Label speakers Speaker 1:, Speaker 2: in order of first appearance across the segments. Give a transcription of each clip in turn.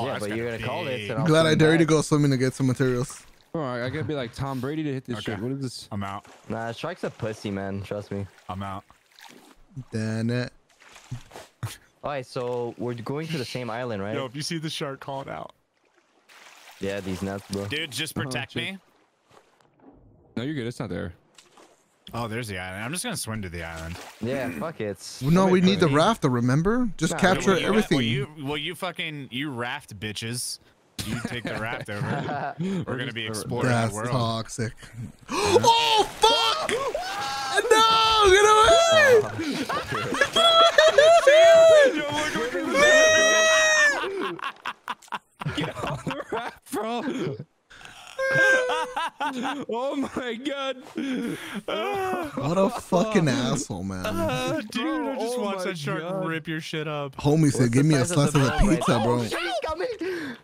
Speaker 1: Oh,
Speaker 2: yeah, but
Speaker 1: gotta
Speaker 2: you're gonna call
Speaker 1: be-
Speaker 2: this, I'll
Speaker 3: Gladd I
Speaker 2: swim
Speaker 3: dare you to go swimming to get some materials.
Speaker 4: All right, I gotta be like Tom Brady to hit this
Speaker 1: Okay.
Speaker 4: shit. What is this?
Speaker 1: I'm out.
Speaker 2: Nah, Shark's a pussy, man. Trust me.
Speaker 1: I'm out.
Speaker 3: Damn it.
Speaker 2: All right, so we're going to the same island, right?
Speaker 1: Yo, if you see the shark, call it out.
Speaker 2: Yeah, these nuts, bro.
Speaker 1: Dude, just
Speaker 4: Oh,
Speaker 1: protect
Speaker 4: shit.
Speaker 1: me.
Speaker 4: No, you're good. It's not there.
Speaker 1: Oh, there's the island. I'm just gonna swim to the island.
Speaker 2: Yeah, fuck it. It's
Speaker 3: No, we need the
Speaker 2: pussy.
Speaker 3: raft, to remember? Just
Speaker 2: Nah,
Speaker 3: capture
Speaker 1: Well, you-
Speaker 3: everything.
Speaker 1: Well, you, well, you fucking you raft bitches. You take the raft over. We're gonna be exploring
Speaker 3: That's
Speaker 1: the world.
Speaker 3: toxic. oh, fuck! No, get away!
Speaker 4: Get off the raft, Bro. oh my god.
Speaker 3: What a fucking asshole, man.
Speaker 1: Uh, dude, I just
Speaker 4: Oh
Speaker 1: watched
Speaker 4: my
Speaker 1: that shark
Speaker 4: God.
Speaker 1: rip your shit up.
Speaker 3: Homie said, give me a
Speaker 2: slice of the
Speaker 3: of a
Speaker 2: boat right
Speaker 3: pizza, bro.
Speaker 2: Oh, shit, he's coming.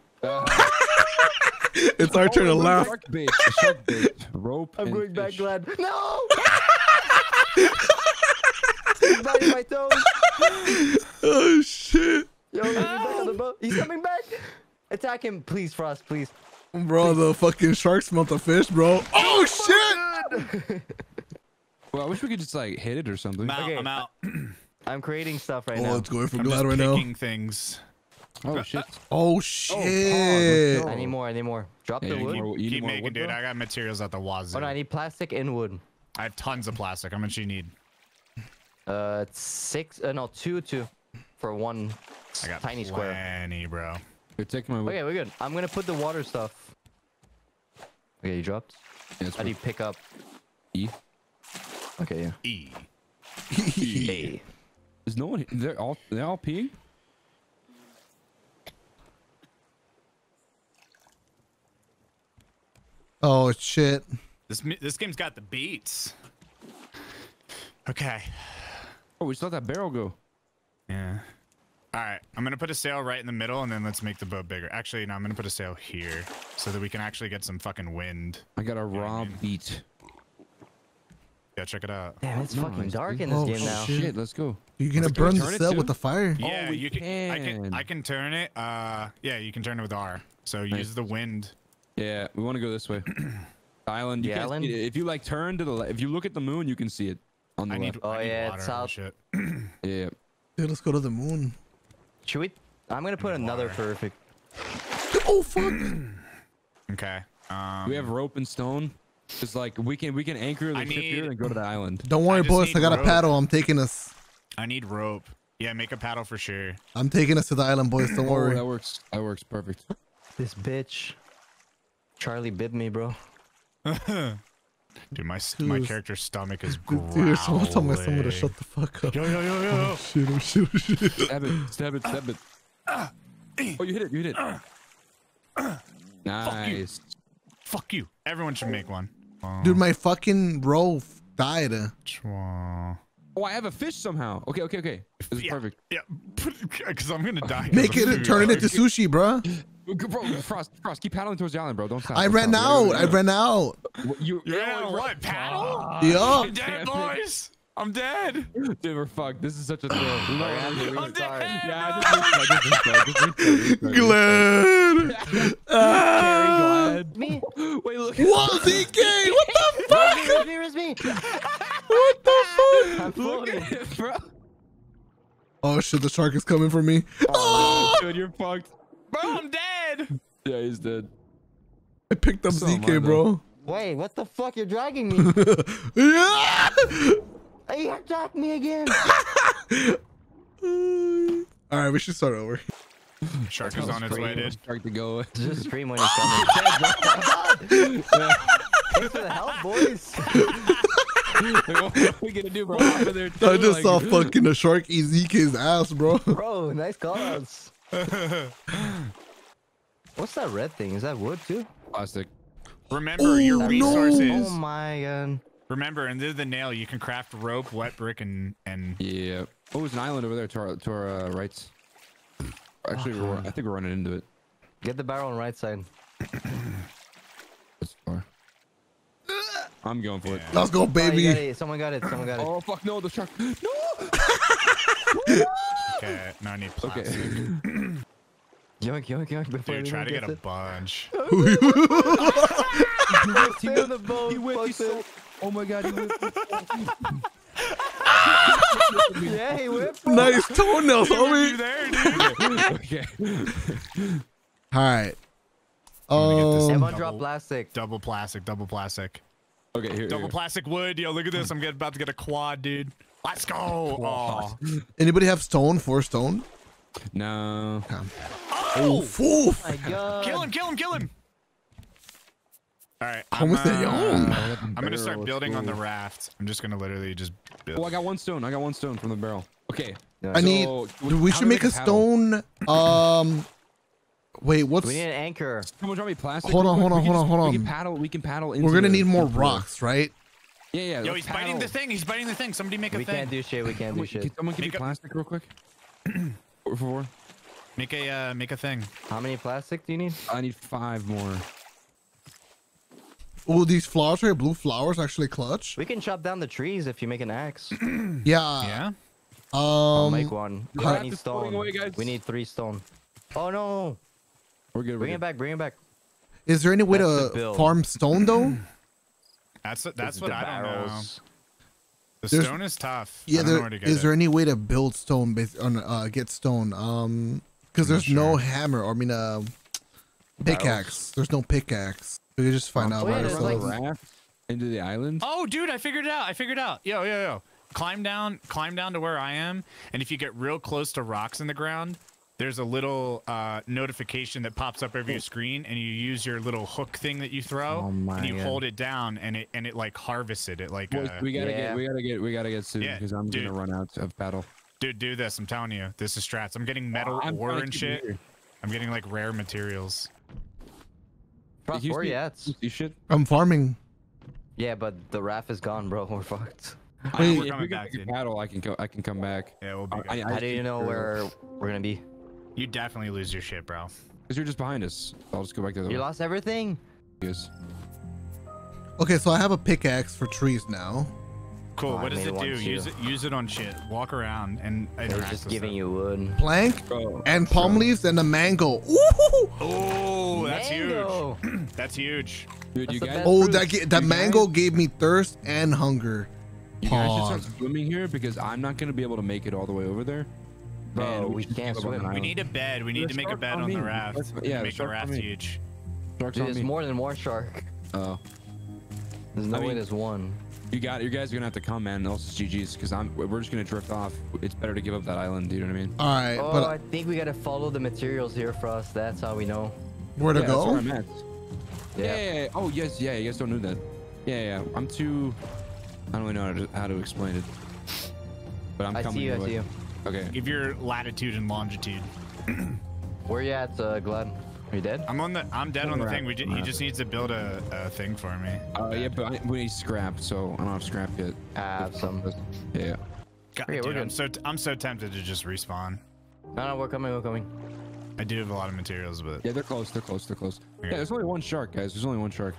Speaker 3: It's our turn to laugh.
Speaker 4: Shark bait. Shark bait. Rope.
Speaker 2: I'm
Speaker 4: and
Speaker 2: going back,
Speaker 4: fish.
Speaker 2: Gladd. No! biting my toes.
Speaker 3: Oh, shit.
Speaker 2: Yo, get me back on the boat. He's coming back. Attack him, please, Frost, please.
Speaker 3: Bro, the fucking shark smelt the fish, bro. Oh, shit!
Speaker 4: Well, I wish we could just like hit it or something.
Speaker 1: I'm out.
Speaker 2: Okay.
Speaker 1: I'm out.
Speaker 2: I'm creating stuff right
Speaker 3: Oh,
Speaker 2: now.
Speaker 3: Oh, it's going for
Speaker 1: I'm
Speaker 3: glad
Speaker 1: just
Speaker 3: right now.
Speaker 1: picking things.
Speaker 4: Oh shit.
Speaker 3: Oh, shit.
Speaker 4: go.
Speaker 2: I need more. I need more. Drop
Speaker 4: Yeah,
Speaker 2: the wood.
Speaker 4: need
Speaker 2: Oh
Speaker 4: you need
Speaker 1: Keep
Speaker 4: more
Speaker 1: making,
Speaker 4: wood,
Speaker 1: dude.
Speaker 4: bro?
Speaker 1: I got materials at the wazoo.
Speaker 2: no, I need plastic and wood.
Speaker 1: I have tons of plastic. How much do you need?
Speaker 2: Uh, six. Uh, no, two, two, for one
Speaker 1: I got
Speaker 2: tiny square.
Speaker 4: Mm-hmm.
Speaker 1: plenty, bro.
Speaker 4: Here, take my.
Speaker 2: Okay, we're good. I'm gonna put the water stuff. Okay, you dropped.
Speaker 4: Yeah, it's
Speaker 2: How do you pick up?
Speaker 4: E.
Speaker 2: Okay, yeah.
Speaker 1: E.
Speaker 2: Hey.
Speaker 4: Is no one? he- They're all. They're all peeing.
Speaker 3: Oh, shit.
Speaker 1: This this game's got the beats. Okay.
Speaker 4: Oh, we still let that barrel go.
Speaker 1: Yeah. All right. I'm gonna put a sail right in the middle, and then let's make the boat bigger. Actually, no. I'm gonna put a sail here so that we can actually get some fucking wind.
Speaker 4: I got a
Speaker 1: I
Speaker 4: raw
Speaker 1: mean-
Speaker 4: beat.
Speaker 1: Yeah, check it out.
Speaker 2: Damn, it's fucking
Speaker 4: Nice,
Speaker 2: dark in this
Speaker 3: Oh,
Speaker 2: game now.
Speaker 3: shit.
Speaker 4: Shit, let's go.
Speaker 3: You're gonna
Speaker 4: Can we
Speaker 3: burn the
Speaker 4: turn it
Speaker 3: cell with the fire?
Speaker 1: Yeah,
Speaker 4: we
Speaker 1: you can. I can.
Speaker 4: can.
Speaker 1: I can turn it. Uh, yeah, you can turn it with R. So
Speaker 4: Nice.
Speaker 1: use the wind.
Speaker 4: Yeah, we want to go this way. Island. You
Speaker 2: The island?
Speaker 4: If you like turn to the if you look at the moon, you can see it on the
Speaker 1: I need.
Speaker 4: left.
Speaker 2: Oh,
Speaker 1: I need
Speaker 2: yeah,
Speaker 1: water
Speaker 2: it's
Speaker 1: and
Speaker 2: out.
Speaker 1: Shit.
Speaker 4: Yeah.
Speaker 3: Dude, let's go to the moon.
Speaker 2: Should we? I'm gonna put another
Speaker 1: Water.
Speaker 2: perfect.
Speaker 3: Oh, fuck.
Speaker 1: Okay. Um,
Speaker 4: we have rope and stone. It's like we can we can anchor the
Speaker 1: I
Speaker 4: ship here and go to the island.
Speaker 3: Don't worry,
Speaker 1: just
Speaker 3: boys. I
Speaker 1: need
Speaker 3: got a paddle. I'm taking us.
Speaker 1: I need rope. Yeah, make a paddle for sure.
Speaker 3: I'm taking us to the island, boys. Don't
Speaker 4: Oh,
Speaker 3: worry.
Speaker 4: that works. That works perfect.
Speaker 2: This bitch. Charlie bit me, bro.
Speaker 1: Dude, my s- my
Speaker 3: Dude,
Speaker 1: character's stomach is
Speaker 3: Dude,
Speaker 1: growling.
Speaker 3: someone tell my son to shut the fuck up.
Speaker 1: Yo yo yo yo.
Speaker 3: Oh, shit, oh, shit, oh, shit.
Speaker 4: Stab it. Stab it. Stab it. Oh, you hit it. You hit it. Nice.
Speaker 1: Fuck you. Everyone should make one.
Speaker 3: Dude, my fucking row f- died.
Speaker 1: Uh.
Speaker 4: Oh, I have a fish somehow. Okay, okay, okay. This is
Speaker 1: Yeah,
Speaker 4: perfect.
Speaker 1: Yeah, because I'm gonna die. 'cause
Speaker 3: Make it turn it into sushi, bruh.
Speaker 4: Bro, Frost, Frost, keep paddling towards the island, bro. Don't stop.
Speaker 3: I ran out. I ran out.
Speaker 4: What, You,
Speaker 1: You ran out what? Paddle?
Speaker 3: Yup.
Speaker 1: I'm dead,
Speaker 4: Damn
Speaker 1: boys. I'm dead.
Speaker 4: Dude, we're fucked. This is such a thrill.
Speaker 2: I'm
Speaker 4: no, no,
Speaker 1: I'm
Speaker 4: no.
Speaker 1: dead.
Speaker 4: Yeah, missed that.
Speaker 3: Gladd.
Speaker 4: Gladd.
Speaker 2: Me.
Speaker 4: Wait, look.
Speaker 3: Whoa, DK. What the fuck?
Speaker 2: Where's me? Where's me?
Speaker 3: What the fuck?
Speaker 2: I'm
Speaker 4: Look
Speaker 2: floating.
Speaker 4: at it, bro.
Speaker 3: Oh shit, the shark is coming for me. Oh, oh!
Speaker 4: Dude, you're fucked.
Speaker 1: Bro, I'm dead.
Speaker 4: Yeah, he's dead.
Speaker 3: I picked up
Speaker 4: So
Speaker 3: ZK, bro.
Speaker 2: Wait, what the fuck? You're dragging me.
Speaker 3: yeah.
Speaker 2: Hey, you attacked me again.
Speaker 3: All right, we should start over.
Speaker 1: Shark is on its way, dude.
Speaker 4: Shark to go.
Speaker 2: Just scream when he's coming. Thanks for the help, boys.
Speaker 4: what are we gonna do, bro? Hop there too,
Speaker 3: I just
Speaker 4: like-
Speaker 3: saw fucking a shark eat ZK's ass, bro.
Speaker 2: Bro, nice calls. What's that red thing? Is that wood too?
Speaker 4: plastic.
Speaker 1: Remember your
Speaker 3: Oh, no.
Speaker 1: resources.
Speaker 2: Oh my god.
Speaker 1: Remember, under the nail, you can craft rope, wet brick, and and
Speaker 4: Yeah. Oh, there's an island over there to our to our uh, rights. Actually, we're, I think we're running into it.
Speaker 2: Get the barrel on right side.
Speaker 4: That's far. I'm going for it.
Speaker 3: Let's go,
Speaker 2: Oh, got
Speaker 3: baby.
Speaker 2: it. Someone got it. Someone got it.
Speaker 4: Oh fuck no, the shark. No.
Speaker 1: okay. Now I need
Speaker 4: Okay.
Speaker 1: plastic.
Speaker 2: Yoink, yoink, yoink. Before
Speaker 1: Dude, try to get
Speaker 2: gets
Speaker 1: a
Speaker 2: it.
Speaker 1: bunch.
Speaker 2: Stay on the boat.
Speaker 4: He whipped
Speaker 2: fuck
Speaker 4: his Oh my god, he whipped
Speaker 2: Yeah, he whipped. bro.
Speaker 3: nice toenails, homie.
Speaker 1: there, dude.
Speaker 4: Okay.
Speaker 3: All right.
Speaker 1: gonna get this
Speaker 3: Um,
Speaker 2: Everyone
Speaker 1: Double-
Speaker 2: drop plastic.
Speaker 1: Double plastic, double plastic.
Speaker 4: Okay, here.
Speaker 1: Double
Speaker 4: here.
Speaker 1: plastic wood. Yo, look at this. I'm get, about to get a quad, dude. Let's go. Oh.
Speaker 3: anybody have stone? Four stone?
Speaker 4: No.
Speaker 3: Oh, fool.
Speaker 2: My God.
Speaker 1: Kill him, kill him, kill him. All right.
Speaker 3: Como
Speaker 1: I'm,
Speaker 3: se
Speaker 1: uh. I'm gonna start
Speaker 4: Barrel,
Speaker 1: building on the raft. I'm just gonna literally just build.
Speaker 4: Oh, I got one stone. I got one stone from the barrel. Okay.
Speaker 3: I need.
Speaker 4: So,
Speaker 3: dude, we
Speaker 4: how
Speaker 3: should
Speaker 4: do
Speaker 3: make a
Speaker 4: paddle?
Speaker 3: stone. Um. Wait, what's?
Speaker 2: We need an anchor.
Speaker 4: Someone drop me plastic.
Speaker 3: Hold on, hold on,
Speaker 4: We can
Speaker 3: hold on, hold
Speaker 4: We can
Speaker 3: on.
Speaker 4: paddle. We can paddle. Into
Speaker 3: We're gonna need more rocks, right?
Speaker 4: Yeah, yeah.
Speaker 1: Yo,
Speaker 4: let's
Speaker 1: he's biting the thing. He's biting the thing. Somebody make a
Speaker 2: We
Speaker 1: thing.
Speaker 2: can't do shit. We can't do
Speaker 4: Wait,
Speaker 2: shit.
Speaker 4: Can someone give me
Speaker 1: Make a-
Speaker 4: plastic real quick? For four.
Speaker 1: Make a uh, make a thing.
Speaker 2: How many plastic do you need?
Speaker 4: I need five more.
Speaker 3: Oh, these flowers right? Blue flowers actually clutch.
Speaker 2: We can chop down the trees if you make an axe.
Speaker 3: Yeah.
Speaker 1: Yeah.
Speaker 2: I'll
Speaker 3: Um.
Speaker 2: make one.
Speaker 4: The
Speaker 2: I need stone.
Speaker 4: away, guys.
Speaker 2: We need three stone. Oh no!
Speaker 4: We're good. We're
Speaker 2: Bring
Speaker 4: good.
Speaker 2: it back. Bring it back.
Speaker 3: Is there any way
Speaker 2: That's
Speaker 3: to
Speaker 2: build.
Speaker 3: farm stone though?
Speaker 1: That's that's what
Speaker 2: the
Speaker 1: I don't know. The
Speaker 3: There's-
Speaker 1: stone is tough.
Speaker 3: Yeah.
Speaker 1: I don't know
Speaker 3: There,
Speaker 1: where to get
Speaker 3: is
Speaker 1: it.
Speaker 3: there any way to build stone? Based on uh, get stone. Um. Because there's
Speaker 1: not
Speaker 3: no hammer. Or I mean, uh, pickaxe. There's no pickaxe. We can just find out
Speaker 2: Oh, yeah,
Speaker 3: by
Speaker 2: there's
Speaker 4: Run
Speaker 2: like-
Speaker 4: raft into the island.
Speaker 1: Oh, dude, I figured it out. I figured it out. Yo, yo, yo. Climb down, climb down to where I am, and if you get real close to rocks in the ground, there's a little uh, notification that pops up over your screen, and you use your little hook thing that you throw,
Speaker 2: Oh my
Speaker 1: and you
Speaker 2: God.
Speaker 1: hold it down, and it and it like harvests it. It like,
Speaker 4: Boys,
Speaker 1: uh,
Speaker 4: we gotta
Speaker 2: Yeah.
Speaker 4: get. We gotta get. We gotta get soon
Speaker 1: Yeah,
Speaker 4: because I'm
Speaker 1: dude.
Speaker 4: gonna run out of paddle.
Speaker 1: dude, do this. I'm telling you, this is strats. I'm getting metal
Speaker 4: I'm
Speaker 1: ore and shit.
Speaker 4: here.
Speaker 1: I'm getting like rare materials.
Speaker 2: Prop
Speaker 4: You
Speaker 2: four,
Speaker 4: see- you see shit.
Speaker 3: I'm farming.
Speaker 2: yeah, but the raft is gone, bro. We're fucked.
Speaker 1: I know
Speaker 3: Wait,
Speaker 1: we're
Speaker 4: If
Speaker 1: coming
Speaker 4: we
Speaker 1: back,
Speaker 4: can
Speaker 1: dude.
Speaker 4: paddle, I can go. I can come back.
Speaker 1: Yeah, we'll be.
Speaker 4: I,
Speaker 1: good.
Speaker 4: I, I
Speaker 2: How do you know where we're gonna be?
Speaker 1: You definitely lose your shit, bro.
Speaker 4: Because you're just behind us. I'll just go back the other
Speaker 2: You
Speaker 4: way.
Speaker 2: lost everything.
Speaker 4: Yes.
Speaker 3: Okay, so I have a pickaxe for trees now.
Speaker 1: Cool.
Speaker 2: Oh, I
Speaker 1: what does it do? Use it. Use it on shit. Walk around and.
Speaker 2: It was
Speaker 1: interact
Speaker 2: just giving
Speaker 1: stuff.
Speaker 2: you wood.
Speaker 3: Plank
Speaker 4: Oh,
Speaker 3: and palm leaves and a mango. Ooh!
Speaker 1: Oh, that's
Speaker 2: Mango.
Speaker 1: huge. That's huge.
Speaker 4: dude,
Speaker 2: That's
Speaker 4: you guys.
Speaker 3: Oh, that ga- that
Speaker 4: You
Speaker 3: mango
Speaker 4: guys-
Speaker 3: gave me thirst and hunger.
Speaker 4: You guys should start swimming here because I'm not gonna be able to make it all the way over there.
Speaker 2: Bro,
Speaker 4: And
Speaker 2: we can't
Speaker 4: give up on
Speaker 2: swim.
Speaker 1: We need a bed. We need
Speaker 4: Yeah,
Speaker 1: to make a bed
Speaker 4: on
Speaker 1: on the raft.
Speaker 4: Let's- yeah,
Speaker 1: make a
Speaker 4: start
Speaker 1: raft
Speaker 4: me.
Speaker 1: huge.
Speaker 4: Sharks
Speaker 2: Dude, there's
Speaker 4: me.
Speaker 2: more than one shark.
Speaker 4: Oh,
Speaker 2: There's no
Speaker 4: I
Speaker 2: way there's one.
Speaker 4: you got. You guys are gonna have to come, man. Else it's GG's because I'm. We're just gonna drift off. It's better to give up that island. Do you know what I mean?
Speaker 3: All right,
Speaker 2: Oh,
Speaker 3: but
Speaker 2: I think we gotta follow the materials here for us. That's how we know.
Speaker 3: where to
Speaker 4: yeah, That's where
Speaker 3: go?
Speaker 4: I'm at.
Speaker 2: Yeah.
Speaker 4: Yeah. yeah, yeah. Oh yes, yeah. You guys don't know that. Yeah, yeah. I'm too. I don't really know how to, how to explain it. But I'm
Speaker 2: I
Speaker 4: coming.
Speaker 2: see you. I
Speaker 4: your
Speaker 2: see you.
Speaker 4: Okay.
Speaker 1: Give your latitude and longitude.
Speaker 2: Where you at, uh, Gladd? Are you dead?
Speaker 1: I'm on the. I'm dead on the thing. We ju- he just needs to build a, a thing for me.
Speaker 4: Uh, yeah, but I, we need scrap, so I don't have scrap yet.
Speaker 2: I have some.
Speaker 4: Yeah.
Speaker 1: God,
Speaker 2: Okay, we're
Speaker 1: dude, I'm
Speaker 2: good.
Speaker 1: so t- I'm so tempted to just respawn.
Speaker 2: No, no, we're coming. We're coming.
Speaker 1: I do have a lot of materials, but
Speaker 4: Yeah, they're close. They're close. They're close.
Speaker 1: Okay.
Speaker 4: Yeah, there's only one shark, guys. There's only one shark.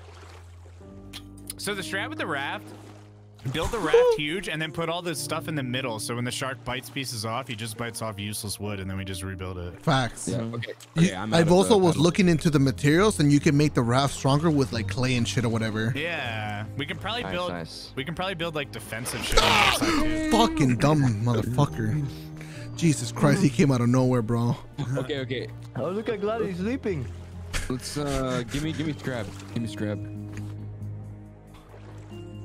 Speaker 1: so the strat with the raft. Build the raft huge and then put all this stuff in the middle. So when the shark bites pieces off, he just bites off useless wood, and then we just rebuild it.
Speaker 3: Facts.
Speaker 4: Yeah. Okay.
Speaker 3: You-
Speaker 4: okay I'm out
Speaker 3: I've also was looking into the materials, and you can make the raft stronger with like clay and shit or whatever.
Speaker 1: Yeah, we can probably
Speaker 2: Nice,
Speaker 1: build.
Speaker 2: nice.
Speaker 1: We can probably build like defensive shit. on outside.
Speaker 3: Fucking dumb motherfucker. Jesus Christ, he came out of nowhere, bro.
Speaker 4: Okay. Okay.
Speaker 2: Oh, look at Gladd. He's sleeping.
Speaker 4: Let's uh, give me, give me scrap. Give me scrap.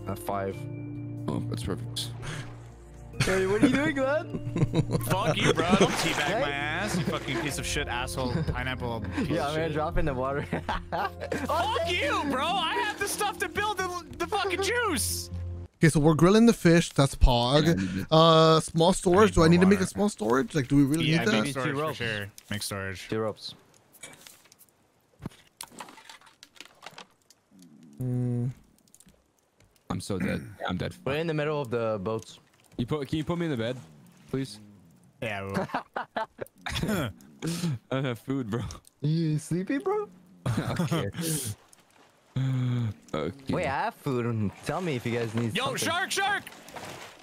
Speaker 2: At five.
Speaker 4: Oh, that's perfect.
Speaker 2: Hey, what are you doing, Gladd?
Speaker 1: Fuck you, bro. Don't teabag
Speaker 2: Hey.
Speaker 1: my ass, you fucking piece of shit, asshole, pineapple. Piece
Speaker 2: yeah,
Speaker 1: of
Speaker 2: I'm gonna
Speaker 1: shit.
Speaker 2: drop in the water.
Speaker 1: Fuck you, bro. I have the stuff to build the, the fucking juice.
Speaker 3: Okay, so we're grilling the fish. That's Pog. Uh, small storage. Do I
Speaker 1: more
Speaker 3: need to make a small storage? Like, do we really
Speaker 1: Yeah,
Speaker 3: need
Speaker 1: make
Speaker 3: that?
Speaker 2: need two
Speaker 1: storage for
Speaker 2: ropes.
Speaker 1: sure. Make storage.
Speaker 2: Two ropes.
Speaker 4: I'm so dead. I'm dead.
Speaker 2: We're in the middle of the boats.
Speaker 4: You put? Can you put me in the bed, please?
Speaker 1: Yeah. we.
Speaker 4: I don't have food, bro.
Speaker 2: You sleepy, bro?
Speaker 4: okay. okay.
Speaker 2: Wait, I have food. Tell me if you guys need
Speaker 1: Yo,
Speaker 2: something.
Speaker 1: shark, shark.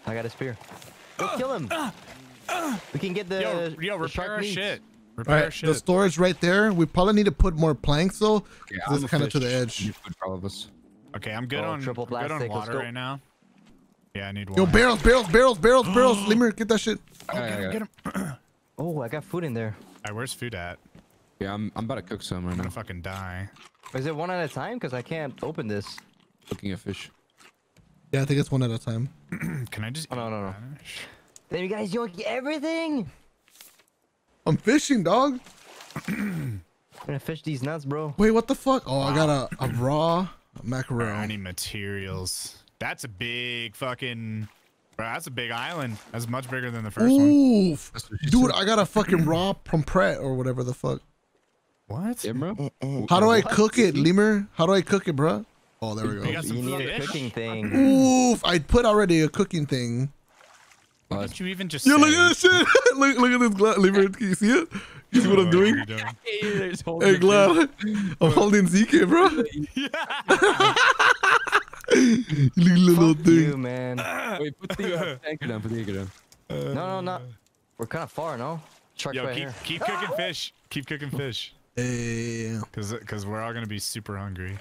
Speaker 2: I got a spear. Go uh, kill him. Uh, uh. we can get the,
Speaker 1: Yo, yo,
Speaker 2: the
Speaker 1: repair
Speaker 2: shark
Speaker 1: our
Speaker 2: meat.
Speaker 1: shit. Repair
Speaker 3: right,
Speaker 1: shit.
Speaker 3: the storage right there. We probably need to put more planks though.
Speaker 4: Okay,
Speaker 3: This
Speaker 4: I'm
Speaker 3: is kind of to the
Speaker 4: I
Speaker 3: edge.
Speaker 4: need food for all of us.
Speaker 1: Okay, I'm good
Speaker 2: Oh,
Speaker 1: on
Speaker 2: triple
Speaker 1: I'm good on
Speaker 2: plastic,
Speaker 1: water
Speaker 2: go.
Speaker 1: right now. Yeah, I need water.
Speaker 3: Yo, barrels, barrels, barrels, barrels, barrels. Lemur, get that shit.
Speaker 1: Oh,
Speaker 4: Yeah,
Speaker 1: get him, get him.
Speaker 2: Oh, I got food in there.
Speaker 1: Alright, where's food at?
Speaker 4: Yeah, I'm, I'm about to cook some right
Speaker 1: I'm
Speaker 4: now.
Speaker 1: gonna fucking die.
Speaker 2: Is it one at a time? Because I can't open this.
Speaker 4: Cooking a fish.
Speaker 3: Yeah, I think it's one at a time.
Speaker 1: Can I just?
Speaker 2: Oh, no,
Speaker 1: eat
Speaker 2: no, no.
Speaker 1: radish?
Speaker 2: Then you guys yoink everything.
Speaker 3: I'm fishing, dog.
Speaker 2: I'm gonna fish these nuts, bro.
Speaker 3: Wait, what the fuck? Oh, I got a, a raw mackerel.
Speaker 1: I need materials. That's a big fucking. Bro, that's a big island. That's much bigger than the first one.
Speaker 3: Oof.
Speaker 4: That's what she
Speaker 3: Dude,
Speaker 4: said.
Speaker 3: I got a fucking raw pomfret or whatever the fuck.
Speaker 1: What?
Speaker 4: Yeah, bro.
Speaker 3: How do I
Speaker 2: What?
Speaker 3: cook it, Lemur? How do I cook it, bro? Oh, there we
Speaker 1: You
Speaker 3: go.
Speaker 1: got some
Speaker 2: You need a cooking thing.
Speaker 3: Oof, I put already a cooking thing.
Speaker 1: Why did you even just?
Speaker 3: Yo,
Speaker 1: say?
Speaker 3: look at this shit. look, look at this Gladd. Lemur, can you see it? You see what I'm doing? Hey, Gladd. I'm holding ZK, bro. you little
Speaker 2: Fuck
Speaker 3: thing.
Speaker 2: you, man.
Speaker 4: Wait, put the uh, anchor down. Put the anchor down.
Speaker 2: No, no, not. We're kind of far, no? Shark's
Speaker 1: Yo,
Speaker 2: right
Speaker 1: keep
Speaker 2: here.
Speaker 1: keep cooking fish. Keep cooking fish.
Speaker 3: Hey,
Speaker 1: Cause, cause we're all gonna be super hungry.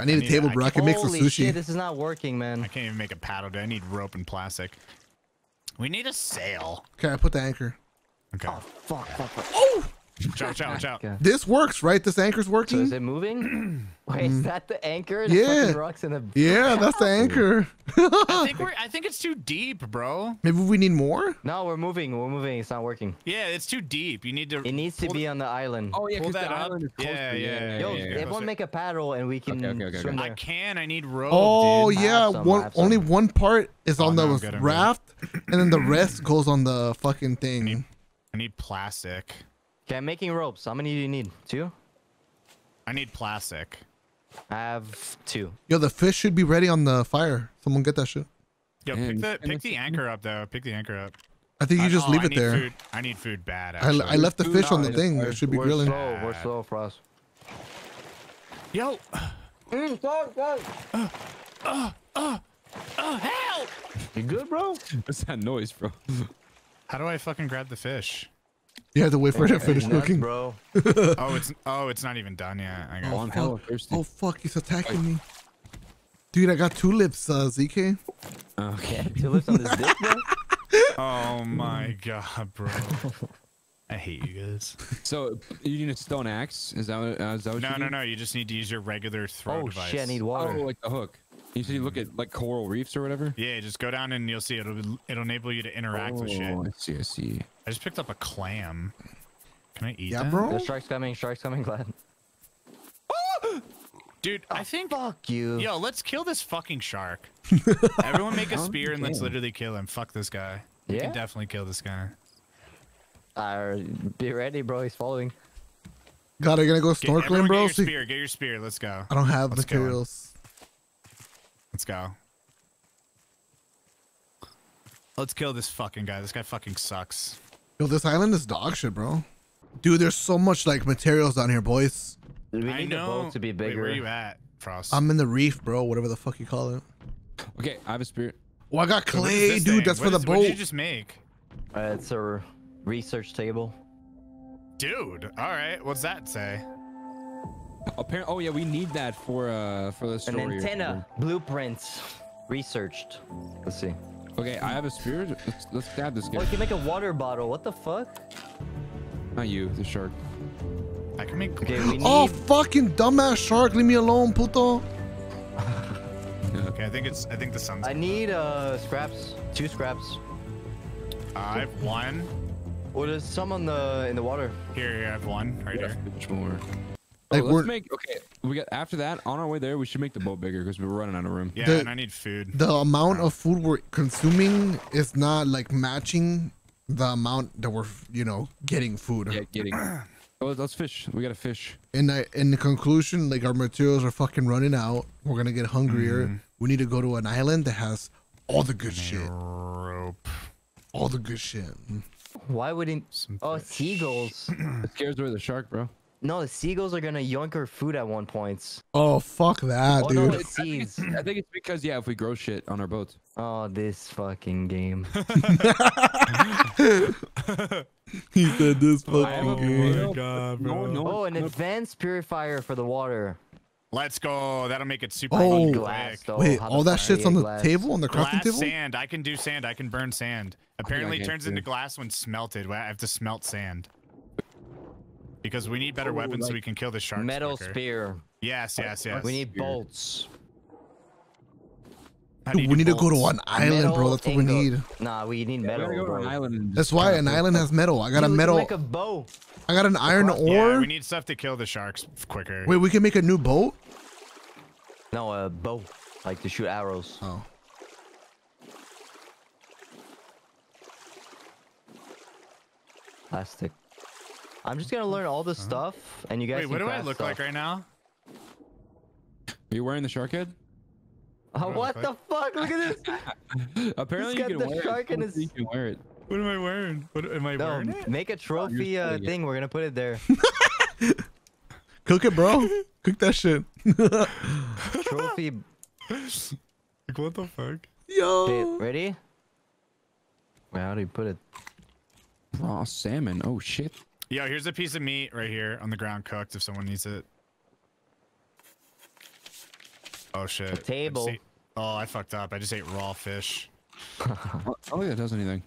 Speaker 3: I need a
Speaker 1: need-
Speaker 3: table, bro. I can make some sushi.
Speaker 2: shit, this is not working, man.
Speaker 1: I can't even make a paddle. dude. I need rope and plastic. We need a sail.
Speaker 3: Okay, I put the anchor.
Speaker 1: Okay.
Speaker 2: Oh, fuck, fuck, fuck.
Speaker 1: Watch out! Watch out! Watch out!
Speaker 2: Okay.
Speaker 3: This works, right? This anchor's
Speaker 2: So
Speaker 3: working?
Speaker 2: is it moving? Wait, is that the anchor? The.
Speaker 3: Yeah.
Speaker 2: rocks in the.
Speaker 3: yeah, that's the anchor.
Speaker 1: I think we're. I think it's too deep, bro.
Speaker 3: Maybe we need more?
Speaker 2: No, we're moving. We're moving. It's not working.
Speaker 1: Yeah, it's too deep. You need to.
Speaker 2: It needs to
Speaker 1: pull
Speaker 2: be on the island.
Speaker 4: Oh yeah,
Speaker 1: Pull
Speaker 4: 'cause
Speaker 1: that
Speaker 4: the
Speaker 1: up.
Speaker 4: island is
Speaker 1: Yeah,
Speaker 4: closer.
Speaker 1: yeah,
Speaker 2: Yo,
Speaker 1: yeah, yeah.
Speaker 2: everyone
Speaker 1: Closer.
Speaker 2: make a paddle and we can
Speaker 4: Okay, okay, okay,
Speaker 2: swim
Speaker 4: okay.
Speaker 1: I can. I need rope.
Speaker 3: Oh
Speaker 1: dude.
Speaker 3: Yeah,
Speaker 2: some,
Speaker 3: one only one part is
Speaker 1: Oh,
Speaker 3: on
Speaker 1: no,
Speaker 3: the
Speaker 1: good,
Speaker 3: raft, and then the rest goes on the fucking thing.
Speaker 1: I need plastic.
Speaker 2: Okay, I'm making ropes. How many do you need? Two?
Speaker 1: I need plastic.
Speaker 2: I have two.
Speaker 3: Yo, the fish should be ready on the fire. Someone get that shit.
Speaker 1: Yo,
Speaker 4: Damn,
Speaker 1: pick the pick the anchor up though. Pick the anchor up.
Speaker 3: I think you
Speaker 1: I-
Speaker 3: just
Speaker 1: oh,
Speaker 3: leave
Speaker 1: I
Speaker 3: it
Speaker 1: need
Speaker 3: there.
Speaker 1: Food. I need food bad.
Speaker 3: I, I left the
Speaker 4: Food
Speaker 3: fish on the thing.
Speaker 4: fire.
Speaker 3: It should be
Speaker 2: we're
Speaker 3: grilling.
Speaker 2: slow. We're
Speaker 1: Bad.
Speaker 2: slow, Frost.
Speaker 1: Yo. Mm, oh uh, uh, uh, hell!
Speaker 2: You good, bro?
Speaker 4: What's that noise, bro?
Speaker 1: How do I fucking grab the fish?
Speaker 3: You have to wait for it to finish
Speaker 2: Nuts,
Speaker 3: cooking.
Speaker 2: bro.
Speaker 1: Oh, it's oh, it's not even done yet. I got.
Speaker 4: Oh, I'm hella thirsty.
Speaker 3: Oh fuck, he's attacking me. Dude, I got tulips, uh, ZK.
Speaker 4: Okay.
Speaker 2: Yeah, tulips on this dick, bro.
Speaker 1: Oh my god, bro. I hate you guys.
Speaker 4: So you need a stone axe? Is that what, uh, is that what
Speaker 1: No,
Speaker 4: you
Speaker 1: no,
Speaker 4: need?
Speaker 1: no. You just need to use your regular throw
Speaker 2: Oh
Speaker 1: device.
Speaker 2: shit, I need water.
Speaker 4: Oh, like the hook. You said you look at like coral reefs or whatever.
Speaker 1: Yeah, just go down and you'll see it'll it'll enable you to interact with shit.
Speaker 4: Oh, I see. I see.
Speaker 1: I just picked up a clam. Can I eat
Speaker 3: Yeah,
Speaker 1: that?
Speaker 3: bro.
Speaker 2: The shark's coming. Shark's coming, Gladd.
Speaker 1: Dude, I think.
Speaker 2: Fuck you.
Speaker 1: Yo, let's kill this fucking shark. Everyone make a spear and let's literally kill him. Fuck this guy. We
Speaker 2: Yeah?
Speaker 1: can definitely kill this guy.
Speaker 2: Uh, be ready, bro. He's following.
Speaker 3: God, I'm gonna go
Speaker 1: Get, everyone
Speaker 3: snorkeling,
Speaker 1: get
Speaker 3: bro.
Speaker 1: your spear. Get your spear. Let's go.
Speaker 3: I don't have
Speaker 1: Let's go.
Speaker 3: materials.
Speaker 1: Let's go. Let's kill this fucking guy. This guy fucking sucks.
Speaker 3: Yo, this island is dog shit, bro. Dude, there's so much like materials down here, boys.
Speaker 2: We need
Speaker 1: I
Speaker 2: the boat to be
Speaker 1: Wait,
Speaker 2: bigger.
Speaker 1: where you at, Frost?
Speaker 3: I'm in the reef, bro. Whatever the fuck you call it.
Speaker 4: Okay, I have a spirit.
Speaker 3: Oh, I got
Speaker 1: So what is
Speaker 3: clay, dude.
Speaker 1: thing?
Speaker 3: That's
Speaker 1: What
Speaker 3: for
Speaker 1: is-
Speaker 3: the
Speaker 1: What did you just make?
Speaker 2: Uh, it's a research table.
Speaker 1: Dude, all right. What's that say?
Speaker 4: Apparently, oh yeah, we need that for uh for the story. or
Speaker 2: antenna. Blueprints. Researched. Let's see.
Speaker 4: Okay, I have a spirit. Let's, let's grab this
Speaker 2: Oh,
Speaker 4: guy.
Speaker 2: you can make a water bottle. What the fuck?
Speaker 4: Not you, the shark.
Speaker 1: I can make.
Speaker 2: Okay, we need.
Speaker 3: Oh, fucking dumbass shark. Leave me alone, puto.
Speaker 1: Okay, I think it's. I think the sun's.
Speaker 2: I need uh scraps. Two scraps.
Speaker 1: Uh, I have one.
Speaker 2: Oh, there's some on the in the water.
Speaker 1: Here, here, I have one right here.
Speaker 4: Much more.
Speaker 3: Like,
Speaker 4: oh,
Speaker 3: we're-
Speaker 4: let's make okay. We got after that on our way there. We should make the boat bigger because we're running out of room.
Speaker 1: Yeah,
Speaker 3: The-
Speaker 1: and I need food.
Speaker 3: The amount of food we're consuming is not like matching the amount that we're, you know, getting food.
Speaker 4: Yeah, getting. Oh, let's fish. We got to fish.
Speaker 3: And I, in the conclusion, like our materials are fucking running out. We're gonna get hungrier.
Speaker 1: Mm-hmm.
Speaker 3: We need to go to an island that has all the good shit.
Speaker 1: Rope.
Speaker 3: All the good shit.
Speaker 2: Why wouldn't?
Speaker 1: Some
Speaker 2: Oh,
Speaker 1: fish.
Speaker 2: seagulls.
Speaker 4: It scares away the shark, bro.
Speaker 2: No, the seagulls are gonna yoink our food at one point.
Speaker 3: Oh fuck that,
Speaker 2: Oh no,
Speaker 3: dude.
Speaker 2: it's seeds.
Speaker 4: I think it's because yeah, if we grow shit on our boats.
Speaker 2: Oh, this fucking game.
Speaker 3: he said this fucking
Speaker 4: have a
Speaker 3: game.
Speaker 4: video.
Speaker 1: God,
Speaker 4: No, no.
Speaker 2: Oh, an advanced purifier for the water.
Speaker 1: Let's go. That'll make it super
Speaker 3: Oh.
Speaker 2: Glass,
Speaker 1: quick.
Speaker 2: though.
Speaker 3: Wait, all that shit's on the
Speaker 2: glass?
Speaker 3: table on the crafting
Speaker 1: Glass
Speaker 3: table.
Speaker 1: sand. I can do sand. I can burn sand. Apparently, it turns
Speaker 4: too.
Speaker 1: into glass when smelted. I have to smelt sand. Because we need better
Speaker 4: Oh,
Speaker 1: weapons so we can kill the sharks.
Speaker 2: Metal
Speaker 1: quicker.
Speaker 2: spear.
Speaker 1: Yes, yes, yes.
Speaker 2: We need bolts.
Speaker 3: Dude,
Speaker 1: you
Speaker 3: we
Speaker 1: do
Speaker 3: need to go to an island, bro. That's what we need.
Speaker 2: Nah, we need
Speaker 4: Yeah, we
Speaker 2: metal.
Speaker 4: gotta go to an island.
Speaker 3: That's why an island has metal. I got a
Speaker 2: Dude, we can
Speaker 3: metal.
Speaker 2: Make a bow.
Speaker 3: I got an iron
Speaker 1: Yeah,
Speaker 3: ore.
Speaker 1: we need stuff to kill the sharks quicker.
Speaker 3: Wait, we can make a new boat.
Speaker 2: No, a bow, like to shoot arrows.
Speaker 3: Oh,
Speaker 2: Plastic. I'm just gonna learn all this stuff, and you guys.
Speaker 1: Wait, what do I
Speaker 2: craft
Speaker 1: look like right now?
Speaker 4: Are you wearing the shark head?
Speaker 2: Oh, what
Speaker 1: What
Speaker 2: the fuck? Look at this.
Speaker 4: Apparently
Speaker 2: got
Speaker 4: you
Speaker 2: the
Speaker 4: can wear
Speaker 2: shark
Speaker 4: it.
Speaker 2: in his-
Speaker 4: You can wear it.
Speaker 1: What am I wearing? What am I
Speaker 2: No,
Speaker 1: wearing? It?
Speaker 2: make a trophy uh, thing. We're gonna put it there.
Speaker 3: cook it, bro. cook that shit.
Speaker 2: trophy.
Speaker 1: Like, what the fuck?
Speaker 2: Okay,
Speaker 3: Yo.
Speaker 2: ready? Wait, how do you put it?
Speaker 4: Raw salmon. Oh shit.
Speaker 1: Yo, here's a piece of meat right here on the ground cooked if someone needs it. Oh shit. I just
Speaker 2: table.
Speaker 1: ate- Oh, I fucked up. I just ate raw fish.
Speaker 4: I don't think that does anything.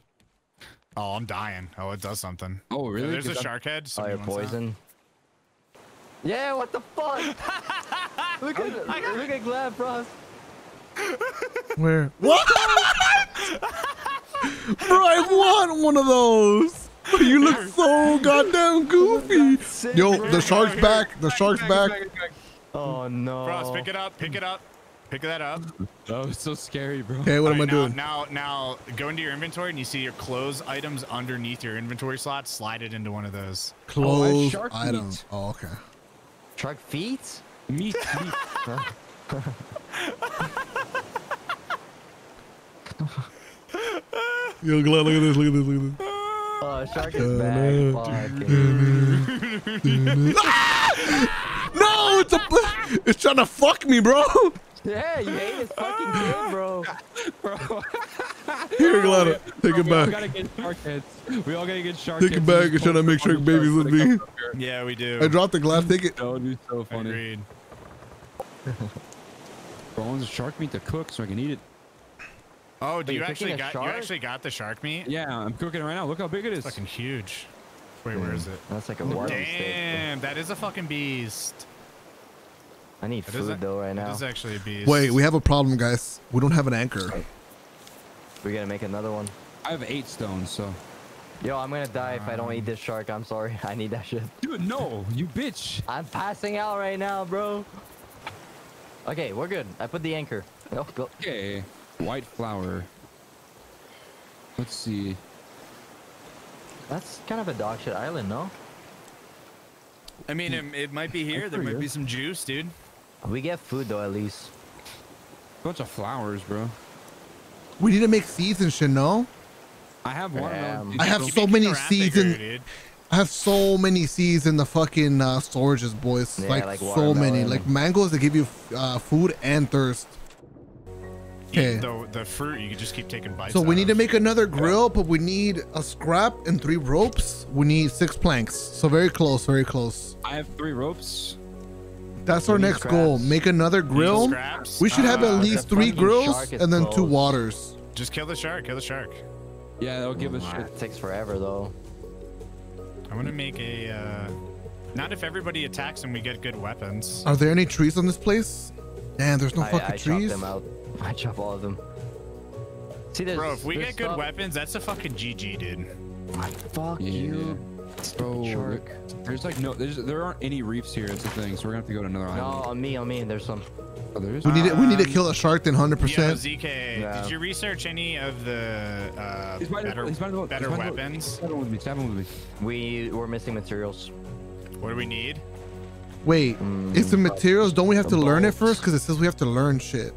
Speaker 1: Oh, I'm dying. Oh, it does something.
Speaker 4: Oh
Speaker 1: Yeah,
Speaker 4: really?
Speaker 1: there's a
Speaker 4: 'Cause I-
Speaker 1: shark head.
Speaker 2: Oh,
Speaker 1: Somebody
Speaker 2: you're
Speaker 1: wants that.
Speaker 2: poison. Yeah, what the fuck? look at look at Gladd Frost.
Speaker 3: Where? What? bro, I want one of those. You look so goddamn goofy. Yo, the shark's back. The shark's back.
Speaker 2: Oh no.
Speaker 1: Frost, pick it up. Pick it up. Pick that up.
Speaker 4: Oh, it's so scary, bro.
Speaker 3: Okay, what am I
Speaker 1: now,
Speaker 3: doing?
Speaker 1: Now, now, go into your inventory and you see your clothes items underneath your inventory slot. Slide it into one of those.
Speaker 3: Oh, clothes
Speaker 4: shark
Speaker 3: items. Oh, okay.
Speaker 2: Shark feet?
Speaker 4: Meat, meat.
Speaker 3: Yo, Glenn, look at this. Look at this. Look at this.
Speaker 2: Oh, shark is back. Fuck.
Speaker 3: No, it's a. It's trying to fuck me, bro.
Speaker 2: Yeah, you hate his fucking game, bro.
Speaker 3: Here, Glenn, take it
Speaker 4: we all gotta get shark heads. We all gotta get shark
Speaker 3: Take it back
Speaker 4: Just
Speaker 3: and try to make
Speaker 4: them
Speaker 3: shark babies with me.
Speaker 4: come up here.
Speaker 1: Yeah, we do.
Speaker 3: I dropped the glass. Take it.
Speaker 4: That would be so funny.
Speaker 1: Agreed.
Speaker 4: Bro, I want the shark meat to cook so I can eat it.
Speaker 1: Oh, do you actually
Speaker 2: cooking a
Speaker 1: got? You actually got the shark meat?
Speaker 4: Yeah, I'm cooking it right now. Look how big it is.
Speaker 1: Fucking huge. Wait, where is it?
Speaker 2: That's like a water steak.
Speaker 1: Damn, that is a fucking beast.
Speaker 2: I need
Speaker 1: That is
Speaker 2: food
Speaker 1: a-
Speaker 2: though right
Speaker 1: That
Speaker 2: now.
Speaker 1: is actually a beast.
Speaker 3: Wait, we have a problem, guys. We don't have an anchor.
Speaker 2: We gotta make another one.
Speaker 4: I have eight stones, so.
Speaker 2: Yo, I'm gonna die if I don't eat um, this shark. I'm sorry. I need that shit.
Speaker 4: Dude, no, you bitch.
Speaker 2: I'm passing out right now, bro. Okay, we're good. I put the anchor. Oh, go.
Speaker 4: Okay, white flower. Let's see.
Speaker 2: That's kind of a dog shit island, no?
Speaker 1: I mean, it, it might be here. There
Speaker 2: pretty
Speaker 1: might be some juice, dude.
Speaker 2: We get food though, at least.
Speaker 4: Bunch of flowers, bro.
Speaker 3: We need to make seeds and shit, no?
Speaker 4: I have one.
Speaker 2: Um,
Speaker 3: I have so many seeds in-
Speaker 1: dude.
Speaker 3: I have so many seeds in the fucking uh, storages, boys.
Speaker 2: Yeah,
Speaker 3: like,
Speaker 2: like
Speaker 3: so many. Like mangoes that give you uh, food and thirst. Okay.
Speaker 1: The, the fruit, you can just keep taking bites.
Speaker 3: So we
Speaker 1: out
Speaker 3: need to make another grill, but we need a scrap and three ropes. We need six planks. So very close, very close.
Speaker 4: I have three ropes.
Speaker 3: That's our
Speaker 2: We need
Speaker 3: next goal. Make another grill. We should have
Speaker 1: Uh,
Speaker 3: at least three grills and then two waters.
Speaker 1: Just kill the shark. Kill the shark.
Speaker 4: Yeah, that'll give us
Speaker 2: Ah. It takes forever though.
Speaker 1: I want to make a. Uh, not if everybody attacks and we get good weapons.
Speaker 3: Are there any trees on this place? Damn, there's no
Speaker 2: I,
Speaker 3: fucking
Speaker 2: I
Speaker 3: trees.
Speaker 2: them out. I chop all of them. See, there's.
Speaker 1: Bro, if we get good
Speaker 2: stuff-
Speaker 1: weapons, that's a fucking GG, dude.
Speaker 2: Fuck
Speaker 4: Yeah.
Speaker 2: you,
Speaker 4: Bro,
Speaker 2: shark.
Speaker 4: there's like no, there's, there aren't any reefs here. It's a thing, so we're gonna have to go to another
Speaker 2: No,
Speaker 4: island.
Speaker 2: on me, on me. There's some.
Speaker 4: Oh, there is.
Speaker 3: We need to, we need to
Speaker 1: Um,
Speaker 3: kill a shark then 100%.
Speaker 1: Yo, ZK,
Speaker 2: Yeah.
Speaker 1: did you research any of the uh,
Speaker 4: He's
Speaker 1: better,
Speaker 4: he's by
Speaker 1: better
Speaker 4: he's by
Speaker 1: weapons?
Speaker 4: Stab him with me. Stab him with me.
Speaker 2: We were missing materials.
Speaker 1: What do we need?
Speaker 3: Wait,
Speaker 2: Mm,
Speaker 3: it's the materials. Don't we have to
Speaker 2: the
Speaker 3: learn it first? Because it says we have to learn shit.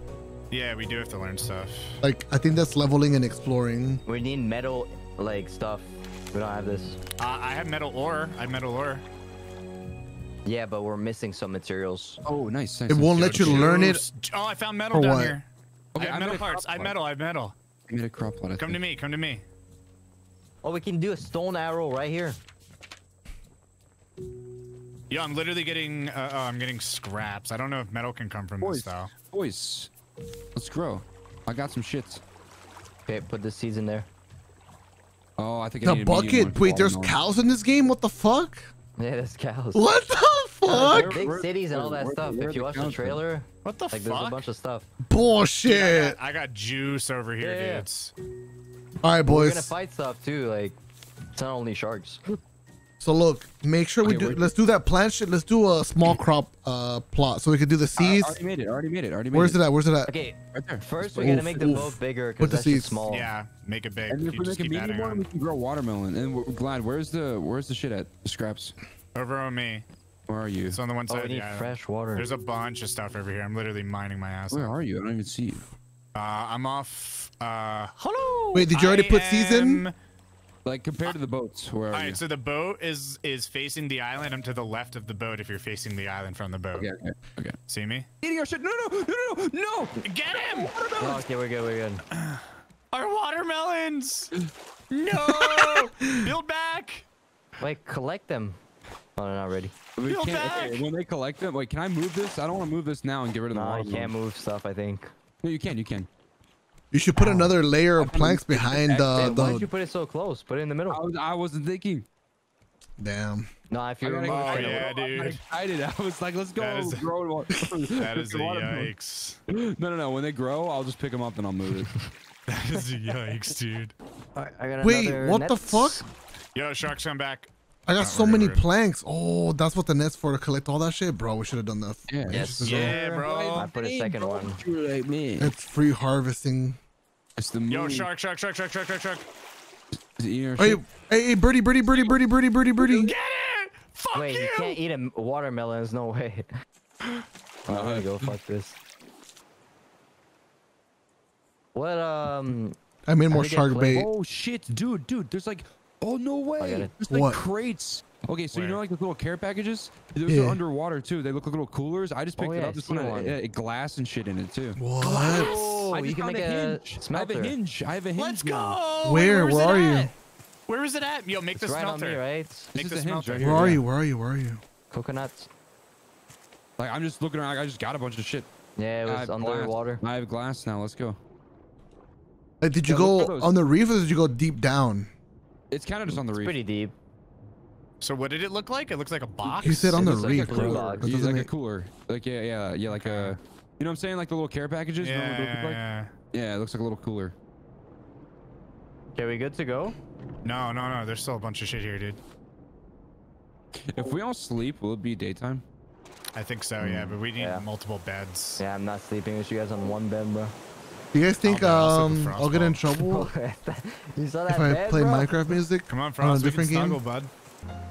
Speaker 1: Yeah, we do have to learn stuff.
Speaker 3: Like, I think that's leveling and exploring.
Speaker 2: We need metal, like stuff. We don't have this.
Speaker 1: Uh, I have metal ore. I have metal ore.
Speaker 2: Yeah, but we're missing some materials.
Speaker 4: Oh, nice. nice
Speaker 3: It won't let you learn it.
Speaker 1: Oh, I found metal
Speaker 3: For
Speaker 1: down
Speaker 3: what?
Speaker 1: here.
Speaker 4: Okay,
Speaker 1: I have
Speaker 4: I
Speaker 1: metal parts. I have metal. I have metal.
Speaker 4: I made a crop plot. I
Speaker 1: Come to me. Come to me.
Speaker 2: Oh, we can do a stone arrow right here.
Speaker 1: Yo, I'm literally getting. Uh, oh, I'm getting scraps. I don't know if metal can come from this
Speaker 4: Boys,
Speaker 1: though.
Speaker 4: boys, let's grow. I got some shits.
Speaker 2: Okay, put the seeds in there.
Speaker 4: Oh, I think I
Speaker 3: The
Speaker 4: need
Speaker 3: bucket.
Speaker 4: one
Speaker 3: Wait, there's
Speaker 4: watermelon.
Speaker 3: cows in this game. What the fuck?
Speaker 2: Yeah, there's cows.
Speaker 3: What the fuck?
Speaker 2: Big
Speaker 4: Where-
Speaker 2: cities and all that
Speaker 4: where-
Speaker 2: stuff.
Speaker 4: where
Speaker 2: If you watch the
Speaker 4: cows from?
Speaker 2: trailer,
Speaker 1: What the
Speaker 2: like there's a bunch of stuff.
Speaker 1: I
Speaker 3: Bullshit.
Speaker 1: got, I got juice over here,
Speaker 2: Yeah, yeah.
Speaker 1: dudes.
Speaker 3: All right, boys.
Speaker 2: We're gonna fight stuff too. Like, it's not only sharks.
Speaker 3: So look, make sure we
Speaker 4: Okay,
Speaker 3: do.
Speaker 4: wait.
Speaker 3: Let's do that plant shit. Let's do a small crop uh plot so we can do the seeds.
Speaker 4: I
Speaker 3: seeds.
Speaker 4: already made it. Already made it. Already made
Speaker 3: Where's
Speaker 4: it.
Speaker 3: Where's it at? Where's it at?
Speaker 2: Okay,
Speaker 4: Right there.
Speaker 2: first we
Speaker 3: Oof,
Speaker 2: gotta make the
Speaker 3: oof.
Speaker 2: boat bigger
Speaker 3: Put
Speaker 2: because
Speaker 3: the
Speaker 2: that's too
Speaker 3: seeds.
Speaker 2: small.
Speaker 1: Yeah, make it big.
Speaker 4: And if
Speaker 1: You
Speaker 4: we
Speaker 1: just
Speaker 4: make a
Speaker 1: keep
Speaker 4: medium one, we can grow watermelon. And we're glad. Where's the Where's the shit at? The scraps.
Speaker 1: Over on me.
Speaker 4: Where are you?
Speaker 1: It's on the one side
Speaker 2: we need
Speaker 1: island.
Speaker 2: fresh water.
Speaker 1: There's a bunch of stuff over here. I'm literally mining my ass.
Speaker 4: Where
Speaker 1: off.
Speaker 4: are you? I don't even see you.
Speaker 1: Uh, I'm off. Uh, hello.
Speaker 3: Wait, did you already
Speaker 1: I
Speaker 3: put seeds in?
Speaker 1: Am-
Speaker 4: Like compared to the boats, where are
Speaker 1: All
Speaker 4: you?
Speaker 1: so the boat is is facing the island. I'm to the left of the boat. If you're facing the island from the boat,
Speaker 4: Okay, okay, okay.
Speaker 1: see me?
Speaker 4: Eating our shit. No, no, no, no, no, no.
Speaker 1: Get him!
Speaker 2: Oh, okay, we're good. We're good.
Speaker 1: Our watermelons! No! Build back!
Speaker 2: Wait, collect them. Oh, they're not ready.
Speaker 4: We
Speaker 1: Feel
Speaker 4: can't,
Speaker 1: back.
Speaker 4: okay, when they collect them, wait, can I move this? I don't want to move this now and get rid of the
Speaker 2: No, you can't move stuff. I think.
Speaker 4: No, you can. You can.
Speaker 3: You should put another layer of planks behind
Speaker 2: Hey,
Speaker 3: the
Speaker 2: why did you put it so close? Put it in the
Speaker 4: I,
Speaker 2: middle.
Speaker 4: was, I wasn't thinking.
Speaker 3: Damn.
Speaker 2: No, if
Speaker 4: I
Speaker 2: you
Speaker 4: gotta
Speaker 2: remove
Speaker 4: go.
Speaker 1: Oh,
Speaker 2: it,
Speaker 1: yeah,
Speaker 4: I got
Speaker 1: dude.
Speaker 4: excited. I was like, let's go.
Speaker 1: That is-
Speaker 4: grow wa-
Speaker 1: That is a
Speaker 4: watermelon.
Speaker 1: yikes.
Speaker 4: No, no, no. When they grow, I'll just pick them up and I'll move it.
Speaker 1: That is a yikes, dude.
Speaker 2: I I got
Speaker 3: Wait,
Speaker 2: another
Speaker 3: what the fuck?
Speaker 1: Yo, sharks come back.
Speaker 3: I got
Speaker 1: Oh,
Speaker 3: so
Speaker 1: we're
Speaker 3: many
Speaker 1: good.
Speaker 3: planks. Oh, that's what the net's for to collect all that shit, bro. We should have done that.
Speaker 4: Yeah.
Speaker 2: Yes,
Speaker 3: It's,
Speaker 1: Yeah, bro.
Speaker 2: I put a second one.
Speaker 4: You Like me.
Speaker 3: it's free harvesting.
Speaker 4: It's the moon.
Speaker 1: Yo, shark, shark, shark, shark, shark, shark, shark.
Speaker 4: Is it eating our
Speaker 3: Hey, hey, hey, birdie, birdie, birdie, birdie, birdie, birdie, birdie.
Speaker 1: Get it! Fuck
Speaker 2: Wait, you
Speaker 1: you!
Speaker 2: can't eat a m- watermelons. No way. I'm gonna go. Fuck this. What um?
Speaker 3: I made more
Speaker 2: we
Speaker 3: shark bait.
Speaker 4: Oh shit, dude, dude. There's like, oh no way.
Speaker 2: got it.
Speaker 4: There's like
Speaker 3: What?
Speaker 4: crates. Okay, so you know like the little care packages? Those
Speaker 3: Yeah.
Speaker 4: are underwater too. They look like little coolers. I just
Speaker 2: Oh,
Speaker 4: picked it up. This one
Speaker 2: one.
Speaker 4: had uh, glass and shit in it too.
Speaker 3: What?
Speaker 2: Oh,
Speaker 4: I
Speaker 2: you
Speaker 4: just
Speaker 2: can
Speaker 4: found
Speaker 2: make
Speaker 4: a
Speaker 2: a
Speaker 4: hinge. I have a hinge. I have a hinge.
Speaker 1: Let's
Speaker 4: now.
Speaker 1: go!
Speaker 3: Where?
Speaker 1: Wait,
Speaker 3: Where are you?
Speaker 1: at? Where is it at? Yo, make
Speaker 2: It's
Speaker 1: the
Speaker 2: right on
Speaker 1: smelter.
Speaker 2: me, right?
Speaker 4: This
Speaker 1: Make
Speaker 4: is
Speaker 1: the
Speaker 4: the hinge
Speaker 1: smelter.
Speaker 4: right here.
Speaker 3: Where are
Speaker 4: yeah.
Speaker 3: you? Where are you? Where are you?
Speaker 2: Coconuts.
Speaker 4: Like I'm just looking around. I just got a bunch of shit.
Speaker 2: Yeah, it was
Speaker 4: have
Speaker 2: underwater.
Speaker 4: Glass. I have glass now. Let's go.
Speaker 3: Like, did you
Speaker 4: Yeah,
Speaker 3: go on the reef or did you go deep down?
Speaker 4: It's kind of just on the
Speaker 2: It's
Speaker 4: reef.
Speaker 2: pretty deep.
Speaker 1: So what did it look like? It looks like a box.
Speaker 3: You said on the
Speaker 2: It's like a
Speaker 3: reef,
Speaker 2: cooler
Speaker 3: bro.
Speaker 2: box.
Speaker 3: That
Speaker 4: Yeah,
Speaker 3: doesn't
Speaker 4: like a cooler. Like yeah, yeah, yeah, like uh, a. You know what I'm saying? Like the little care packages. You know what
Speaker 1: Yeah,
Speaker 4: like?
Speaker 1: yeah.
Speaker 4: Yeah, it looks like a little cooler.
Speaker 2: Okay, we good to go?
Speaker 1: No, no, no. There's still a bunch of shit here, dude.
Speaker 4: If we all sleep, will it be daytime?
Speaker 1: I think so, yeah. Hmm. But we need
Speaker 2: yeah.
Speaker 1: multiple beds.
Speaker 2: Yeah, I'm not sleeping with you guys on one bed, bro.
Speaker 3: Do you guys think
Speaker 1: I'll bet I'll sleep with
Speaker 3: um I'll get in trouble
Speaker 2: you saw that
Speaker 3: if I
Speaker 2: bed,
Speaker 3: play
Speaker 2: bro?
Speaker 3: Minecraft music?
Speaker 1: Come on,
Speaker 3: On a
Speaker 1: Frost. We can
Speaker 3: different game?
Speaker 1: snuggle, bud.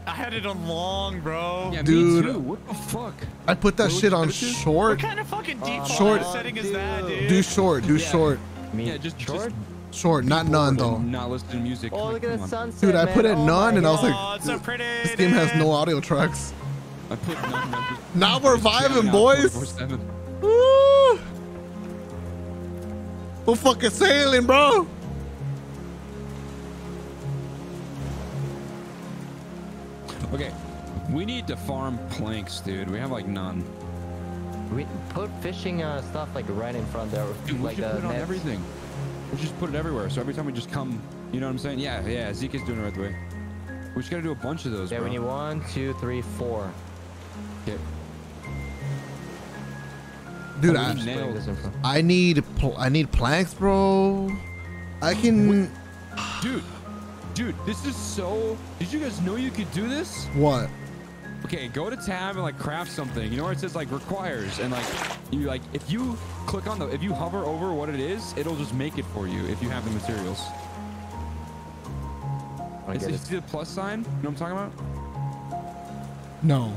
Speaker 1: I had it on long, bro.
Speaker 4: Yeah,
Speaker 3: Dude.
Speaker 4: me too. What the fuck?
Speaker 3: I put that
Speaker 4: What
Speaker 3: shit on
Speaker 4: put it to?
Speaker 1: What
Speaker 3: short.
Speaker 1: kind of fucking default
Speaker 3: Short.
Speaker 1: setting is that, dude?
Speaker 3: Do short. Do
Speaker 4: Yeah.
Speaker 3: short.
Speaker 2: Me
Speaker 4: Yeah, just-
Speaker 2: short.
Speaker 3: Short. Not none though.
Speaker 4: Not listening to music.
Speaker 2: Oh,
Speaker 4: Like,
Speaker 2: look at
Speaker 4: come
Speaker 2: the sunset,
Speaker 3: Dude, I put it
Speaker 2: oh
Speaker 3: none
Speaker 2: my
Speaker 3: and I was like,
Speaker 1: oh, so pretty.
Speaker 3: This game has no audio tracks.
Speaker 4: I put none. I'm
Speaker 3: Now we're vibing,
Speaker 4: out
Speaker 3: boys.
Speaker 4: 24/7.
Speaker 3: Woo! We're fucking sailing, bro.
Speaker 4: Okay, we need to farm planks, dude. We have like none.
Speaker 2: We put fishing uh, stuff like right in front there,
Speaker 4: Dude, we
Speaker 2: like
Speaker 4: should
Speaker 2: the
Speaker 4: put it on
Speaker 2: nets.
Speaker 4: everything. We just put it everywhere. So every time we just come, you know what I'm saying? Yeah, yeah. Zeke is doing it right the way. We just gotta do a bunch of those,
Speaker 2: Yeah,
Speaker 4: bro.
Speaker 2: we need one, two, three, four.
Speaker 4: Okay.
Speaker 3: Dude, I,
Speaker 4: we need
Speaker 2: Putting
Speaker 4: nails.
Speaker 2: this in front.
Speaker 3: I need pl- I need planks, bro. I can
Speaker 4: Dude, dude, this is so. Did you guys know you could do this?
Speaker 3: what?
Speaker 4: Okay, go to tab and like craft something. You know where it says like requires and like you like if you click on the if you hover over what it is, it'll just make it for you if you have the materials.
Speaker 2: I
Speaker 4: Is
Speaker 2: get
Speaker 4: it
Speaker 2: it.
Speaker 4: see the plus sign? You know what I'm talking about?
Speaker 3: No.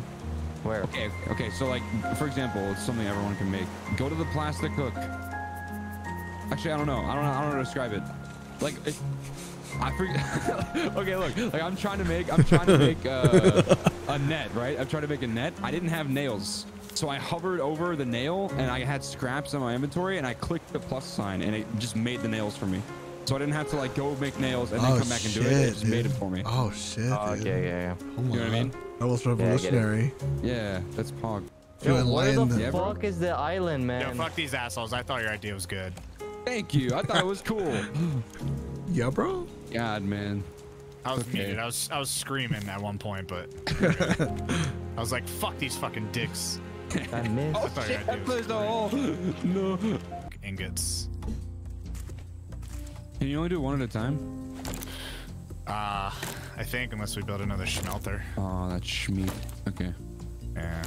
Speaker 2: Where?
Speaker 4: Okay, okay. So like for example, it's something everyone can make. Go to the plastic hook. Actually, I don't know. I don't know. I don't know how to describe it. Like, it, I forget. okay, look. Like I'm trying to make. I'm trying to make uh, a net, right? I'm trying to make a net. I didn't have nails, so I hovered over the nail, and I had scraps in my inventory, and I clicked the plus sign, and it just made the nails for me. So I didn't have to like go make nails and then
Speaker 3: Oh
Speaker 4: come back and
Speaker 3: shit,
Speaker 4: do it. It just made it for me.
Speaker 3: Oh shit.
Speaker 2: Oh,
Speaker 3: dude.
Speaker 2: okay, yeah, yeah.
Speaker 3: Oh
Speaker 4: You know what I mean?
Speaker 3: God. That was
Speaker 2: I get it.
Speaker 3: revolutionary.
Speaker 4: Yeah, that's Pog.
Speaker 3: You
Speaker 2: Yo, where the
Speaker 3: enlightened-
Speaker 4: Yeah, bro.
Speaker 2: fuck is the island, man?
Speaker 1: Yo,
Speaker 2: man?
Speaker 1: fuck these assholes. I thought your idea was good.
Speaker 4: Thank you. I thought it was cool.
Speaker 3: Yeah, bro.
Speaker 4: God, man.
Speaker 1: I was
Speaker 4: Okay.
Speaker 1: muted. I was I was screaming at one point, but I was like, "Fuck these fucking dicks."
Speaker 2: I missed.
Speaker 4: Oh
Speaker 1: thought your
Speaker 4: shit!
Speaker 1: idea
Speaker 4: I
Speaker 1: was
Speaker 4: placed a hole. No.
Speaker 1: Ingots.
Speaker 4: Can you only do one at a time?
Speaker 1: Uh, I think unless we build another smelter.
Speaker 4: Oh, that's schmeat. Okay.
Speaker 1: Yeah.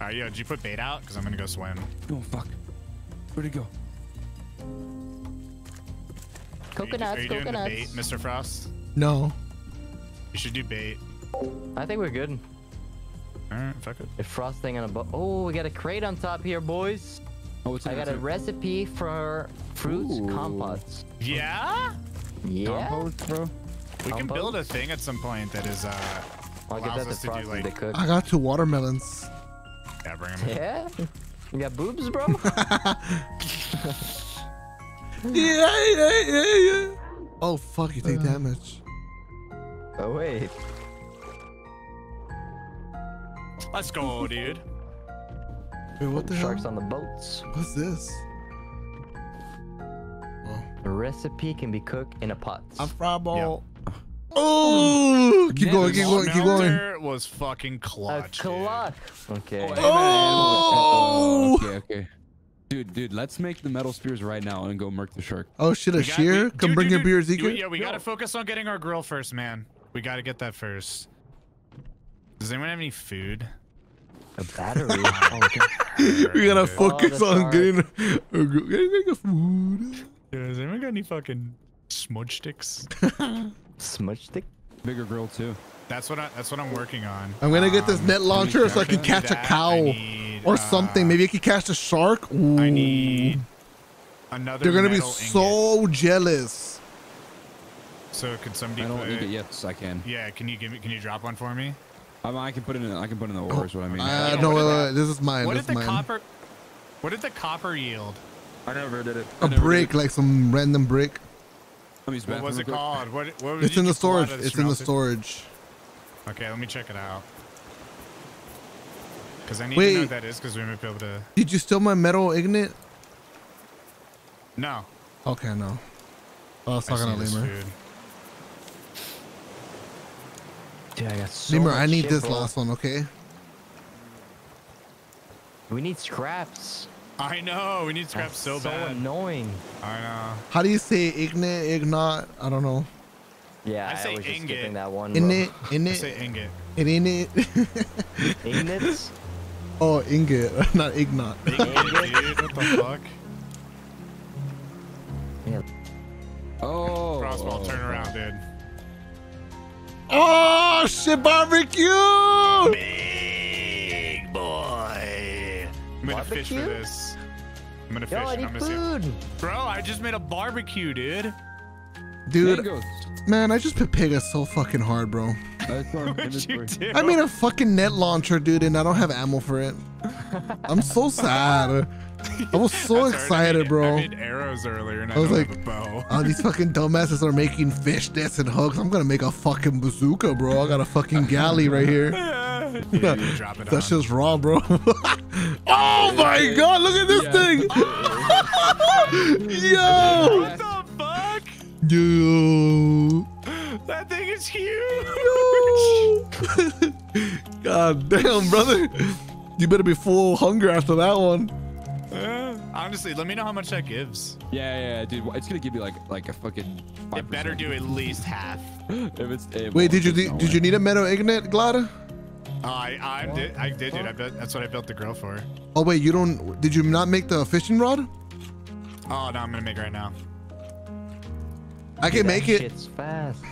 Speaker 1: Uh, yo, did you put bait out? Because I'm gonna go swim.
Speaker 4: Oh fuck. Where'd it go?
Speaker 1: Are you,
Speaker 2: Coconuts,
Speaker 1: are you doing the
Speaker 2: coconuts.
Speaker 1: bait, Mr. Frost?
Speaker 3: No.
Speaker 1: You should do bait.
Speaker 2: I think we're good.
Speaker 1: Alright, fuck it.
Speaker 2: The frosting on a boat. Oh, we got a crate on top here, boys.
Speaker 4: Oh, what's in
Speaker 2: I got a recipe for fruits
Speaker 4: Ooh.
Speaker 2: compots.
Speaker 1: Yeah?
Speaker 2: Yeah.
Speaker 4: Compost, bro.
Speaker 1: We can build a thing at some point that is, uh,
Speaker 2: I'll give
Speaker 1: allows
Speaker 2: that to
Speaker 1: us to do, like-
Speaker 2: to cook.
Speaker 3: I got two watermelons.
Speaker 1: yeah, bring 'em in.
Speaker 2: Yeah? You got boobs, bro?
Speaker 3: Yeah, yeah, yeah, yeah. Oh fuck! You take
Speaker 2: Uh.
Speaker 3: damage.
Speaker 2: oh, wait.
Speaker 1: Let's go, dude.
Speaker 3: Wait, what the hell?
Speaker 2: Sharks on the boats.
Speaker 3: What's this? Oh.
Speaker 2: The recipe can be cooked in a pot.
Speaker 3: A fireball. Oh! Keep going, keep going, keep going.
Speaker 1: Smelter was fucking clutch.
Speaker 2: A
Speaker 1: clutch. dude.
Speaker 2: clock. Okay.
Speaker 3: Oh!
Speaker 4: Okay, okay. Dude, dude, let's make the metal spears right now and go murk the shark.
Speaker 3: Oh shit! A
Speaker 1: We got-
Speaker 3: shear?
Speaker 1: we-
Speaker 3: Come
Speaker 1: dude,
Speaker 3: bring
Speaker 1: dude,
Speaker 3: your beer,
Speaker 1: dude.
Speaker 3: Zeke.
Speaker 1: Yeah, we gotta focus on getting our grill first, man. We gotta get that first. Does anyone have any food?
Speaker 2: A battery.
Speaker 1: Oh,
Speaker 3: We gotta focus oh,
Speaker 2: the
Speaker 3: on
Speaker 2: shark.
Speaker 3: getting, getting a food.
Speaker 1: Dude, Has anyone got any fucking smudge sticks?
Speaker 2: Smudge stick.
Speaker 4: Bigger grill too.
Speaker 1: That's what I. That's what I'm working on.
Speaker 3: I'm gonna get this
Speaker 1: Um,
Speaker 3: net launcher so I can
Speaker 1: definitely
Speaker 3: catch a cow
Speaker 1: need,
Speaker 3: or
Speaker 1: uh,
Speaker 3: something. Maybe I can catch a shark. Ooh.
Speaker 1: I need another.
Speaker 3: They're gonna be
Speaker 1: metal ingot.
Speaker 3: so jealous.
Speaker 1: So could somebody?
Speaker 4: I don't
Speaker 1: put,
Speaker 4: think it yes, I can.
Speaker 1: Yeah, can you give me? Can you drop one for me?
Speaker 4: I, I can put it in. I can put it in the ore. Is what I mean.
Speaker 3: Uh,
Speaker 1: Yeah,
Speaker 3: no,
Speaker 1: what
Speaker 3: wait,
Speaker 1: did
Speaker 3: wait, wait, this is mine.
Speaker 1: What
Speaker 3: This
Speaker 1: did the
Speaker 3: mine.
Speaker 1: copper? What did the copper yield?
Speaker 4: I never did it.
Speaker 3: A brick, like some random brick.
Speaker 4: Let me use
Speaker 1: What was it called? What? What was
Speaker 3: It's in the storage. It's in the storage.
Speaker 1: Okay, let me check it out. Because I need to know what that is. Because we might be able to.
Speaker 3: Did you steal my metal ignite?
Speaker 1: No.
Speaker 3: Okay, no. Oh, it's
Speaker 1: not gonna
Speaker 3: Lemur.
Speaker 1: food.
Speaker 2: Dude, I got so
Speaker 3: Lemur,
Speaker 2: much
Speaker 3: I need
Speaker 2: shit,
Speaker 3: this
Speaker 2: bro.
Speaker 3: last one, okay?
Speaker 2: We need scraps.
Speaker 1: I know. We need scrap
Speaker 2: That's
Speaker 1: so,
Speaker 2: so
Speaker 1: bad.
Speaker 2: annoying.
Speaker 1: I know.
Speaker 3: How do you say ignite, ignite? I don't know.
Speaker 2: Yeah,
Speaker 1: I
Speaker 2: I,
Speaker 1: say
Speaker 2: was just
Speaker 1: ingot.
Speaker 2: skipping that one.
Speaker 3: Init,
Speaker 1: I
Speaker 3: init,
Speaker 1: say ingot.
Speaker 3: it init.
Speaker 2: Ingots?
Speaker 3: oh, ingot, not ignite.
Speaker 1: Ingot, dude. What the fuck?
Speaker 2: Yeah.
Speaker 4: Oh.
Speaker 1: Crossball, turn around, dude.
Speaker 3: Oh shit, barbecue!
Speaker 1: Big boy. I'm gonna fish for this. I'm gonna fish.
Speaker 2: Yo, I
Speaker 1: I'm
Speaker 2: need
Speaker 1: gonna see.
Speaker 2: food.
Speaker 1: Bro, I just made a barbecue, dude.
Speaker 3: Dude,
Speaker 4: Mangoes.
Speaker 3: man, I just put Pegasus so fucking hard, bro.
Speaker 4: That's
Speaker 1: What'd you
Speaker 4: inventory.
Speaker 1: do?
Speaker 3: I made a fucking net launcher, dude, and I don't have ammo for it. I'm so sad. I was so
Speaker 1: That's alright. I
Speaker 3: excited,
Speaker 1: made- I
Speaker 3: bro.
Speaker 1: made arrows earlier, and I,
Speaker 3: I was
Speaker 1: don't
Speaker 3: like-
Speaker 1: have a bow.
Speaker 3: All these fucking dumbasses are making fish nets and hooks. I'm gonna make a fucking bazooka, bro. I got a fucking galley right here.
Speaker 1: yeah, you drop it on.
Speaker 3: That's just raw, bro. oh my god, look at this
Speaker 4: Yeah.
Speaker 3: thing. Yo,
Speaker 1: What the fuck?
Speaker 3: yo,
Speaker 1: That thing is huge.
Speaker 3: yo. god damn, brother. You better be full of hunger after that one.
Speaker 1: Uh, honestly, let me know how much that gives.
Speaker 4: Yeah, yeah, dude. It's gonna give you like like a fucking. 5%.
Speaker 1: It better do at least half.
Speaker 4: If it's. It
Speaker 3: Wait, did you
Speaker 4: there's no
Speaker 3: did you need a metal ignite, Glada?
Speaker 1: Uh, I I did I did dude. I built, that's what I built the grill for.
Speaker 3: Oh wait, you don't? Did you not make the fishing rod?
Speaker 1: Oh no, I'm gonna make it right now.
Speaker 3: I can
Speaker 2: Dude,
Speaker 3: make
Speaker 2: that
Speaker 3: it.
Speaker 2: It's fast.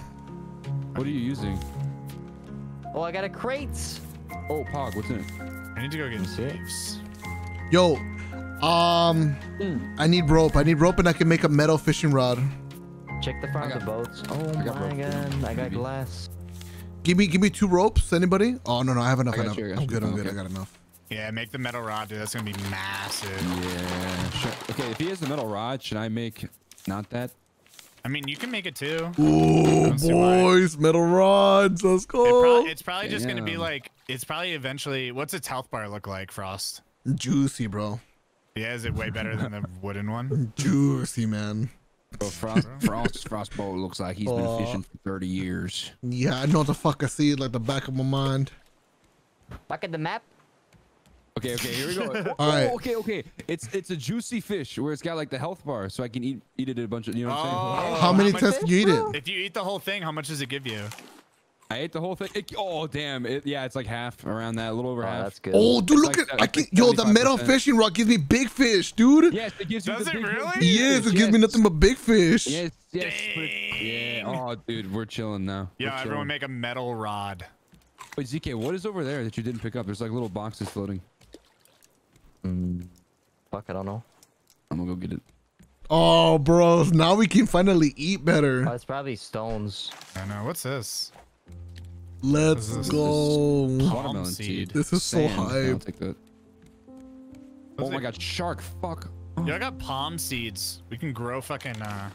Speaker 4: What are you using?
Speaker 2: Oh, I got a crate.
Speaker 4: Oh, Pog. What's in it?
Speaker 1: I need to go get
Speaker 2: see it?
Speaker 3: Yo, um, I need rope. I need rope, and I can make a metal fishing rod.
Speaker 2: Check the front of the
Speaker 4: got-
Speaker 2: boats. Oh
Speaker 4: I
Speaker 2: my
Speaker 4: rope too,
Speaker 2: god, I got glass.
Speaker 3: Give me, give me two ropes. Anybody? Oh no, no, I have enough.
Speaker 4: I
Speaker 3: enough.
Speaker 4: You, I
Speaker 3: I'm good. I'm good. I got enough.
Speaker 1: Yeah, make the metal rod, dude. That's gonna be massive.
Speaker 4: Yeah. Sure. Okay, if he has the metal rod, should I make not that?
Speaker 1: I mean, you can make it too.
Speaker 3: Ooh,
Speaker 1: Don't see why.
Speaker 3: boys, metal rods. Let's
Speaker 1: It
Speaker 3: go.
Speaker 1: it's probably just gonna be like. It's probably eventually. What's its health bar look like, Frost?
Speaker 3: Juicy, bro.
Speaker 1: Yeah, is it way better than the wooden one?
Speaker 3: Juicy, man.
Speaker 4: Bro, Frost, Frost, Frostbolt looks like he's been fishing for 30 years.
Speaker 3: Yeah, I know what the fuck I see it like the back of my mind.
Speaker 2: Back at the map.
Speaker 4: Okay, okay, here we go. Oh,
Speaker 3: All right.
Speaker 4: okay, okay. It's it's a juicy fish where it's got like the health bar, so I can eat eat it a bunch of. You know what I'm saying?
Speaker 1: Oh,
Speaker 3: How many
Speaker 1: much-
Speaker 3: times can you eat it?
Speaker 1: If you eat the whole thing, how much does it give you?
Speaker 4: I ate the whole thing. It, oh damn! It, yeah, it's like half around that, a little over
Speaker 2: Oh,
Speaker 4: half.
Speaker 2: that's good.
Speaker 3: Oh, dude,
Speaker 4: It's
Speaker 3: look
Speaker 4: like
Speaker 3: at I can
Speaker 4: like
Speaker 3: yo the metal fishing rod gives me big fish, dude.
Speaker 4: Yes, it gives you
Speaker 1: Does
Speaker 4: the
Speaker 1: it
Speaker 4: big
Speaker 1: really?
Speaker 4: big
Speaker 3: Yes,
Speaker 4: fish,
Speaker 3: it gives me nothing but big fish.
Speaker 4: Yes, yes. but yeah. Oh, dude, we're chilling now.
Speaker 1: Yeah,
Speaker 4: We're
Speaker 1: everyone
Speaker 4: chilling.
Speaker 1: make a metal rod.
Speaker 4: Wait, ZK, what is over there that you didn't pick up? There's like little boxes floating.
Speaker 2: Mm, fuck, I don't know.
Speaker 4: I'm gonna go get it.
Speaker 3: Oh, bro, now we can finally eat
Speaker 2: Oh,
Speaker 3: better.
Speaker 2: it's probably stones.
Speaker 1: I know. What's this?
Speaker 3: Let's
Speaker 1: This is-
Speaker 3: go.
Speaker 4: Watermelon
Speaker 1: seed.
Speaker 4: seed.
Speaker 3: This is so
Speaker 4: Sand. I'll take that. Oh my god, shark! Fuck.
Speaker 1: Yo, I got palm seeds. We can grow fucking. Uh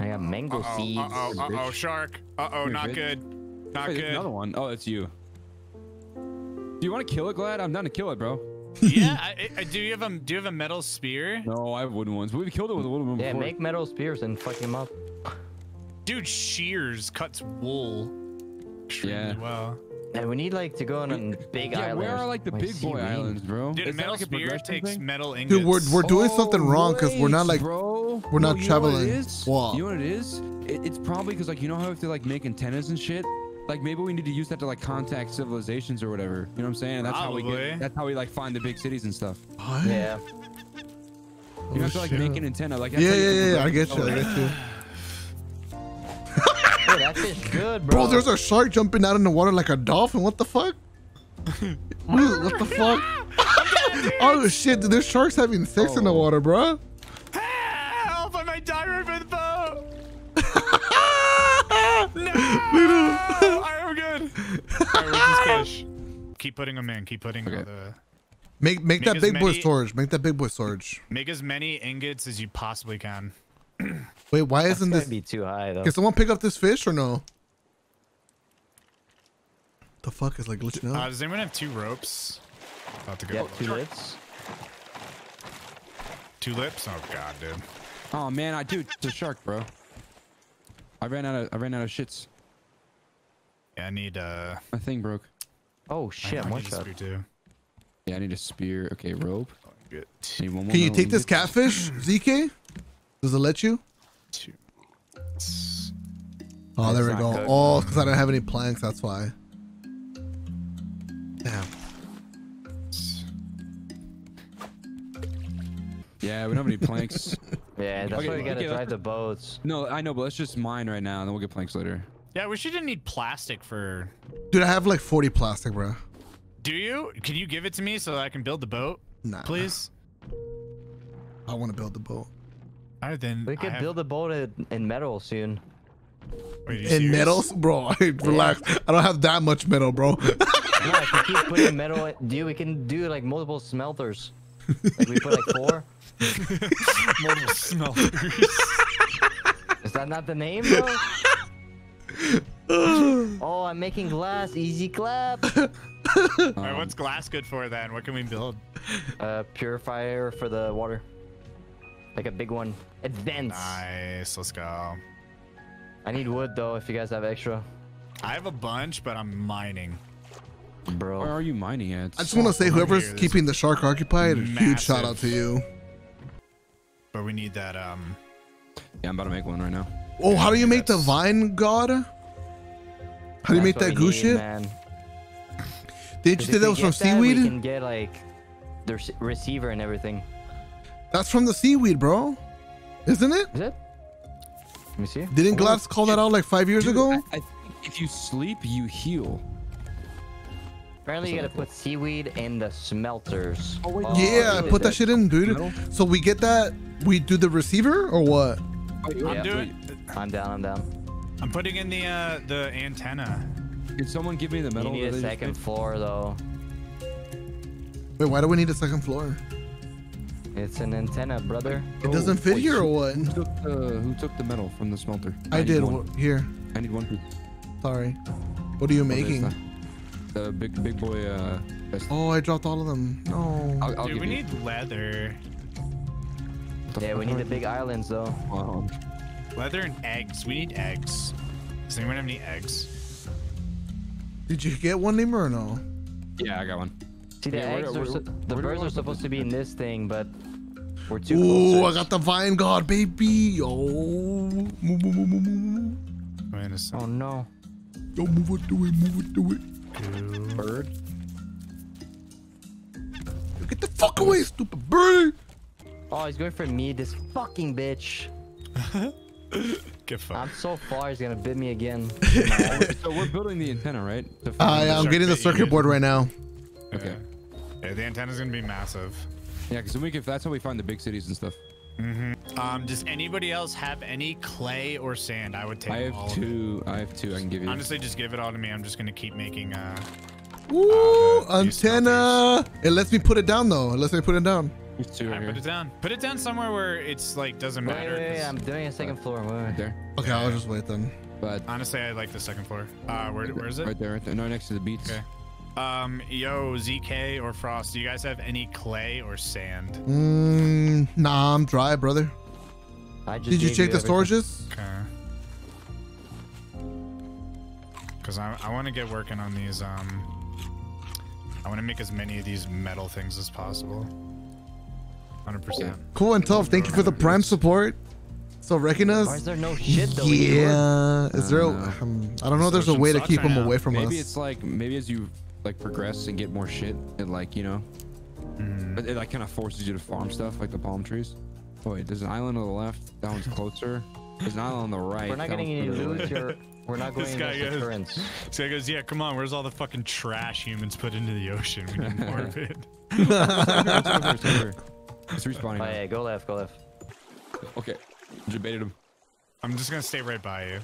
Speaker 2: I got mango
Speaker 1: oh.
Speaker 2: seeds.
Speaker 1: Uh oh. Uh oh. Shark. Uh oh. Not
Speaker 4: good.
Speaker 1: good. Not
Speaker 4: Wait,
Speaker 1: good.
Speaker 4: another one. Oh, it's you. Do you want to kill it, Gladd? I'm down to kill it, bro.
Speaker 1: yeah. I, I, do you have a Do you have a metal spear?
Speaker 4: No, I have wooden ones. We've killed it with a wooden one
Speaker 2: Yeah,
Speaker 4: before.
Speaker 2: make metal spears and fuck him up.
Speaker 1: Dude, shears cuts wool extremely
Speaker 4: Yeah.
Speaker 1: well.
Speaker 2: And we need like to go on a big
Speaker 4: yeah,
Speaker 2: island.
Speaker 4: where are like the
Speaker 2: with
Speaker 4: big boy
Speaker 2: seaweed.
Speaker 4: islands, bro?
Speaker 1: Dude,
Speaker 4: Is that
Speaker 1: metal
Speaker 4: like a
Speaker 1: spear takes
Speaker 4: thing?
Speaker 1: metal ingots.
Speaker 3: Dude, we're we're doing
Speaker 4: Oh,
Speaker 3: something wrong because we're not like
Speaker 4: bro.
Speaker 3: we're not
Speaker 4: No, you know what
Speaker 3: traveling.
Speaker 4: it is?
Speaker 3: What?
Speaker 4: You know what it is? It, it's probably because like you know how if they like make antennas and shit. Like maybe we need to use that to like contact civilizations or whatever. You know what I'm saying? And that's how we get. That's how we like find the big cities and stuff.
Speaker 3: What?
Speaker 2: Yeah.
Speaker 4: You have to
Speaker 3: Oh,
Speaker 4: like
Speaker 3: shit.
Speaker 4: make an antenna. Like
Speaker 3: Yeah, yeah, yeah, I get you. I get you.
Speaker 2: Dude, that fish good, bro.
Speaker 3: Bro, there's a shark jumping out in the water like a dolphin. What the fuck? Dude, what the fuck? oh shit, dude, there's sharks having sex in the
Speaker 4: Oh.
Speaker 3: water, bro.
Speaker 1: Help! I might die right by the boat. No! I'm good. Alright, where's this fish? Keep putting them in. Keep putting
Speaker 4: Okay.
Speaker 1: the.
Speaker 3: Make make
Speaker 1: Make
Speaker 3: that
Speaker 1: as
Speaker 3: big boy storage. Make that big boy storage.
Speaker 1: Make as many ingots as you possibly can.
Speaker 3: Wait, why isn't
Speaker 2: gonna
Speaker 3: this?
Speaker 2: be too high though.
Speaker 3: Can someone pick up this fish or no? The fuck is like glitching
Speaker 1: Uh,
Speaker 3: out?
Speaker 1: does anyone have two ropes? About to go.
Speaker 2: Yeah, two lips.
Speaker 1: Two lips? Oh god, dude.
Speaker 4: Oh man, I do. it's a shark, bro. I ran out of I ran out of shits.
Speaker 1: Yeah, I need uh.
Speaker 4: My thing broke.
Speaker 2: Oh shit,
Speaker 1: I
Speaker 2: one
Speaker 1: need a spear too.
Speaker 4: Yeah, I need a spear. Okay, rope.
Speaker 1: Good.
Speaker 4: Need one more
Speaker 3: Can you take this catfish, ZK? Does it let you?
Speaker 1: Two.
Speaker 3: Oh, there we go.
Speaker 2: good.
Speaker 3: Oh, because I don't have any planks. That's why. Damn.
Speaker 4: Yeah, we don't have any planks.
Speaker 2: Yeah, that's
Speaker 4: Okay,
Speaker 2: why we gotta
Speaker 4: okay,
Speaker 2: drive the boats.
Speaker 4: no, I know, but let's just mine right now, and then we'll get planks later.
Speaker 1: Yeah, we shouldn't need plastic for.
Speaker 3: Dude, I have like 40 plastic, bro.
Speaker 1: Do you? Can you give it to me so that I can build the boat,
Speaker 3: Nah.
Speaker 1: please?
Speaker 3: I want to build the boat.
Speaker 1: All right, then.
Speaker 2: We
Speaker 1: I
Speaker 2: could
Speaker 1: have-
Speaker 2: build a boat in, in metal soon.
Speaker 1: Wait,
Speaker 3: In
Speaker 1: serious?
Speaker 3: metals, bro. Relax. I don't have that much metal, bro.
Speaker 2: No, if we keep putting metal, in, dude, we can do like multiple smelters. Like we put like four.
Speaker 1: Multiple smelters.
Speaker 2: Is that not the name, bro? oh, I'm making glass. Easy clap.
Speaker 1: All right, what's glass good for then? What can we build?
Speaker 2: Uh, purifier for the water. Like a big one. Advanced.
Speaker 1: Nice. Let's go.
Speaker 2: I need wood though. If you guys have extra,
Speaker 1: I have a bunch, but I'm mining.
Speaker 2: bro.
Speaker 4: Where are you mining at?
Speaker 3: I just want to say, whoever's
Speaker 1: here,
Speaker 3: keeping the shark occupied, huge shout out to you.
Speaker 1: But we need that. Um.
Speaker 4: Yeah, I'm about to make one right now.
Speaker 3: Oh, how do you make the vine goo? How do you
Speaker 2: That's
Speaker 3: make that
Speaker 2: we
Speaker 3: goose
Speaker 2: need,
Speaker 3: shit?
Speaker 2: Man.
Speaker 3: Didn't
Speaker 2: 'Cause
Speaker 3: you say
Speaker 2: if
Speaker 3: that was from
Speaker 2: get that, We can get like the receiver and everything.
Speaker 3: That's from the seaweed, bro. Isn't it?
Speaker 2: Is it? Let me see.
Speaker 3: Didn't Glass call that out like five years
Speaker 4: Dude,
Speaker 3: ago?
Speaker 4: I, I think if you sleep, you heal.
Speaker 2: Apparently, you gotta put seaweed in the smelters.
Speaker 4: Oh, wait.
Speaker 3: yeah,
Speaker 2: really?
Speaker 3: put that shit in, dude.
Speaker 4: Metal?
Speaker 3: So we get that. We do the receiver or what?
Speaker 1: I'm
Speaker 2: Yeah.
Speaker 1: doing.
Speaker 2: I'm down. I'm down.
Speaker 1: I'm putting in the uh the antenna.
Speaker 4: Can someone give me the
Speaker 2: You
Speaker 4: metal?
Speaker 2: need
Speaker 4: that
Speaker 2: a second floor though.
Speaker 3: Wait, why do we need a second floor?
Speaker 2: It's an antenna, brother.
Speaker 3: It doesn't fit
Speaker 4: wait,
Speaker 3: here or
Speaker 4: who-
Speaker 3: what?
Speaker 4: Who took the Who took the metal from the smelter?
Speaker 3: I
Speaker 4: need
Speaker 3: did.
Speaker 4: one.
Speaker 3: Here.
Speaker 4: I need one. piece.
Speaker 3: Sorry. What are you
Speaker 4: Oh,
Speaker 3: making?
Speaker 4: The, the big big boy. Uh, vest.
Speaker 3: Oh, I dropped all of them. No.
Speaker 4: I'll, I'll
Speaker 1: Dude, we
Speaker 4: you-
Speaker 1: need leather.
Speaker 2: Yeah, we need the big islands though.
Speaker 4: Wow.
Speaker 1: Leather and eggs. We need eggs. Does anyone have any eggs?
Speaker 3: Did you get one, Nemo, or no?
Speaker 4: Yeah, I got one.
Speaker 2: See, the
Speaker 4: Yeah,
Speaker 2: eggs are
Speaker 4: where-
Speaker 2: su-
Speaker 4: where
Speaker 2: the
Speaker 4: do
Speaker 2: birds are supposed to be in this thing, but we're too
Speaker 3: Ooh,
Speaker 2: close.
Speaker 3: I got the Vine goo, baby. Oh, move, move, move, move, move.
Speaker 1: Wait a second.
Speaker 2: Oh no.
Speaker 3: Yo, move it, do it, move it, do it.
Speaker 4: Bird.
Speaker 3: Get the fuck away, stupid bird.
Speaker 2: Oh, he's going for me, this fucking bitch.
Speaker 1: Get fucked.
Speaker 2: I'm so far, he's gonna bit me again.
Speaker 4: so we're building the antenna, right?
Speaker 3: Uh, yeah, I'm getting the circuit board right now.
Speaker 4: Okay.
Speaker 1: Yeah, the antenna's gonna be massive.
Speaker 4: Yeah, because we can. That's how we find the big cities and stuff.
Speaker 1: Um, does anybody else have any clay or sand? I would take
Speaker 4: I
Speaker 1: all
Speaker 4: have
Speaker 1: of
Speaker 4: two. I have two. I can give you.
Speaker 1: Honestly, just give it all to me. I'm just gonna keep making. Uh,
Speaker 3: Woo,
Speaker 1: Uh, these
Speaker 3: antenna. It lets me put it down though. It lets me put it down.
Speaker 4: There's two
Speaker 1: I
Speaker 4: right
Speaker 1: put it down. Put it down somewhere where it's like doesn't
Speaker 2: Wait,
Speaker 1: matter.
Speaker 2: wait, wait,
Speaker 1: 'cause
Speaker 2: I'm doing a second floor. Wait, wait.
Speaker 4: Right there.
Speaker 3: Okay, I'll just wait then.
Speaker 4: But
Speaker 1: Honestly, I like the second floor. Uh, where, where is it?
Speaker 4: right there, right there. No, next to the beats.
Speaker 1: Okay. Um, yo, ZK or Frost, do you guys have any clay or sand?
Speaker 3: Mm, nah, I'm dry, brother.
Speaker 2: I just
Speaker 3: Did you
Speaker 2: gave
Speaker 3: check the
Speaker 2: everything.
Speaker 3: storages?
Speaker 1: Okay. Because I, I want to get working on these. Um, I want to make as many of these metal things as possible. 100%.
Speaker 3: Cool and tough. Thank you for the prime support. So wrecking us.
Speaker 2: Why is there no shit though? when you?
Speaker 3: Yeah. Is there? A, um, I don't know. if There's a way to keep them away from
Speaker 4: Maybe
Speaker 3: us.
Speaker 4: Maybe it's like maybe as you like progress and get more shit, and like you know,
Speaker 1: Mm.
Speaker 4: but it like kind of forces you to farm stuff like the palm trees. Oh wait, there's an island on the left. That one's closer. There's an island on the right.
Speaker 2: We're not getting any
Speaker 4: further away.
Speaker 2: loot. You're, we're not going
Speaker 1: This guy
Speaker 2: against
Speaker 1: goes-
Speaker 2: currents.
Speaker 1: So he goes, yeah, come on. Where's all the fucking trash humans put into the ocean? We need more of it.
Speaker 4: It's over here, it's over. It's respawning.
Speaker 2: Oh yeah, go left, go left.
Speaker 4: Okay, just baited him.
Speaker 1: I'm just gonna stay right by you.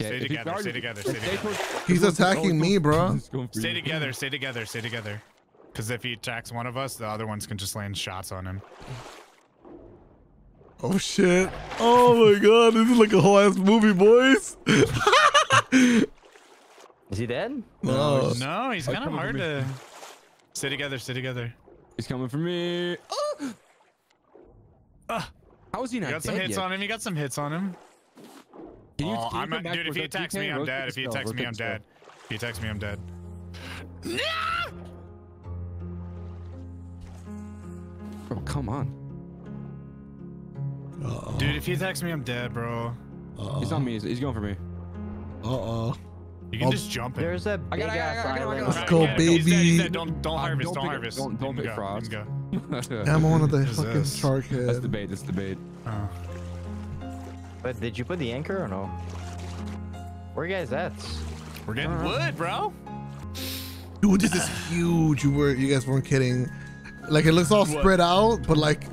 Speaker 4: Yeah,
Speaker 1: Stay
Speaker 4: if he's
Speaker 1: together,
Speaker 4: already-
Speaker 1: stay together,
Speaker 4: Stay
Speaker 1: stay together.
Speaker 3: He's attacking me, bro.
Speaker 4: he's going for
Speaker 1: Stay together, stay together, stay together. Because if he attacks one of us, the other ones can just land shots on him.
Speaker 3: Oh shit! Oh my god! This is like a whole ass movie, boys.
Speaker 2: Is he dead?
Speaker 3: No.
Speaker 1: No, he's
Speaker 4: Oh,
Speaker 1: kind of hard to. Stay together, stay together.
Speaker 4: He's coming for me. Oh!
Speaker 1: Ah.
Speaker 4: How is he not
Speaker 1: You
Speaker 4: not
Speaker 1: got some hits
Speaker 4: yet?
Speaker 1: on him. You got some hits on him.
Speaker 4: Can you,
Speaker 1: oh,
Speaker 4: can
Speaker 1: I'm
Speaker 4: come back
Speaker 1: dude. If he attacks me, I'm dead. If he attacks me, I'm dead. If he attacks me, I'm dead.
Speaker 4: Bro, come on.
Speaker 3: Uh
Speaker 1: Dude, if he attacks me, I'm dead, bro.
Speaker 3: Uh oh.
Speaker 4: He's on me. He's, he's going for me.
Speaker 3: Uh oh.
Speaker 1: You can
Speaker 3: Oh.
Speaker 1: just jump it.
Speaker 2: There's a
Speaker 4: I
Speaker 2: big
Speaker 4: got it, I
Speaker 2: ass
Speaker 4: got it, I got it, I got it.
Speaker 2: island.
Speaker 3: Let's go,
Speaker 1: he's dead, he's
Speaker 3: baby.
Speaker 1: dead. Don't don't harvest.
Speaker 4: don't
Speaker 1: Don't harvest.
Speaker 4: don't- don't
Speaker 1: Let him
Speaker 4: pick
Speaker 1: go, let
Speaker 4: frogs.
Speaker 3: I'm one of the fucking
Speaker 1: this?
Speaker 3: shark
Speaker 4: That's
Speaker 3: head.
Speaker 4: the bait. That's the bait.
Speaker 1: Oh.
Speaker 2: But did you put the anchor or no? Where you guys at?
Speaker 1: We're getting uh-huh. wood, bro.
Speaker 3: Dude, this is huge. You were, you guys weren't kidding. Like it looks all
Speaker 1: What?
Speaker 3: spread out, but like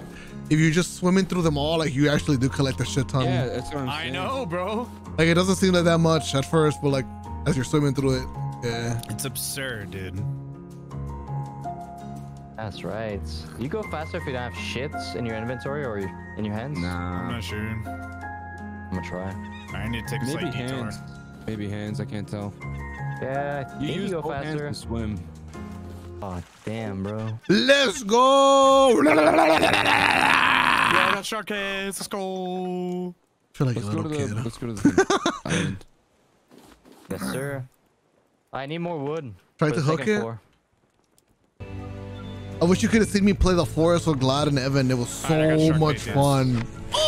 Speaker 3: if you're just swimming through them all, like you actually do collect a shit ton.
Speaker 4: yeah, that's what I'm saying.
Speaker 1: I know, bro.
Speaker 3: Like it doesn't seem like that much at first, but like as you're swimming through it, yeah.
Speaker 1: It's absurd, dude.
Speaker 2: That's right. You go faster if you don't have shits in your inventory or in your hands.
Speaker 4: Nah, I'm
Speaker 1: not sure.
Speaker 2: I'm gonna try.
Speaker 1: I need to take a
Speaker 4: Maybe
Speaker 1: slight detour.
Speaker 4: hands. Maybe hands. I can't tell.
Speaker 2: Yeah,
Speaker 4: You
Speaker 2: think you,
Speaker 4: use
Speaker 2: go
Speaker 4: both hands
Speaker 2: faster.
Speaker 4: to swim.
Speaker 2: Oh damn, bro.
Speaker 3: Let's go.
Speaker 1: Yeah, that's shark heads. Let's go.
Speaker 3: I feel like
Speaker 4: Let's
Speaker 3: a
Speaker 4: go to
Speaker 3: little
Speaker 4: the.
Speaker 3: kid.
Speaker 4: Let's go to the island.
Speaker 2: Yes, sir. I need more wood.
Speaker 3: Try to hook it?
Speaker 2: floor.
Speaker 3: I wish you could have seen me play the forest with Gladd and Evan. It was
Speaker 1: Alright, I got
Speaker 3: so
Speaker 1: shark
Speaker 3: much
Speaker 1: bait,
Speaker 3: fun.
Speaker 1: Let's fucking go. I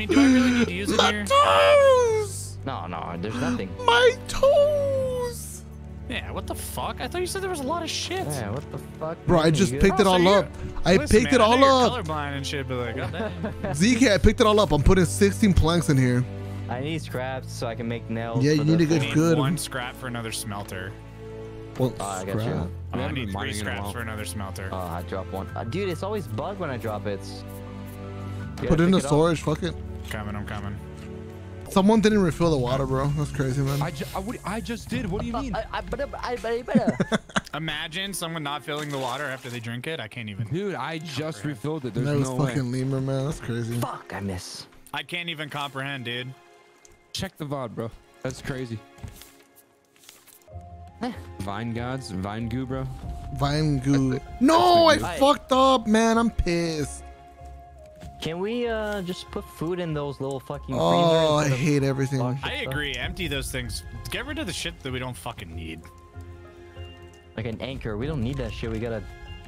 Speaker 1: mean, do I really need to use it
Speaker 3: My
Speaker 1: here?
Speaker 3: toes!
Speaker 2: No, no, there's nothing.
Speaker 3: My toes!
Speaker 1: Yeah, what the fuck? I thought you said there was a lot of shit.
Speaker 2: Yeah, what the fuck?
Speaker 3: Bro, I just picked
Speaker 2: good?
Speaker 3: it
Speaker 1: Oh, so
Speaker 3: all up. I
Speaker 1: Listen,
Speaker 3: picked
Speaker 1: man,
Speaker 3: it all
Speaker 1: you're
Speaker 3: up.
Speaker 1: colorblind and shit, but like, goddamn.
Speaker 3: ZK, I picked it all up. I'm putting 16 planks in here.
Speaker 2: I need scraps so I can make nails.
Speaker 3: Yeah, you need to
Speaker 2: thing.
Speaker 3: get
Speaker 1: need
Speaker 3: good.
Speaker 1: one scrap for another smelter.
Speaker 3: Well,
Speaker 2: Oh, I got
Speaker 3: scrap.
Speaker 2: you.
Speaker 1: Oh,
Speaker 4: We
Speaker 1: I need three
Speaker 4: mining in a
Speaker 1: scraps for another smelter.
Speaker 2: Oh, I dropped one. Uh, dude, it's always bug when I drop it.
Speaker 3: Put it in the
Speaker 2: pick up.
Speaker 3: storage. Fuck it.
Speaker 1: Coming, I'm coming.
Speaker 3: Someone didn't refill the water, bro. That's crazy, man.
Speaker 4: I, ju- I, would- I just did. What do you mean?
Speaker 2: I, I, but I, I, but uh.
Speaker 1: Imagine someone not filling the water after they drink it. I can't even.
Speaker 4: Dude, I just refilled it. There's
Speaker 3: that was
Speaker 4: no way.
Speaker 3: fucking lemur, man. That's crazy.
Speaker 2: Fuck, I miss.
Speaker 1: I can't even comprehend, dude.
Speaker 4: Check the VOD, bro. That's crazy. Eh. Vine gods, Vine goo, bro.
Speaker 3: Vine goo. No, I
Speaker 2: Hi.
Speaker 3: fucked up, man. I'm pissed.
Speaker 2: Can we uh just put food in those little fucking
Speaker 3: Oh, I hate everything.
Speaker 1: I agree. Empty those things. Get rid of the shit that we don't fucking need.
Speaker 2: Like an anchor. We don't need that shit. We gotta.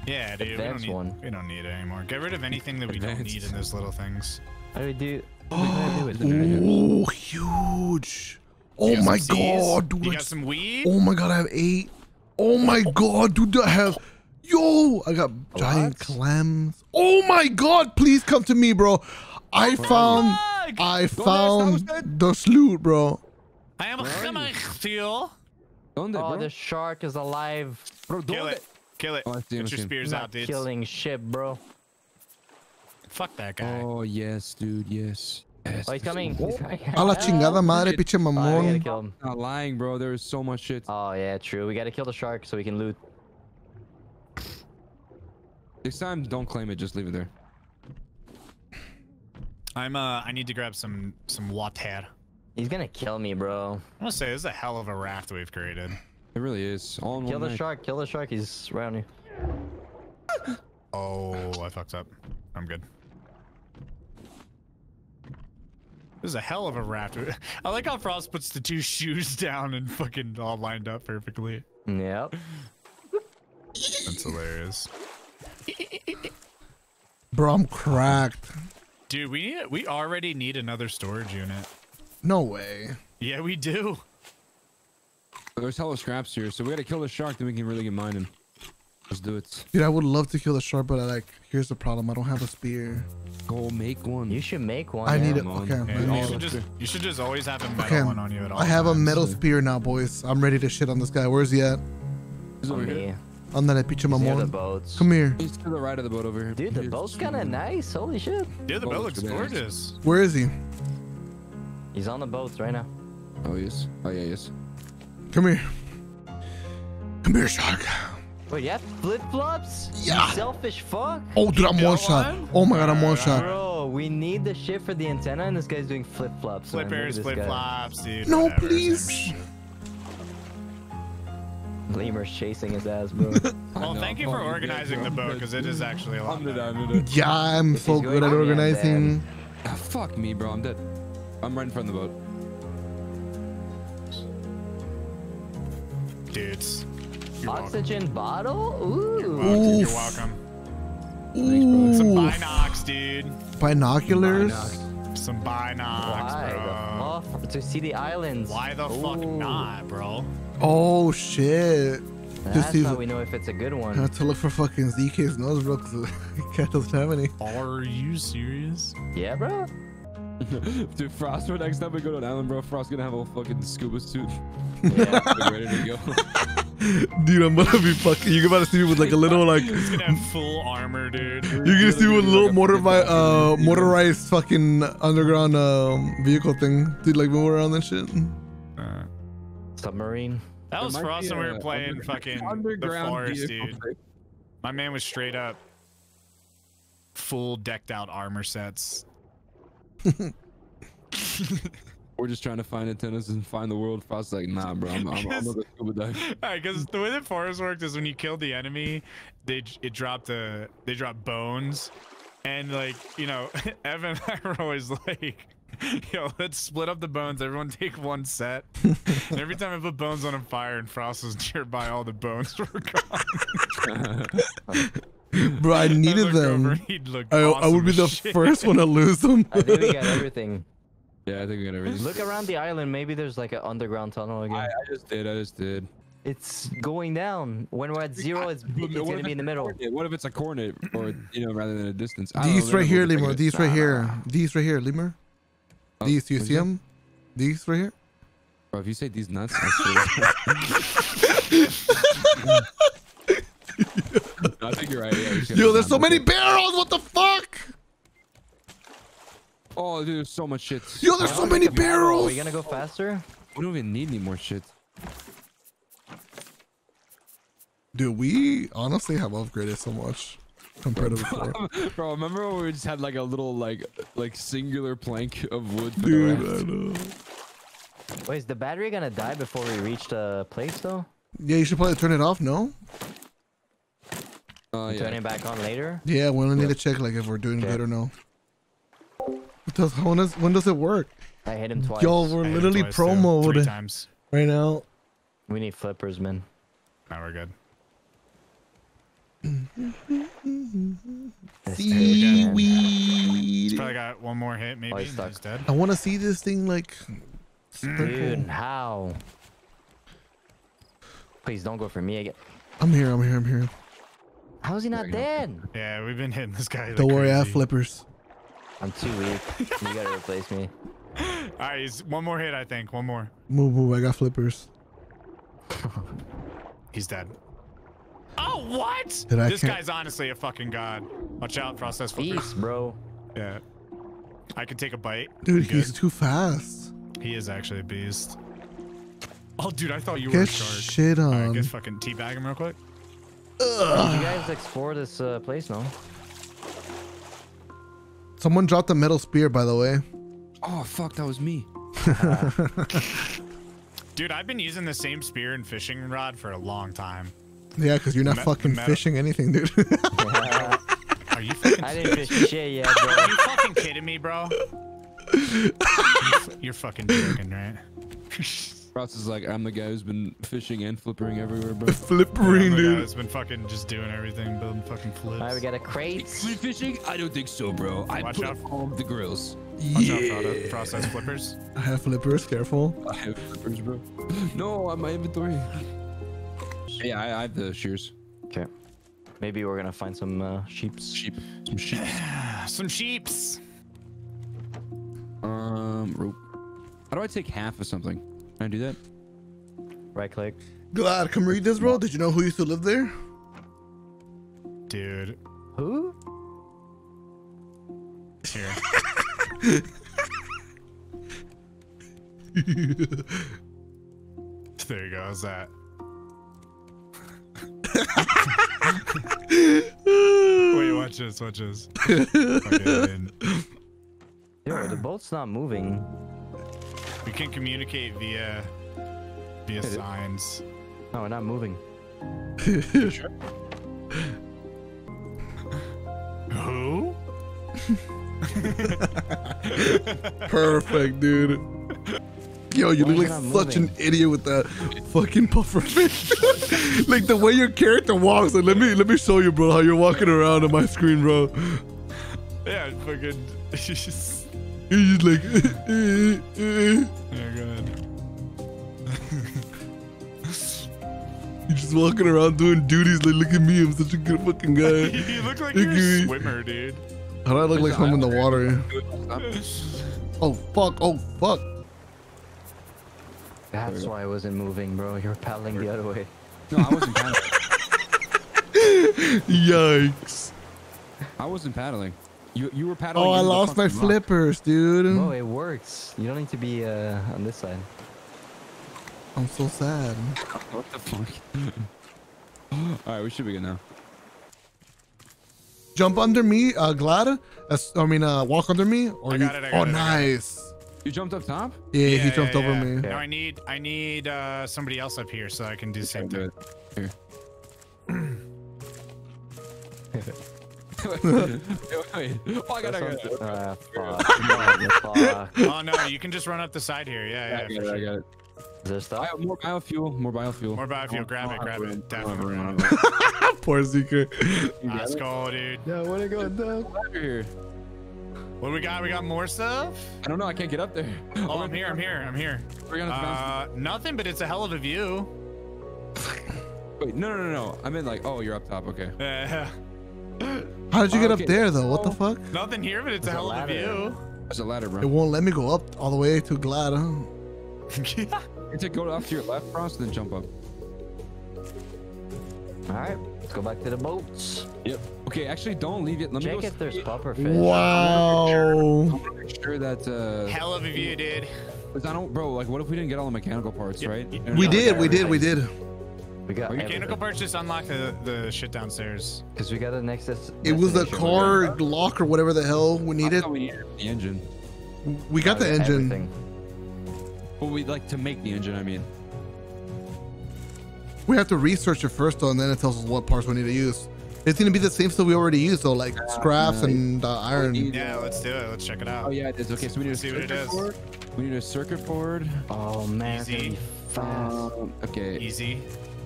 Speaker 1: Yeah, dude. We don't, need,
Speaker 2: one.
Speaker 1: we don't need it anymore. Get rid of anything that we don't need in those little things.
Speaker 2: How do we do? What do do with?
Speaker 3: Oh, huge. Oh my god, dude.
Speaker 1: You
Speaker 3: I
Speaker 1: got some weed?
Speaker 3: Oh my god, I have eight. Oh my god, dude, I have. Yo, I got giant clams. Oh my god, please come to me, bro. I found.
Speaker 1: Fuck!
Speaker 3: I
Speaker 4: estamos,
Speaker 3: found the sloot, bro.
Speaker 1: I am a
Speaker 4: Where are you?
Speaker 1: chemisteel.
Speaker 4: ¿Dónde,
Speaker 2: Oh,
Speaker 4: bro?
Speaker 2: the shark is alive.
Speaker 4: Bro,
Speaker 1: Kill
Speaker 4: ¿dónde?
Speaker 1: it. Kill it.
Speaker 4: Oh, I see him, I
Speaker 1: Get your spears out, dude.
Speaker 2: killing shit, bro.
Speaker 1: Fuck that guy.
Speaker 4: Oh, yes, dude, yes. yes
Speaker 2: Oh, he's coming. He's coming.
Speaker 3: A la chingada madre, pinche
Speaker 2: Oh, we
Speaker 3: mamón.
Speaker 2: kill him.
Speaker 4: Not lying, bro. There is so much shit.
Speaker 2: Oh yeah, true. We gotta kill the shark so we can loot.
Speaker 4: Next time, don't claim it. Just leave it there.
Speaker 1: I'm uh I need to grab some some water.
Speaker 2: He's gonna kill me, bro.
Speaker 1: I'm gonna say this is a hell of a raft we've created.
Speaker 4: It really is. All in
Speaker 2: Kill
Speaker 4: one
Speaker 2: the
Speaker 4: night.
Speaker 2: shark. Kill the shark. He's right on you.
Speaker 1: Oh, I fucked up. I'm good. This is a hell of a raft. I like how Frost puts the two shoes down and fucking all lined up perfectly.
Speaker 2: Yep.
Speaker 1: That's hilarious.
Speaker 3: Bro, I'm cracked.
Speaker 1: Dude, we need we already need another storage unit.
Speaker 3: No way.
Speaker 1: Yeah, we do.
Speaker 4: There's hella scraps here, so we gotta kill the shark, then we can really get mining. Let's do it.
Speaker 3: Dude, I would love to kill the shark, but I like, here's the problem. I don't have a spear.
Speaker 4: Go make one.
Speaker 2: You should make one.
Speaker 3: I
Speaker 2: yeah.
Speaker 3: need it. Okay.
Speaker 1: Yeah, you, should just, you should just always have a metal
Speaker 3: Okay.
Speaker 1: one on you at all
Speaker 3: I have a metal spear now, boys. I'm ready to shit on this guy. Where's he at?
Speaker 4: He's over here.
Speaker 2: Me.
Speaker 3: Ándale, pinche
Speaker 2: Near the
Speaker 3: mamón.
Speaker 2: boats.
Speaker 3: Come here.
Speaker 4: He's to the right of the boat over here.
Speaker 2: Dude, the
Speaker 4: Here's-
Speaker 2: boat's kind of nice. Holy shit.
Speaker 1: Dude, the boat looks
Speaker 4: look at
Speaker 1: gorgeous.
Speaker 3: Where is he?
Speaker 2: He's on the boats right now.
Speaker 4: Oh yes. Oh yeah, yes.
Speaker 3: Come here. Come here, shark.
Speaker 2: Wait, you have flip flops?
Speaker 3: Yeah.
Speaker 2: You selfish fuck.
Speaker 3: Oh, dude, I'm
Speaker 1: got
Speaker 3: one shot. Oh my god, I'm one shot.
Speaker 2: Bro, we need the shit for the antenna, and this guy's doing flip flops.
Speaker 1: Flippers, flip flops, dude.
Speaker 3: No,
Speaker 1: whatever,
Speaker 3: please.
Speaker 1: Shit.
Speaker 2: Lemur's chasing his ass, bro.
Speaker 1: Well,
Speaker 4: know,
Speaker 1: thank you for organizing the boat because it is actually a lot
Speaker 4: I'm dead,
Speaker 1: better.
Speaker 4: I'm dead.
Speaker 3: Yeah, I'm so good at
Speaker 2: on, yeah,
Speaker 3: organizing.
Speaker 4: Ah, fuck me, bro. I'm dead. I'm right in front of the boat.
Speaker 1: Dudes. You're welcome.
Speaker 2: Oxygen bottle?
Speaker 1: You're
Speaker 2: Ooh.
Speaker 1: welcome. You're
Speaker 3: Oof.
Speaker 1: welcome. Some binocs, dude.
Speaker 3: binoculars.
Speaker 1: Some binocs,
Speaker 2: Why
Speaker 1: bro.
Speaker 2: the fuck? To see the islands.
Speaker 1: Why the fuck not, bro?
Speaker 3: Oh shit.
Speaker 2: That's
Speaker 3: see
Speaker 2: how we know if it's a good
Speaker 3: I
Speaker 2: one.
Speaker 3: have to look for fucking ZK's nose, bro, because cat doesn't have any.
Speaker 1: Are you serious?
Speaker 2: Yeah, bro.
Speaker 4: Dude, Frost, for next time we go to an island, bro, Frost's gonna have a fucking scuba suit.
Speaker 2: Yeah.
Speaker 4: Ready to go.
Speaker 3: Dude, I'm gonna be fucking. You're about to see me with like a little like.
Speaker 1: He's gonna have full armor, dude.
Speaker 3: You're gonna see me with a little motorized, uh, motorized fucking underground um, vehicle thing. Dude, like move around and shit.
Speaker 2: Submarine.
Speaker 1: that
Speaker 4: There
Speaker 1: was
Speaker 4: might
Speaker 1: for us when we were playing
Speaker 4: under-
Speaker 1: fucking the
Speaker 4: underground
Speaker 1: forest,
Speaker 4: vehicle
Speaker 1: dude.
Speaker 4: thing.
Speaker 1: My man was straight up full decked out armor sets.
Speaker 4: We're just trying to find antennas and find the world. Frost's like, nah, bro, I'm, I'm, I'm gonna scuba dive.
Speaker 1: Alright, because the way that forest worked is when you killed the enemy, they it dropped a they dropped bones, and like you know, Evan and I were always like, "Yo, let's split up the bones. Everyone take one set." and every time I put bones on a fire and Frost was nearby, all the bones were gone.
Speaker 3: Bro, I
Speaker 1: I
Speaker 3: needed
Speaker 1: looked over
Speaker 3: them.
Speaker 1: and he'd look
Speaker 3: I, I would be the
Speaker 1: shit.
Speaker 3: first one to lose them.
Speaker 2: I think we got everything.
Speaker 4: yeah, I think we got everything.
Speaker 2: Look around the island. Maybe there's like an underground tunnel again.
Speaker 4: I, I just did. I just did.
Speaker 2: It's going down. When we're at zero, it's, it's gonna be in the middle.
Speaker 4: coordinate? What if it's a coordinate, or you know, rather than a distance? I don't know,
Speaker 3: These right here,
Speaker 4: moving
Speaker 3: Lemur. These right here.
Speaker 4: nah, nah.
Speaker 3: These right here, Lemur.
Speaker 4: Oh,
Speaker 3: These, do you
Speaker 4: what'd
Speaker 3: see
Speaker 4: say?
Speaker 3: them? These right here.
Speaker 4: Bro, if you say these nuts, I swear. I think you're right. Yeah, you
Speaker 3: Yo, there's so many
Speaker 4: that.
Speaker 3: barrels. What the fuck?
Speaker 4: Oh, dude, there's so much shit.
Speaker 3: Yo, there's so many barrels.
Speaker 2: Are we gonna go faster?
Speaker 4: We don't even need any more shit.
Speaker 3: Dude, we honestly have upgraded so much compared to before.
Speaker 4: Bro, remember when we just had like a little like like singular plank of wood for
Speaker 3: Dude,
Speaker 4: the
Speaker 3: I know.
Speaker 2: Wait, is the battery gonna die before we reach the place though?
Speaker 3: Yeah, you should probably turn it off. No.
Speaker 4: Uh,
Speaker 2: Turn it back on later?
Speaker 3: Yeah, we only need to check like if we're doing
Speaker 2: Okay.
Speaker 3: good or no. What does when does when does it work?
Speaker 2: I hit him twice.
Speaker 3: Yo, we're
Speaker 1: I
Speaker 3: literally
Speaker 1: twice, too.
Speaker 3: pro
Speaker 1: Three
Speaker 3: mode
Speaker 1: times.
Speaker 3: right now.
Speaker 2: We need flippers, man.
Speaker 1: Now we're good.
Speaker 2: This
Speaker 1: He's
Speaker 3: Seaweed.
Speaker 1: probably got one more hit, maybe.
Speaker 2: Oh, he's stuck.
Speaker 1: He's dead.
Speaker 3: I want to see this thing like.
Speaker 2: Dude, how? Please don't go for me again.
Speaker 3: I'm here. I'm here. I'm here.
Speaker 2: How is he not dead?
Speaker 1: Yeah, we've been hitting this guy. Like
Speaker 3: Don't worry, I have flippers.
Speaker 2: I'm too weak. You gotta replace me.
Speaker 1: All right, he's one more hit, I think. One more.
Speaker 3: Move, move. I got flippers.
Speaker 1: He's dead. Oh, what?
Speaker 3: Did
Speaker 1: this
Speaker 3: can't-
Speaker 1: guy's honestly a fucking god. Watch out, process flippers.
Speaker 2: Beast, bro.
Speaker 1: Yeah. I could take a bite.
Speaker 3: Dude,
Speaker 1: Good.
Speaker 3: he's too fast.
Speaker 1: He is actually a beast. Oh, dude, I thought you were a
Speaker 3: Get
Speaker 1: shark.
Speaker 3: shit
Speaker 1: All right,
Speaker 3: on.
Speaker 1: guess fucking teabag him real quick.
Speaker 2: Did you guys explore this uh, place, no?
Speaker 3: Someone dropped a metal spear, by the way.
Speaker 4: Oh fuck, that was me.
Speaker 1: Dude, I've been using the same spear and fishing rod for a long time.
Speaker 3: Yeah, because you're not
Speaker 1: Me-
Speaker 3: fucking
Speaker 1: metal-
Speaker 3: fishing anything, dude.
Speaker 1: Are you fucking?
Speaker 2: I didn't fish shit yet, bro.
Speaker 1: Are you fucking kidding me, bro? You're, fucking joking, right?
Speaker 4: Ross is like, I'm the guy who's been fishing and flippering everywhere, bro.
Speaker 1: I'm
Speaker 3: Flippering,
Speaker 1: the
Speaker 3: dude.
Speaker 1: that's been fucking just doing everything, building fucking flips.
Speaker 2: Alright, we got a crate.
Speaker 4: Fleet fishing? I don't think so, bro. I
Speaker 1: Watch
Speaker 4: put
Speaker 1: out.
Speaker 4: up all the grills.
Speaker 1: Watch out,
Speaker 3: Yeah.
Speaker 1: Prada- process flippers.
Speaker 3: I have flippers. Careful.
Speaker 4: I have flippers, bro. No, on my inventory. Yeah, I, I have the shears.
Speaker 2: Okay. Maybe we're gonna find some uh, sheeps.
Speaker 4: Sheep. Some sheep.
Speaker 1: Some sheeps.
Speaker 4: Um, rope. How do I take half of something? Can I do that?
Speaker 2: Right click.
Speaker 3: Gladd, come read this, bro. Did you know who used to live there?
Speaker 1: Dude.
Speaker 2: Who?
Speaker 1: Here. there you go. How's that? Wait, watch this. Watch this. Okay,
Speaker 2: Yo, the boat's not moving.
Speaker 1: we can communicate via via signs.
Speaker 2: No, we're not moving.
Speaker 1: Who?
Speaker 3: Perfect, dude. Yo, you
Speaker 2: Why
Speaker 3: look like
Speaker 2: it not
Speaker 3: such an idiot with that fucking puffer fish. like the way your character walks. Like, let me let me show you, bro, how you're walking around on my screen, bro.
Speaker 1: Yeah, it's fucking.
Speaker 3: You're just like,
Speaker 1: oh god.
Speaker 3: you're just walking around doing duties. Like, look at me, I'm such a good fucking guy.
Speaker 1: you look like
Speaker 3: Look
Speaker 1: you're a swimmer, dude.
Speaker 3: How do I look like I'm in the water? Oh fuck! Oh fuck!
Speaker 2: That's why I wasn't moving, bro. You're paddling the other way.
Speaker 4: No, I wasn't paddling.
Speaker 3: Yikes!
Speaker 4: I wasn't paddling. You you were paddling.
Speaker 3: Oh, I lost my
Speaker 4: fucking rock.
Speaker 3: flippers, dude.
Speaker 2: No, it works. You don't need to be uh, on this side.
Speaker 3: I'm so sad.
Speaker 4: What the fuck? All right, we should be good now.
Speaker 3: Jump under me, uh, Gladd. That's, I mean, uh, walk under me. Or
Speaker 1: I
Speaker 3: you-
Speaker 1: it, I got
Speaker 3: oh,
Speaker 1: it, I got it.
Speaker 3: nice.
Speaker 4: You jumped up top.
Speaker 3: Yeah, he jumped
Speaker 1: yeah,
Speaker 3: over
Speaker 1: yeah.
Speaker 3: me.
Speaker 1: Now I need I need uh, somebody else up here so I can do the same thing.
Speaker 4: Here. wait, wait. Oh, I got it. I got.
Speaker 2: Uh, fuck. no.
Speaker 1: Oh no, you can just run up the side here. Yeah, yeah.
Speaker 4: I got
Speaker 1: for
Speaker 4: it. I got it.
Speaker 2: Is there stuff?
Speaker 4: Bio, more biofuel. More biofuel.
Speaker 1: More biofuel. Grab it, grab it. Definitely.
Speaker 3: Poor ZK.
Speaker 1: Let's go, dude.
Speaker 2: Yeah, I wanna go down.
Speaker 4: Over here.
Speaker 1: What do we got? We got more stuff?
Speaker 4: I don't know. I can't get up there.
Speaker 1: Oh, I'm here. I'm here. I'm here.
Speaker 4: We're gonna
Speaker 1: Uh, nothing, but it's a hell of a view.
Speaker 4: Wait, no, no, no, no. I meant like, oh, you're up top. Okay.
Speaker 1: Uh,
Speaker 3: How did you get
Speaker 4: Okay,
Speaker 3: up there, though? What the fuck?
Speaker 1: nothing here, but it's a
Speaker 2: There's a
Speaker 1: hell of a view.
Speaker 4: There's a ladder,
Speaker 3: It won't let me go up all the way to Gladd, huh?
Speaker 4: You have to go off to your left, Frost, and then jump up.
Speaker 2: All right. Let's go back to the boats.
Speaker 4: Yep. Okay, actually, don't leave it. Let me
Speaker 2: Check
Speaker 4: go
Speaker 2: if there's
Speaker 4: see-
Speaker 2: puffer fish.
Speaker 3: Wow.
Speaker 4: make sure that. Uh,
Speaker 1: Hell of a view, dude.
Speaker 4: 'cause I don't, bro. Like, what if we didn't get all the mechanical parts,
Speaker 1: Yep.
Speaker 4: right?
Speaker 1: We
Speaker 3: We
Speaker 1: Yeah,
Speaker 3: did, we did, we did.
Speaker 2: We got
Speaker 1: Mechanical parts just unlock the, the shit downstairs.
Speaker 2: because we got a next. des-
Speaker 3: It was the
Speaker 2: destination.
Speaker 3: car lock or whatever the hell we needed.
Speaker 4: we needed the engine.
Speaker 3: We got the
Speaker 2: Uh,
Speaker 3: engine.
Speaker 2: everything.
Speaker 4: But we like to make the engine. I mean,
Speaker 3: We have to research it first though, and then it tells us what parts we need to use. It's gonna be the same stuff we already used though, like scraps
Speaker 4: yeah.
Speaker 3: and uh, iron.
Speaker 1: Yeah, let's do it. Let's check it out.
Speaker 4: oh yeah, it is. Okay, so we need a
Speaker 1: See what it
Speaker 4: circuit
Speaker 1: is.
Speaker 4: board. We need a circuit board.
Speaker 2: Oh man,
Speaker 1: Easy.
Speaker 2: fast.
Speaker 4: Um, okay,
Speaker 1: Easy.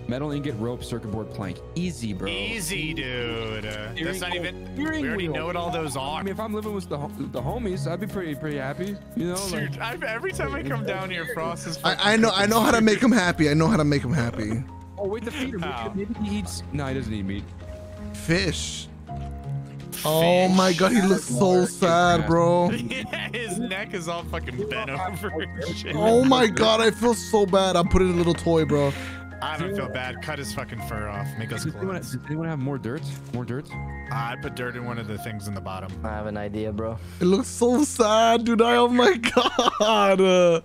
Speaker 4: metal ingot, rope, circuit board, plank. Easy, bro.
Speaker 1: Easy, dude. Uh, that's not even.
Speaker 4: Steering
Speaker 1: We already
Speaker 4: wheel.
Speaker 1: know what all those are.
Speaker 4: I mean, if I'm living with the the homies, I'd be pretty pretty happy. You know, like,
Speaker 1: Dude, I've, every time I come down here, Frost is.
Speaker 3: I, I know I know how to make him happy. I know how to make him happy.
Speaker 4: Oh wait, the feeder.
Speaker 1: How?
Speaker 4: Maybe, maybe he eats. No, he doesn't eat meat.
Speaker 3: Fish. Oh my god, he looks so sad, bro.
Speaker 1: yeah, his neck is all fucking bent over.
Speaker 3: Oh my god, I feel so bad. I'm putting a little toy, bro.
Speaker 1: I don't feel bad. Cut his fucking fur off. Make us
Speaker 4: Does anyone,
Speaker 1: clothes.
Speaker 4: does anyone have more dirt? More dirt?
Speaker 1: I put dirt in one of the things in the bottom.
Speaker 2: I have an idea, bro.
Speaker 3: It looks so sad, dude. I, oh my god. Uh,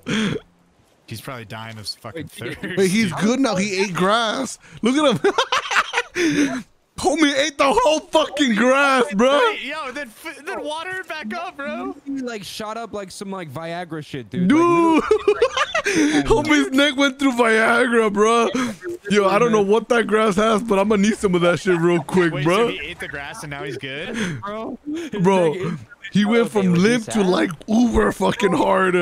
Speaker 1: He's probably dying of fucking thirst.
Speaker 3: wait, he's good now. He ate grass. Look at him. Homie ate the whole fucking grass, bro.
Speaker 1: Yo, then f- then water it back up, bro.
Speaker 4: He like shot up like some like Viagra shit, dude. Like,
Speaker 3: Dude. Homie's neck went through Viagra, bro. Yo, I don't know what that grass has, but I'm gonna need some of that shit real quick,
Speaker 1: Wait,
Speaker 3: bro.
Speaker 1: so he ate the grass and now he's good?
Speaker 4: bro.
Speaker 3: Bro, he went from limp to like uber fucking hard.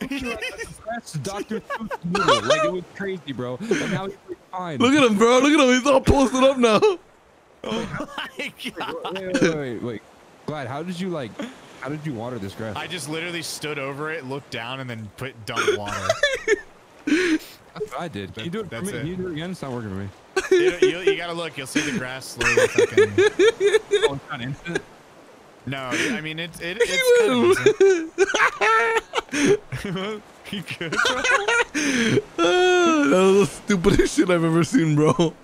Speaker 4: That's Dr. Seuss. Like it was crazy, bro. And now he's fine.
Speaker 3: Look at him, bro. Look at him. He's all posted up now.
Speaker 1: Oh my god.
Speaker 4: Wait, wait, wait, wait. Gladd, how did you like? How did you water this grass?
Speaker 1: I just literally stood over it, looked down, and then put dumped water.
Speaker 4: That's what I did. Can you do it for me?
Speaker 1: it.
Speaker 4: Can you do it again? It's not working for me.
Speaker 1: you, you, you gotta look. You'll see the grass slowly fucking.
Speaker 4: Oh, it's not instant.
Speaker 1: No, I mean it's it, it's kind of. you good, bro?
Speaker 3: Ah, that was the stupidest shit I've ever seen, bro.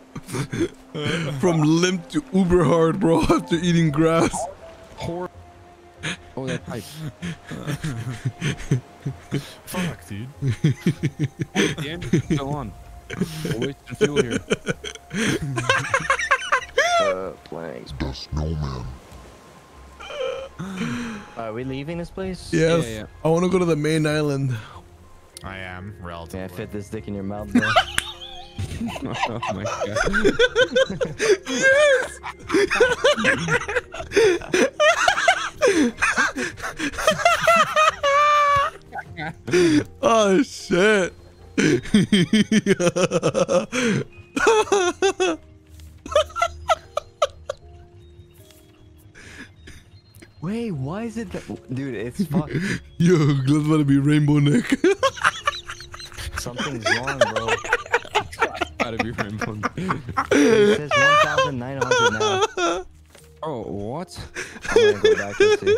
Speaker 3: From limp to uber hard, bro, after eating grass.
Speaker 4: Hor- Oh, that pipe.
Speaker 1: Fuck, dude.
Speaker 4: The engine's still on. We're wasting fuel here.
Speaker 2: Uh, planks.
Speaker 5: The snowman.
Speaker 2: Are we leaving this place?
Speaker 3: Yes.
Speaker 4: Yeah, yeah.
Speaker 3: I want to go to the main island.
Speaker 1: I am
Speaker 2: Can I
Speaker 1: relatively.
Speaker 2: fit this dick in your mouth, bro?
Speaker 4: oh my god.
Speaker 3: Oh, shit.
Speaker 2: Wait, why is it that? Dude, it's fucked.
Speaker 3: Yo, that's about to be rainbow neck.
Speaker 2: Something's wrong, bro.
Speaker 4: Gotta be rainbow.
Speaker 2: It says 1,900 now.
Speaker 4: Oh, what?
Speaker 2: I'm gonna go back and see.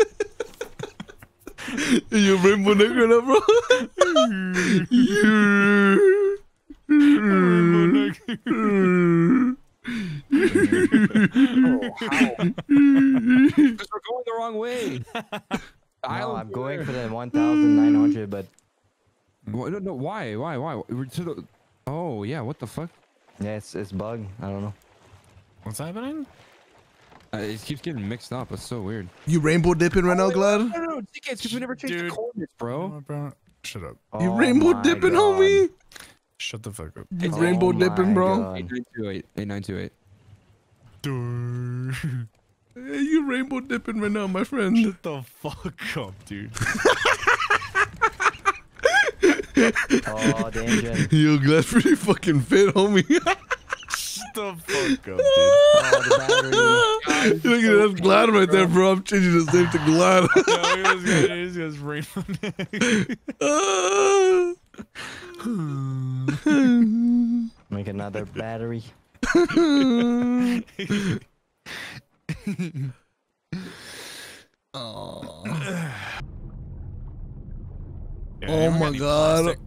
Speaker 3: Yo, rainbow neck right now, bro.
Speaker 4: Because we're going the wrong way.
Speaker 2: No, I'm going for the 1,900, but
Speaker 4: What, no, no, why? Why? Why? We're to the. Oh yeah, what the fuck?
Speaker 2: yeah, it's it's bug. I don't know.
Speaker 1: What's happening?
Speaker 4: Uh, it keeps getting mixed up. It's so weird.
Speaker 3: You rainbow dipping right now, Gladd?
Speaker 4: No, no, no, ZK, it's because we never changed
Speaker 1: Dude.
Speaker 4: the coordinates, bro.
Speaker 1: Oh, bro. Shut up.
Speaker 3: You
Speaker 2: Oh
Speaker 3: rainbow
Speaker 2: my
Speaker 3: dipping,
Speaker 2: God.
Speaker 3: homie?
Speaker 1: Shut the fuck up.
Speaker 3: You
Speaker 2: Oh
Speaker 3: rainbow dipping, bro?
Speaker 2: God.
Speaker 4: 8928. 8928.
Speaker 3: Hey, you rainbow dipping right now, my friend.
Speaker 1: Shut the fuck up, dude.
Speaker 2: Oh, the engine.
Speaker 3: Yo, Gladd's pretty fucking fit, homie.
Speaker 1: Shut the fuck up, dude.
Speaker 2: Oh, the battery.
Speaker 3: Look at that Gladd right there, bro. I'm changing his name to Glad.
Speaker 1: No, he was gonna, he was gonna rainbow neck.
Speaker 2: Make another battery.
Speaker 1: Yeah,
Speaker 3: Oh my god.
Speaker 1: plastic.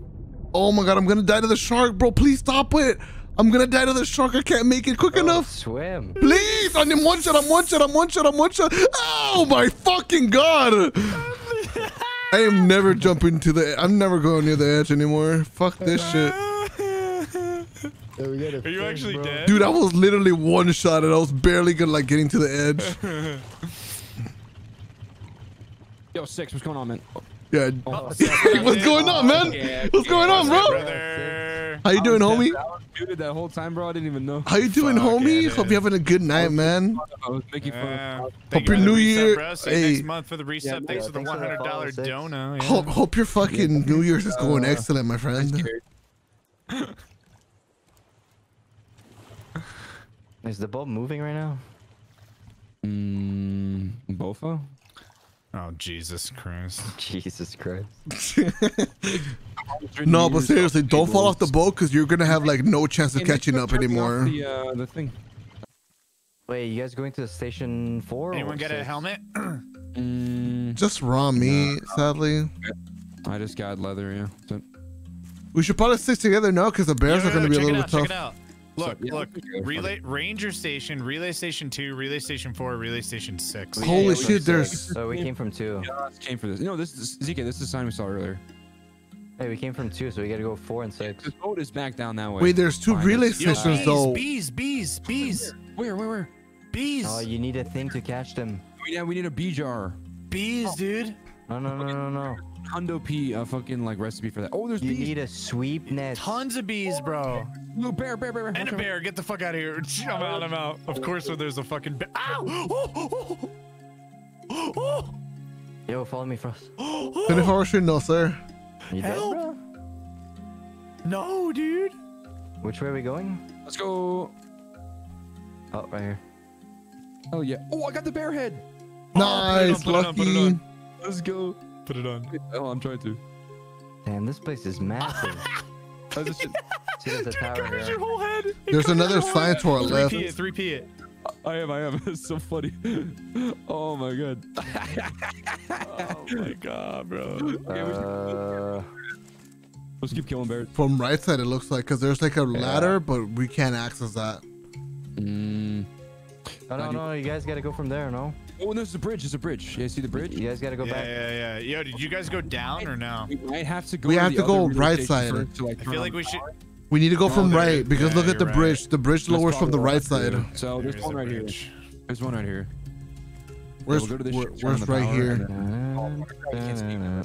Speaker 3: Oh my god, I'm gonna die to the shark, bro. Please stop it. I'm gonna die to the shark. I can't make it quick
Speaker 2: Bro,
Speaker 3: enough.
Speaker 2: Swim.
Speaker 3: Please, I'm one shot. I'm one shot. I'm one shot. I'm one shot. Oh my fucking god! I am never jumping to the. I'm never going near the edge anymore. Fuck this shit,
Speaker 1: Are you actually dead?
Speaker 3: dude. I was literally one shot and I was barely good like getting to the edge.
Speaker 4: Yo, six. What's going on, man? Oh,
Speaker 3: Yeah.
Speaker 4: oh,
Speaker 3: What's going on, man? What's going on, bro?
Speaker 1: Brother.
Speaker 3: How you doing, homie?
Speaker 4: I was muted that whole time, bro. I didn't even know.
Speaker 3: How you doing,
Speaker 1: Fuck
Speaker 3: homie?
Speaker 1: it,
Speaker 3: Hope you're having a good night, man.
Speaker 4: I was making fun.
Speaker 1: Yeah.
Speaker 4: of
Speaker 1: Thank
Speaker 3: your
Speaker 1: you for
Speaker 3: new
Speaker 1: resub,
Speaker 3: year-
Speaker 1: bro. See
Speaker 3: hey.
Speaker 1: next month for the resub.
Speaker 2: Yeah,
Speaker 1: thanks
Speaker 2: yeah,
Speaker 1: for the
Speaker 2: thanks the
Speaker 1: $100
Speaker 2: follow,
Speaker 1: dono. Yeah.
Speaker 3: Hope, hope your fucking New Year's is going
Speaker 4: Uh,
Speaker 3: excellent, my friend.
Speaker 2: Is the boat moving right now?
Speaker 4: Mm, Bofa?
Speaker 1: Oh, Jesus Christ.
Speaker 2: Jesus Christ.
Speaker 3: No, but seriously, don't fall off the boat because you're gonna have like no chance of catching up anymore.
Speaker 4: The, uh, the thing.
Speaker 2: Wait, you guys going to the station four? or
Speaker 1: Anyone get a helmet?
Speaker 4: Mm,
Speaker 3: Just raw meat, sadly.
Speaker 4: I just got leather, yeah. So,
Speaker 3: We should probably stick together now because the bears
Speaker 1: Yo,
Speaker 3: are gonna be a little
Speaker 1: it
Speaker 3: bit
Speaker 1: out,
Speaker 3: tough.
Speaker 1: Check it out. Look,
Speaker 4: yeah,
Speaker 1: look.
Speaker 4: I'll figure it out.
Speaker 1: Relay Ranger Station, Relay Station 2, Relay Station 4, Relay Station 6.
Speaker 3: Holy
Speaker 2: yeah,
Speaker 3: shit, there's-
Speaker 2: So we came from two.
Speaker 4: Just came for this. No, this is ZK. This is the sign we saw earlier.
Speaker 2: Hey, we came from two, so we gotta go four and six.
Speaker 4: This boat is back down that way.
Speaker 3: Wait, there's two
Speaker 4: Fine,
Speaker 3: relay
Speaker 4: that's-
Speaker 1: Yo,
Speaker 3: stations
Speaker 1: bees,
Speaker 3: though.
Speaker 1: bees, bees, bees,
Speaker 4: Where, where, where?
Speaker 1: bees,
Speaker 2: Oh, you need a thing to catch them.
Speaker 4: Yeah, we need a bee jar.
Speaker 1: bees, dude.
Speaker 2: No, no, no, no, no.
Speaker 4: Hundo P, a fucking like recipe for that. Oh, there's
Speaker 2: You
Speaker 4: bees.
Speaker 2: need a sweep net.
Speaker 1: Tons of bees, bro.
Speaker 4: Ooh, bear, bear, bear, bear.
Speaker 1: And a
Speaker 4: Watch
Speaker 1: bear. Get the fuck out of here. I'm out. I'm out. Of course, when there's a fucking bear. Ow! Oh, oh, oh, oh, Oh.
Speaker 2: Yo, follow me, Frost.
Speaker 1: oh,
Speaker 3: 24
Speaker 1: oh.
Speaker 3: hour no, sir.
Speaker 2: You dead,
Speaker 1: Help.
Speaker 2: bro?
Speaker 1: No, dude.
Speaker 2: Which way are we going?
Speaker 4: Let's go.
Speaker 2: Oh, right here.
Speaker 4: Oh yeah. Oh, I got the bear head.
Speaker 3: Nice, oh,
Speaker 1: put it on, put it on,
Speaker 3: lucky.
Speaker 4: Let's go.
Speaker 1: Put it on.
Speaker 4: Oh, I'm trying to.
Speaker 2: Damn, this place is massive.
Speaker 4: Oh, this shit-
Speaker 2: See, there's a tower
Speaker 1: Covers your
Speaker 2: here.
Speaker 1: whole head. It
Speaker 3: There's
Speaker 1: covers
Speaker 3: another
Speaker 1: your whole head.
Speaker 3: to our left.
Speaker 1: 3P it. 3P it.
Speaker 4: I am. I am. It's so funny. Oh my god.
Speaker 1: Oh my god, bro.
Speaker 4: Okay, we should-
Speaker 2: Uh,
Speaker 4: Let's keep killing bears.
Speaker 3: From right side, it looks like because there's like a ladder, but we can't access that.
Speaker 4: Mm.
Speaker 2: oh, no, no, you guys gotta go from there, no?
Speaker 4: Oh, there's a bridge. There's a bridge. Yeah, see the bridge?
Speaker 2: You guys gotta go
Speaker 1: Yeah,
Speaker 2: back.
Speaker 1: yeah, yeah. Yeah. Yo, did you guys go down or no?
Speaker 4: We might have to go.
Speaker 3: We
Speaker 4: to
Speaker 3: have
Speaker 4: the
Speaker 3: to go right side.
Speaker 4: first to, like,
Speaker 1: I feel like we should.
Speaker 3: We need to go from
Speaker 1: there-
Speaker 3: right because
Speaker 1: yeah,
Speaker 3: look at the
Speaker 1: you're
Speaker 3: bridge. The bridge
Speaker 4: That's
Speaker 3: lowers from the right
Speaker 4: what I have to
Speaker 3: side.
Speaker 4: do. So there's
Speaker 1: There's
Speaker 4: one
Speaker 1: a
Speaker 4: right here. There's one right here.
Speaker 3: Where's
Speaker 4: we'll go to this
Speaker 3: where-
Speaker 4: shit, turn on
Speaker 3: where's
Speaker 4: the
Speaker 3: right here?
Speaker 4: and
Speaker 2: Da-na-na-na.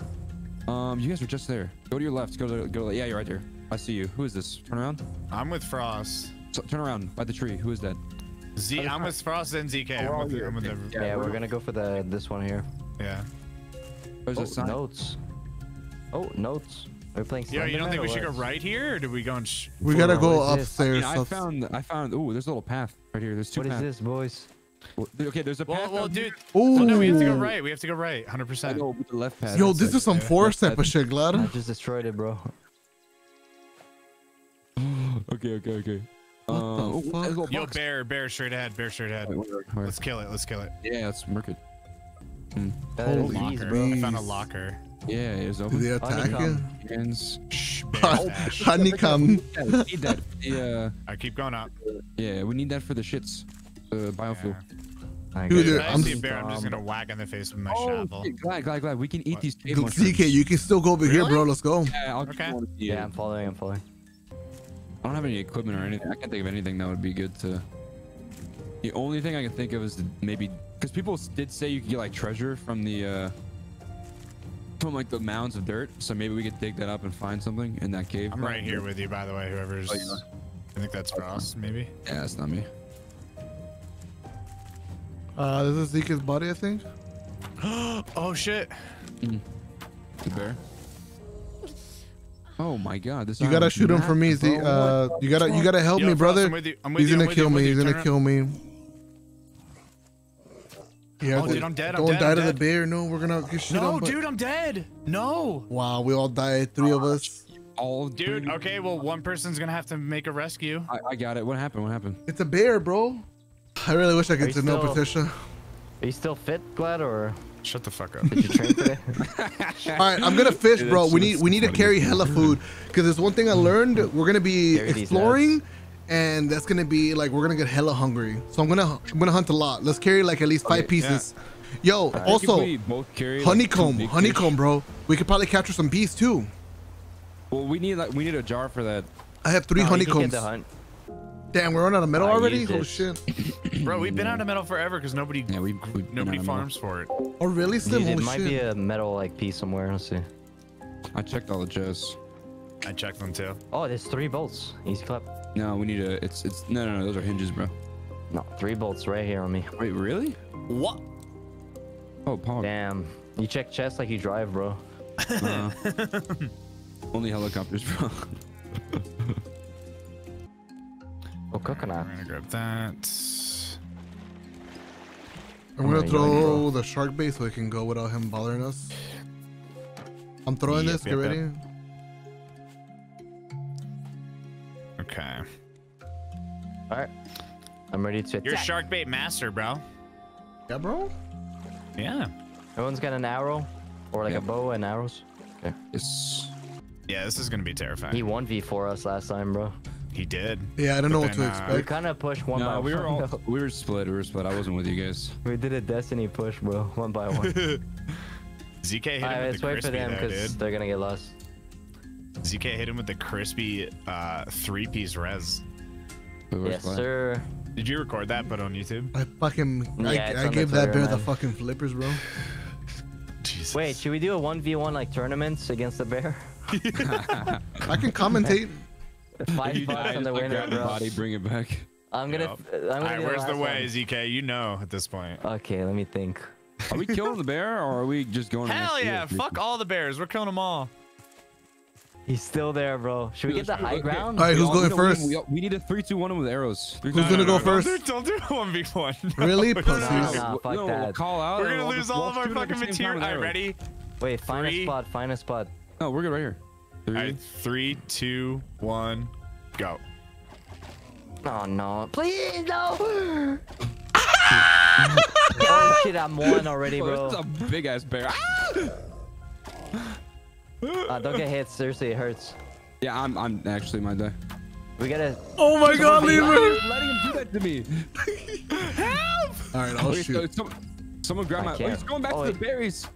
Speaker 4: Um, you guys are just there. Go to your left. Go to go. Yeah, you're right there. I see you. Who is this? Turn around.
Speaker 1: I'm with Frost.
Speaker 4: So, turn around by the tree. Who is that?
Speaker 1: Z. I'm with Frost and ZK. I'm with, I'm with the,
Speaker 2: Yeah, we're gonna go for the this one here.
Speaker 1: yeah.
Speaker 4: There's
Speaker 2: Oh,
Speaker 4: a sign.
Speaker 2: notes. Oh, notes. We're playing.
Speaker 1: Yo, you don't think we should go right here, or do we go and? Sh-
Speaker 3: We gotta go
Speaker 2: What is this?
Speaker 4: Yeah,
Speaker 3: upstairs.
Speaker 4: I
Speaker 3: up-
Speaker 4: found. I found. Oh, there's a little path right here. There's two
Speaker 2: What is
Speaker 4: paths.
Speaker 2: this, boys?
Speaker 4: Okay, there's a
Speaker 1: well,
Speaker 4: path.
Speaker 1: well,
Speaker 4: down here.
Speaker 1: dude. Oh, no, we have to go right. We have to go right. 100.
Speaker 4: I
Speaker 1: percent
Speaker 4: know left path.
Speaker 3: Yo, this is some
Speaker 1: yeah.
Speaker 3: forest type of shit, Gladd.
Speaker 2: I just destroyed it, bro.
Speaker 4: Okay, okay, okay.
Speaker 3: What the
Speaker 4: Um, oh,
Speaker 3: fuck?
Speaker 4: there's a little
Speaker 1: Yo, bear, bear straight ahead, bear straight ahead.
Speaker 4: Wait, where- where?
Speaker 1: Let's kill it. Let's kill it.
Speaker 4: Yeah, let's mark it.
Speaker 2: That is
Speaker 3: Holy
Speaker 1: Locker.
Speaker 2: bro.
Speaker 3: bees.
Speaker 1: I found a locker.
Speaker 4: Yeah, it's
Speaker 3: Do
Speaker 4: open.
Speaker 3: they attack you?
Speaker 2: Honeycomb.
Speaker 4: Hands.
Speaker 1: Shh, bear.
Speaker 3: Honeycomb.
Speaker 4: Yeah, we need that. Yeah,
Speaker 1: I keep going up.
Speaker 4: yeah, we need that for the shits. The biofuel.
Speaker 2: I
Speaker 3: Dude,
Speaker 2: got
Speaker 3: there-
Speaker 1: If
Speaker 2: it.
Speaker 1: I
Speaker 3: I'm-
Speaker 1: see a bear, I'm just gonna whack in the face with my shovel.
Speaker 4: Oh, shit, Gladd, Gladd, Gladd. We can eat
Speaker 1: What?
Speaker 4: these cave mushrooms.
Speaker 3: ZK, you can still go over here, bro. Let's go.
Speaker 4: Yeah, I'll
Speaker 1: Okay.
Speaker 4: okay.
Speaker 2: Yeah, I'm following. I'm following.
Speaker 4: I don't have any equipment or anything. I can't think of anything that would be good to. The only thing I can think of is maybe because people did say you could get like treasure from the uh from like the mounds of dirt. So maybe we could dig that up and find something in that cave.
Speaker 1: I'm right here with you, by the way. Whoever's.
Speaker 4: Oh, you are?
Speaker 1: I think that's Frost, maybe.
Speaker 4: Yeah, that's not me.
Speaker 3: Uh, this is Zeke's body, I think.
Speaker 1: oh shit!
Speaker 4: The bear. Oh my god, this.
Speaker 3: You gotta shoot him for me,
Speaker 4: massive,
Speaker 3: Z. Uh, you gotta, you gotta help
Speaker 1: Yo,
Speaker 3: me,
Speaker 1: Frost,
Speaker 3: brother.
Speaker 1: I'm with you. I'm with
Speaker 3: He's
Speaker 1: you. I'm
Speaker 3: gonna
Speaker 1: with you.
Speaker 3: kill
Speaker 1: I'm
Speaker 3: me.
Speaker 1: with
Speaker 3: He's
Speaker 1: you.
Speaker 3: gonna
Speaker 1: Turn
Speaker 3: kill me. Yeah,
Speaker 1: Oh,
Speaker 3: dude,
Speaker 1: dude, I'm dead, I'm
Speaker 3: Don't
Speaker 1: dead,
Speaker 3: die
Speaker 1: I'm
Speaker 3: to the
Speaker 1: dead.
Speaker 3: bear. No, we're gonna get shit
Speaker 1: No,
Speaker 3: on. but-
Speaker 1: dude, I'm dead. No,
Speaker 3: Wow, we all died. Three of us.
Speaker 4: All
Speaker 1: dude.
Speaker 4: three-
Speaker 1: Okay, well, one person's gonna have to make a rescue.
Speaker 4: I, I got it. What happened? What happened?
Speaker 3: It's a bear, bro. I really wish I
Speaker 2: Are
Speaker 3: could
Speaker 2: you
Speaker 3: to know
Speaker 2: still-
Speaker 3: Patricia.
Speaker 2: Are you still fit, Gladd, or
Speaker 1: Shut the fuck up.
Speaker 2: did you train today?
Speaker 3: All right, I'm gonna fish,
Speaker 4: Dude,
Speaker 3: bro. We need we need to carry hella food because there's one thing I learned. We're gonna be
Speaker 2: Carry
Speaker 3: exploring, and that's gonna be like we're gonna get hella hungry. So I'm gonna I'm gonna hunt a lot. Let's carry like at least five
Speaker 4: Okay,
Speaker 3: pieces. Yo,
Speaker 4: I
Speaker 3: also
Speaker 4: carry
Speaker 3: honeycomb,
Speaker 4: big
Speaker 3: honeycomb,
Speaker 4: fish.
Speaker 3: bro. We could probably capture some bees too.
Speaker 4: Well, we need like we need a jar for that.
Speaker 3: I have three
Speaker 2: No, you can
Speaker 3: honeycombs.
Speaker 2: Get the hunt.
Speaker 3: Damn, we're running out of metal
Speaker 2: I
Speaker 3: already.
Speaker 2: used
Speaker 3: Oh shit!
Speaker 1: Bro, we've been out of metal forever because nobody
Speaker 4: Yeah, we- we've been
Speaker 1: nobody
Speaker 4: out of metal.
Speaker 1: farms for it.
Speaker 3: Oh really, Slim?
Speaker 2: Dude, it might
Speaker 3: shit!
Speaker 2: be a metal like piece somewhere. Let's see.
Speaker 4: I checked all the chests.
Speaker 1: I checked them too.
Speaker 2: Oh, there's three bolts. Easy clip.
Speaker 4: No, we need a. It's it's no no no. Those are hinges, bro.
Speaker 2: No, three bolts right here on me.
Speaker 4: Wait, really?
Speaker 1: What?
Speaker 4: Oh, Paul.
Speaker 2: Damn. You check chests like you drive, bro.
Speaker 4: Uh, only helicopters, bro.
Speaker 2: Oh, coconut.
Speaker 1: I'm gonna grab that.
Speaker 3: I'm gonna throw the shark bait so we can go without him bothering us. I'm throwing
Speaker 1: Yep,
Speaker 3: this. Get
Speaker 1: yep, yep.
Speaker 3: ready.
Speaker 1: Okay.
Speaker 2: All right. I'm ready to
Speaker 1: You're a shark bait master, bro.
Speaker 3: Yeah, bro.
Speaker 1: Yeah.
Speaker 2: Everyone's got an arrow or like
Speaker 4: Yep.
Speaker 2: a bow and arrows.
Speaker 4: It's
Speaker 1: Yeah, this is gonna be terrifying.
Speaker 2: He
Speaker 1: He,
Speaker 2: 1v4 us last time, bro.
Speaker 1: Did.
Speaker 3: Yeah, I don't know what to
Speaker 1: then, uh,
Speaker 2: We kind of pushed one by
Speaker 4: no, we were
Speaker 2: one.
Speaker 4: all
Speaker 2: though.
Speaker 4: we were split. We were split. I wasn't with you guys.
Speaker 2: We did a destiny push, bro. One by one.
Speaker 1: ZK hit him
Speaker 2: Alright,
Speaker 1: with
Speaker 2: let's
Speaker 1: the
Speaker 2: wait for them
Speaker 1: though,
Speaker 2: because
Speaker 1: dude.
Speaker 2: they're gonna get lost.
Speaker 1: ZK hit him with the crispy uh, three-piece res.
Speaker 2: Yes,
Speaker 4: split.
Speaker 2: sir.
Speaker 1: Did you record that? Put on YouTube.
Speaker 3: I fucking
Speaker 2: Yeah,
Speaker 3: I, I gave that
Speaker 2: Twitter,
Speaker 3: bear the fucking flippers, bro.
Speaker 1: Jesus.
Speaker 2: Wait, should we do a 1v1 like tournaments against the bear?
Speaker 3: I can commentate.
Speaker 2: Five
Speaker 4: You
Speaker 2: bucks on the winner,
Speaker 4: grab
Speaker 2: bro.
Speaker 4: body, bring it back.
Speaker 2: I'm gonna.
Speaker 1: Yup.
Speaker 2: I'm gonna
Speaker 1: All right,
Speaker 2: do
Speaker 1: where's the
Speaker 2: last
Speaker 1: way,
Speaker 2: one.
Speaker 1: ZK? You know at this point.
Speaker 2: Okay, let me think.
Speaker 4: Are we killing the bear or are we just going? to
Speaker 1: Hell yeah!
Speaker 4: field?
Speaker 1: Fuck all the bears. We're killing them all.
Speaker 2: He's still there, bro. Should we get the high ground?
Speaker 3: All right, who's going first?
Speaker 4: We, we need a three, two, one with arrows. Three,
Speaker 3: Who's
Speaker 4: two,
Speaker 3: gonna
Speaker 4: one.
Speaker 3: go first?
Speaker 1: Don't do, don't do one v one.
Speaker 3: Really,
Speaker 1: We're
Speaker 3: pussies?
Speaker 1: gonna-
Speaker 2: Nah, fuck
Speaker 4: no,
Speaker 2: that.
Speaker 4: We'll call out.
Speaker 1: We're gonna
Speaker 4: we'll
Speaker 1: lose all of our
Speaker 4: shoot at the
Speaker 1: fucking material. All right, ready?
Speaker 2: Wait, find
Speaker 1: Three.
Speaker 2: a spot. Find a spot.
Speaker 4: No, we're good right here. Three.
Speaker 1: All right, three, two, one, go.
Speaker 2: Oh no! Please no! oh shit! I'm one already, bro.
Speaker 4: this is a big ass bear. Ah!
Speaker 2: Uh, don't get hit. Seriously, it hurts.
Speaker 4: Yeah, I'm. I'm actually my die.
Speaker 2: We gotta.
Speaker 3: Oh my god, leave
Speaker 4: Letting him- do that to me. Help!
Speaker 3: All right, I'll
Speaker 4: Okay,
Speaker 3: shoot.
Speaker 4: some, someone grab
Speaker 2: I
Speaker 4: my. Oh,
Speaker 2: can't.
Speaker 4: he's going back
Speaker 2: Oh,
Speaker 4: to the berries.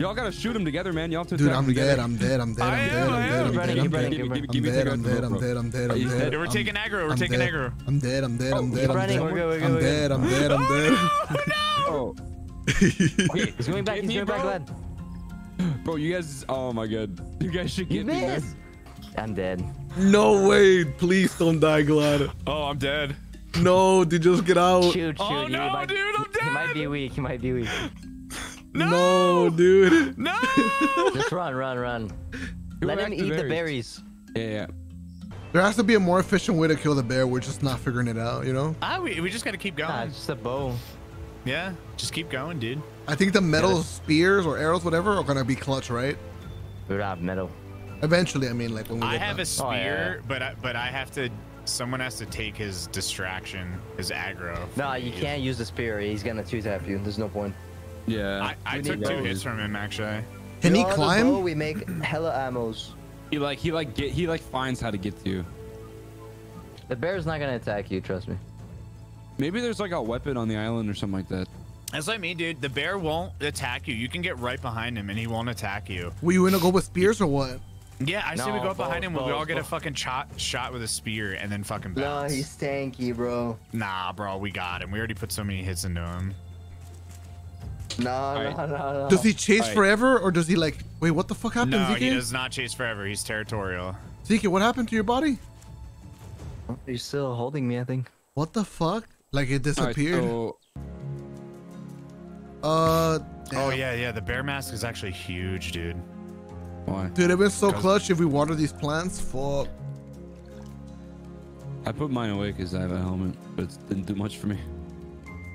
Speaker 4: Y'all gotta shoot them together, man. Y'all have to
Speaker 3: Dude, I'm dead. I'm dead. I'm dead.
Speaker 1: I
Speaker 3: I'm dead.
Speaker 1: I
Speaker 3: I'm dead. I'm dead. I'm dead.
Speaker 2: keep running.
Speaker 4: Give me
Speaker 3: I'm dead. I'm dead. I'm dead. I'm dead. I'm dead.
Speaker 4: dead.
Speaker 1: We're taking aggro. We're taking aggro.
Speaker 3: I'm dead. I'm dead. I'm
Speaker 4: Oh,
Speaker 3: dead.
Speaker 2: keep
Speaker 3: I'm dead.
Speaker 2: we're good, we're good,
Speaker 3: I'm dead. I'm dead. I'm dead.
Speaker 4: Oh,
Speaker 2: Wait, he's going back. He's
Speaker 4: me,
Speaker 2: going back,
Speaker 4: bro.
Speaker 2: lad.
Speaker 4: bro, you guys. Oh my god, you guys should
Speaker 2: You
Speaker 4: get me. man.
Speaker 2: I'm dead.
Speaker 3: No way! Please don't die, Gladd.
Speaker 1: Oh, I'm dead.
Speaker 3: No, dude, just get out.
Speaker 2: Shoot, shoot.
Speaker 1: Oh, no, dude, I'm
Speaker 2: he, he might be weak. He might be weak.
Speaker 3: No, dude.
Speaker 1: No.
Speaker 2: Just run, run, run.
Speaker 4: Go
Speaker 2: Let him
Speaker 4: to
Speaker 2: eat the
Speaker 4: berries.
Speaker 2: berries.
Speaker 4: Yeah, yeah.
Speaker 3: There has to be a more efficient way to kill the bear. We're just not figuring it out, you know?
Speaker 1: ah, we, we just gotta keep going.
Speaker 2: it's just a bow.
Speaker 1: Yeah, just keep going, dude.
Speaker 3: I think the metal
Speaker 2: Yeah.
Speaker 3: spears or arrows, whatever, are gonna be clutch, right?
Speaker 2: We don't have metal.
Speaker 3: Eventually, I mean, like when we
Speaker 1: I
Speaker 3: get
Speaker 1: have a spear,
Speaker 2: Oh, yeah.
Speaker 1: but I, but I have to. Someone has to take his distraction, his aggro.
Speaker 2: No, you can't use the spear. He's gonna two tap you. There's no point.
Speaker 4: Yeah.
Speaker 1: I, I took two
Speaker 2: those.
Speaker 1: hits from him actually.
Speaker 3: Can he
Speaker 2: You know, bow,
Speaker 3: climb?
Speaker 2: we make hella ammos.
Speaker 4: he like he like get he like finds how to get to you.
Speaker 2: The bear's not gonna attack you. Trust me.
Speaker 4: Maybe there's like a weapon on the island or something like that.
Speaker 1: That's like me, dude. The bear won't attack you. You can get right behind him and he won't attack you.
Speaker 3: Were you gonna go with spears or what?
Speaker 1: Yeah, I say we go up behind
Speaker 2: both,
Speaker 1: him. We all
Speaker 2: both,
Speaker 1: get a fucking shot shot with a spear and then fucking
Speaker 2: No,
Speaker 1: bounce.
Speaker 2: he's tanky, bro.
Speaker 1: Nah, bro, we got him. We already put so many hits into him.
Speaker 2: No,
Speaker 4: Alright.
Speaker 2: no, no, no.
Speaker 3: Does he chase
Speaker 4: Alright.
Speaker 3: forever or does he like? Wait, what the fuck happened,
Speaker 1: No, he does not chase forever. He's territorial.
Speaker 3: Zeke, what happened to your body?
Speaker 2: You're still holding me, I think.
Speaker 3: What the fuck? Like it
Speaker 4: Alright,
Speaker 3: disappeared?
Speaker 4: so
Speaker 3: Uh.
Speaker 1: Oh yeah, yeah. The bear mask is actually huge, dude.
Speaker 4: why?
Speaker 3: Dude, it'd so so
Speaker 1: 'Cause-
Speaker 3: clutch if we water these plants. Fuck.
Speaker 4: I put mine away because I have a helmet, but it didn't do much for me.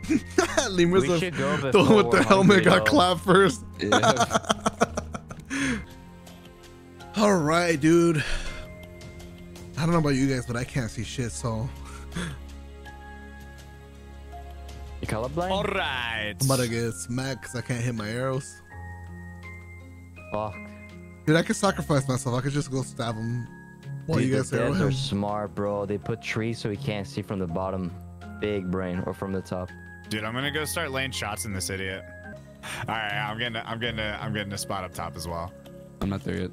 Speaker 3: Lemur's
Speaker 2: We
Speaker 3: the,
Speaker 2: go
Speaker 3: the one with the helmet got
Speaker 2: though.
Speaker 3: clapped first.
Speaker 4: Yeah.
Speaker 3: All right, dude. I don't know about you guys, but I can't see shit. So
Speaker 2: You colorblind?
Speaker 1: All right.
Speaker 3: I'm about to get smacked because I can't hit my arrows.
Speaker 2: Fuck.
Speaker 3: Dude, I could sacrifice myself. I could just go stab him. What
Speaker 2: Dude,
Speaker 3: you guys
Speaker 2: the
Speaker 3: say?
Speaker 2: devs are smart, bro. They put trees so we can't see from the bottom. Big brain, or from the top.
Speaker 1: Dude, I'm gonna go start laying shots in this idiot. All right, I'm getting, I'm getting, a, I'm getting a spot up top as well.
Speaker 4: I'm not there yet.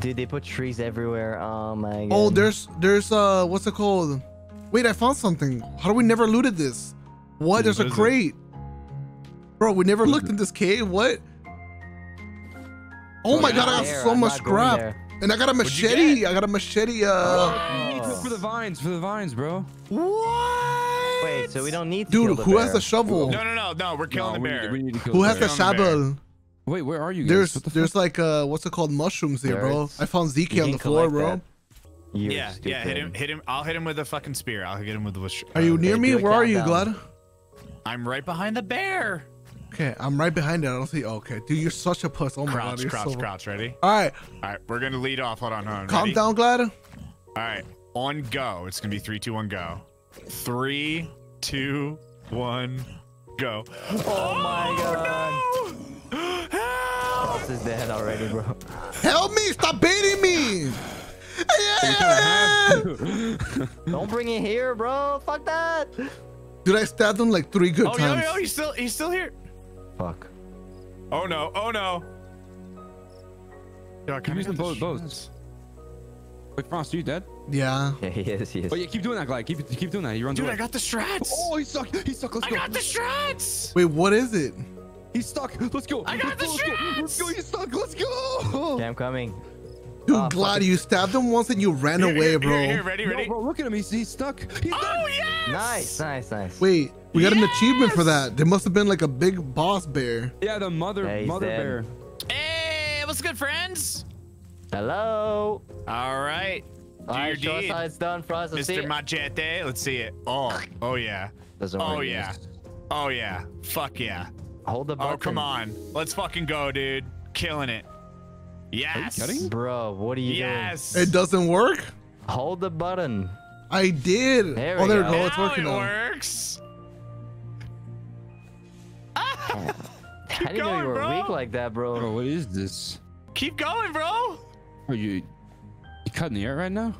Speaker 2: Dude, they put trees everywhere. Oh my god.
Speaker 3: Oh, there's there's uh what's it called? Wait, I found something. How do we never looted this? What? There's a
Speaker 1: What is it?
Speaker 3: crate. Bro, we never looked in this cave. What? Oh my god, I got
Speaker 2: There,
Speaker 3: so
Speaker 2: I'm
Speaker 3: much
Speaker 2: not
Speaker 3: scrap. And I got a machete. I got a machete. Uh,
Speaker 2: Oh.
Speaker 4: For the vines, for the vines, bro.
Speaker 1: What?
Speaker 2: Wait, so we don't need to kill
Speaker 3: dude,
Speaker 2: the
Speaker 3: who has
Speaker 2: bear.
Speaker 3: the shovel?
Speaker 1: No, no, no, no. We're killing
Speaker 4: No,
Speaker 1: the
Speaker 4: we
Speaker 1: bear.
Speaker 4: Need, we need to kill
Speaker 3: Who
Speaker 4: the
Speaker 3: has the
Speaker 4: bear.
Speaker 1: The
Speaker 3: shovel?
Speaker 4: Wait, where are you guys?
Speaker 3: There's
Speaker 4: What the
Speaker 3: there's
Speaker 4: fuck?
Speaker 3: like uh what's it called mushrooms here, bro. I found
Speaker 2: You
Speaker 3: Zeke on the floor, bro.
Speaker 2: that. You
Speaker 1: yeah, yeah. Hit him, hit him. I'll hit him with a fucking spear. I'll hit him with the. sh-
Speaker 3: Are you
Speaker 1: uh,
Speaker 3: near me? Where are you,
Speaker 2: countdown.
Speaker 3: Gladd?
Speaker 1: I'm right behind the bear.
Speaker 3: Okay, I'm right behind it. I don't see. Okay, dude, you're such a puss. Oh my god,
Speaker 1: Crouch,
Speaker 3: you're
Speaker 1: crouch,
Speaker 3: so.
Speaker 1: crouch. Ready?
Speaker 3: All right,
Speaker 1: All right, we're gonna lead off. Hold on, hold on.
Speaker 3: calm
Speaker 1: Ready?
Speaker 3: down, Gladd.
Speaker 1: All right, on go. It's gonna be three, two, one, go. Three, two, one, go.
Speaker 2: Oh my oh, god.
Speaker 1: No! Help!
Speaker 2: This is dead already, bro.
Speaker 3: Help me! Stop baiting me! Yeah!
Speaker 2: Don't bring it here, bro. Fuck that.
Speaker 3: Dude, I stabbed him like three good times
Speaker 1: Oh, yo, yo, he's still, he's still here.
Speaker 2: Fuck.
Speaker 1: Oh no, oh no. Yo, I kinda
Speaker 4: using
Speaker 1: got the
Speaker 4: both- both. Wait, Frost, are you dead?
Speaker 3: Yeah.
Speaker 2: Yeah, he is. He is.
Speaker 4: Oh yeah, keep doing that, Glide. Keep keep doing that. He runs
Speaker 1: Dude. I got the strats.
Speaker 4: Oh, he's stuck. He's stuck. Let's
Speaker 1: I
Speaker 4: go.
Speaker 1: got the strats.
Speaker 3: Wait, what is it?
Speaker 4: He's stuck. Let's go.
Speaker 1: I got
Speaker 4: Let's
Speaker 1: the
Speaker 4: go, let's go. Let's go. He's stuck. Let's go.
Speaker 2: Okay, I'm coming.
Speaker 3: Dude,
Speaker 2: ah,
Speaker 3: Oh,
Speaker 2: Gladd,
Speaker 3: you stabbed him once and you ran
Speaker 1: Here,
Speaker 3: away,
Speaker 1: here,
Speaker 3: bro.
Speaker 1: Here, here, ready,
Speaker 4: No,
Speaker 1: ready.
Speaker 4: bro, look at him. He's, he's stuck. He's
Speaker 1: Oh
Speaker 4: dead.
Speaker 1: yes.
Speaker 2: Nice, nice, nice.
Speaker 3: Wait, we got an achievement for that. There must have been like a big boss bear.
Speaker 4: Yeah, the mother
Speaker 2: Yeah,
Speaker 4: mother
Speaker 2: dead.
Speaker 4: bear.
Speaker 1: Hey, what's good, friends?
Speaker 2: Hello.
Speaker 1: All right, do
Speaker 2: All right,
Speaker 1: your
Speaker 2: show us
Speaker 1: deed,
Speaker 2: how it's done, Frost. Let's see
Speaker 1: Mr.
Speaker 2: it.
Speaker 1: Machete. Let's see it. Oh, oh yeah.
Speaker 2: Doesn't
Speaker 1: Oh
Speaker 2: work.
Speaker 1: yeah. Oh yeah. Fuck yeah.
Speaker 2: Hold the oh, button.
Speaker 1: Oh come on. Let's fucking go, dude. Killing it. Yes.
Speaker 4: kidding?
Speaker 2: Bro, what are you
Speaker 1: Yes.
Speaker 3: It doesn't work?
Speaker 2: Hold the button.
Speaker 3: I did.
Speaker 2: There
Speaker 3: oh, there
Speaker 2: go.
Speaker 3: we go. Oh,
Speaker 1: it's
Speaker 3: working
Speaker 1: it
Speaker 3: now.
Speaker 1: works.
Speaker 2: I didn't know
Speaker 1: going,
Speaker 2: you were
Speaker 1: bro.
Speaker 2: weak like that, bro.
Speaker 4: Bro, what is this?
Speaker 1: Keep going, bro.
Speaker 4: Are you you cutting the air right now?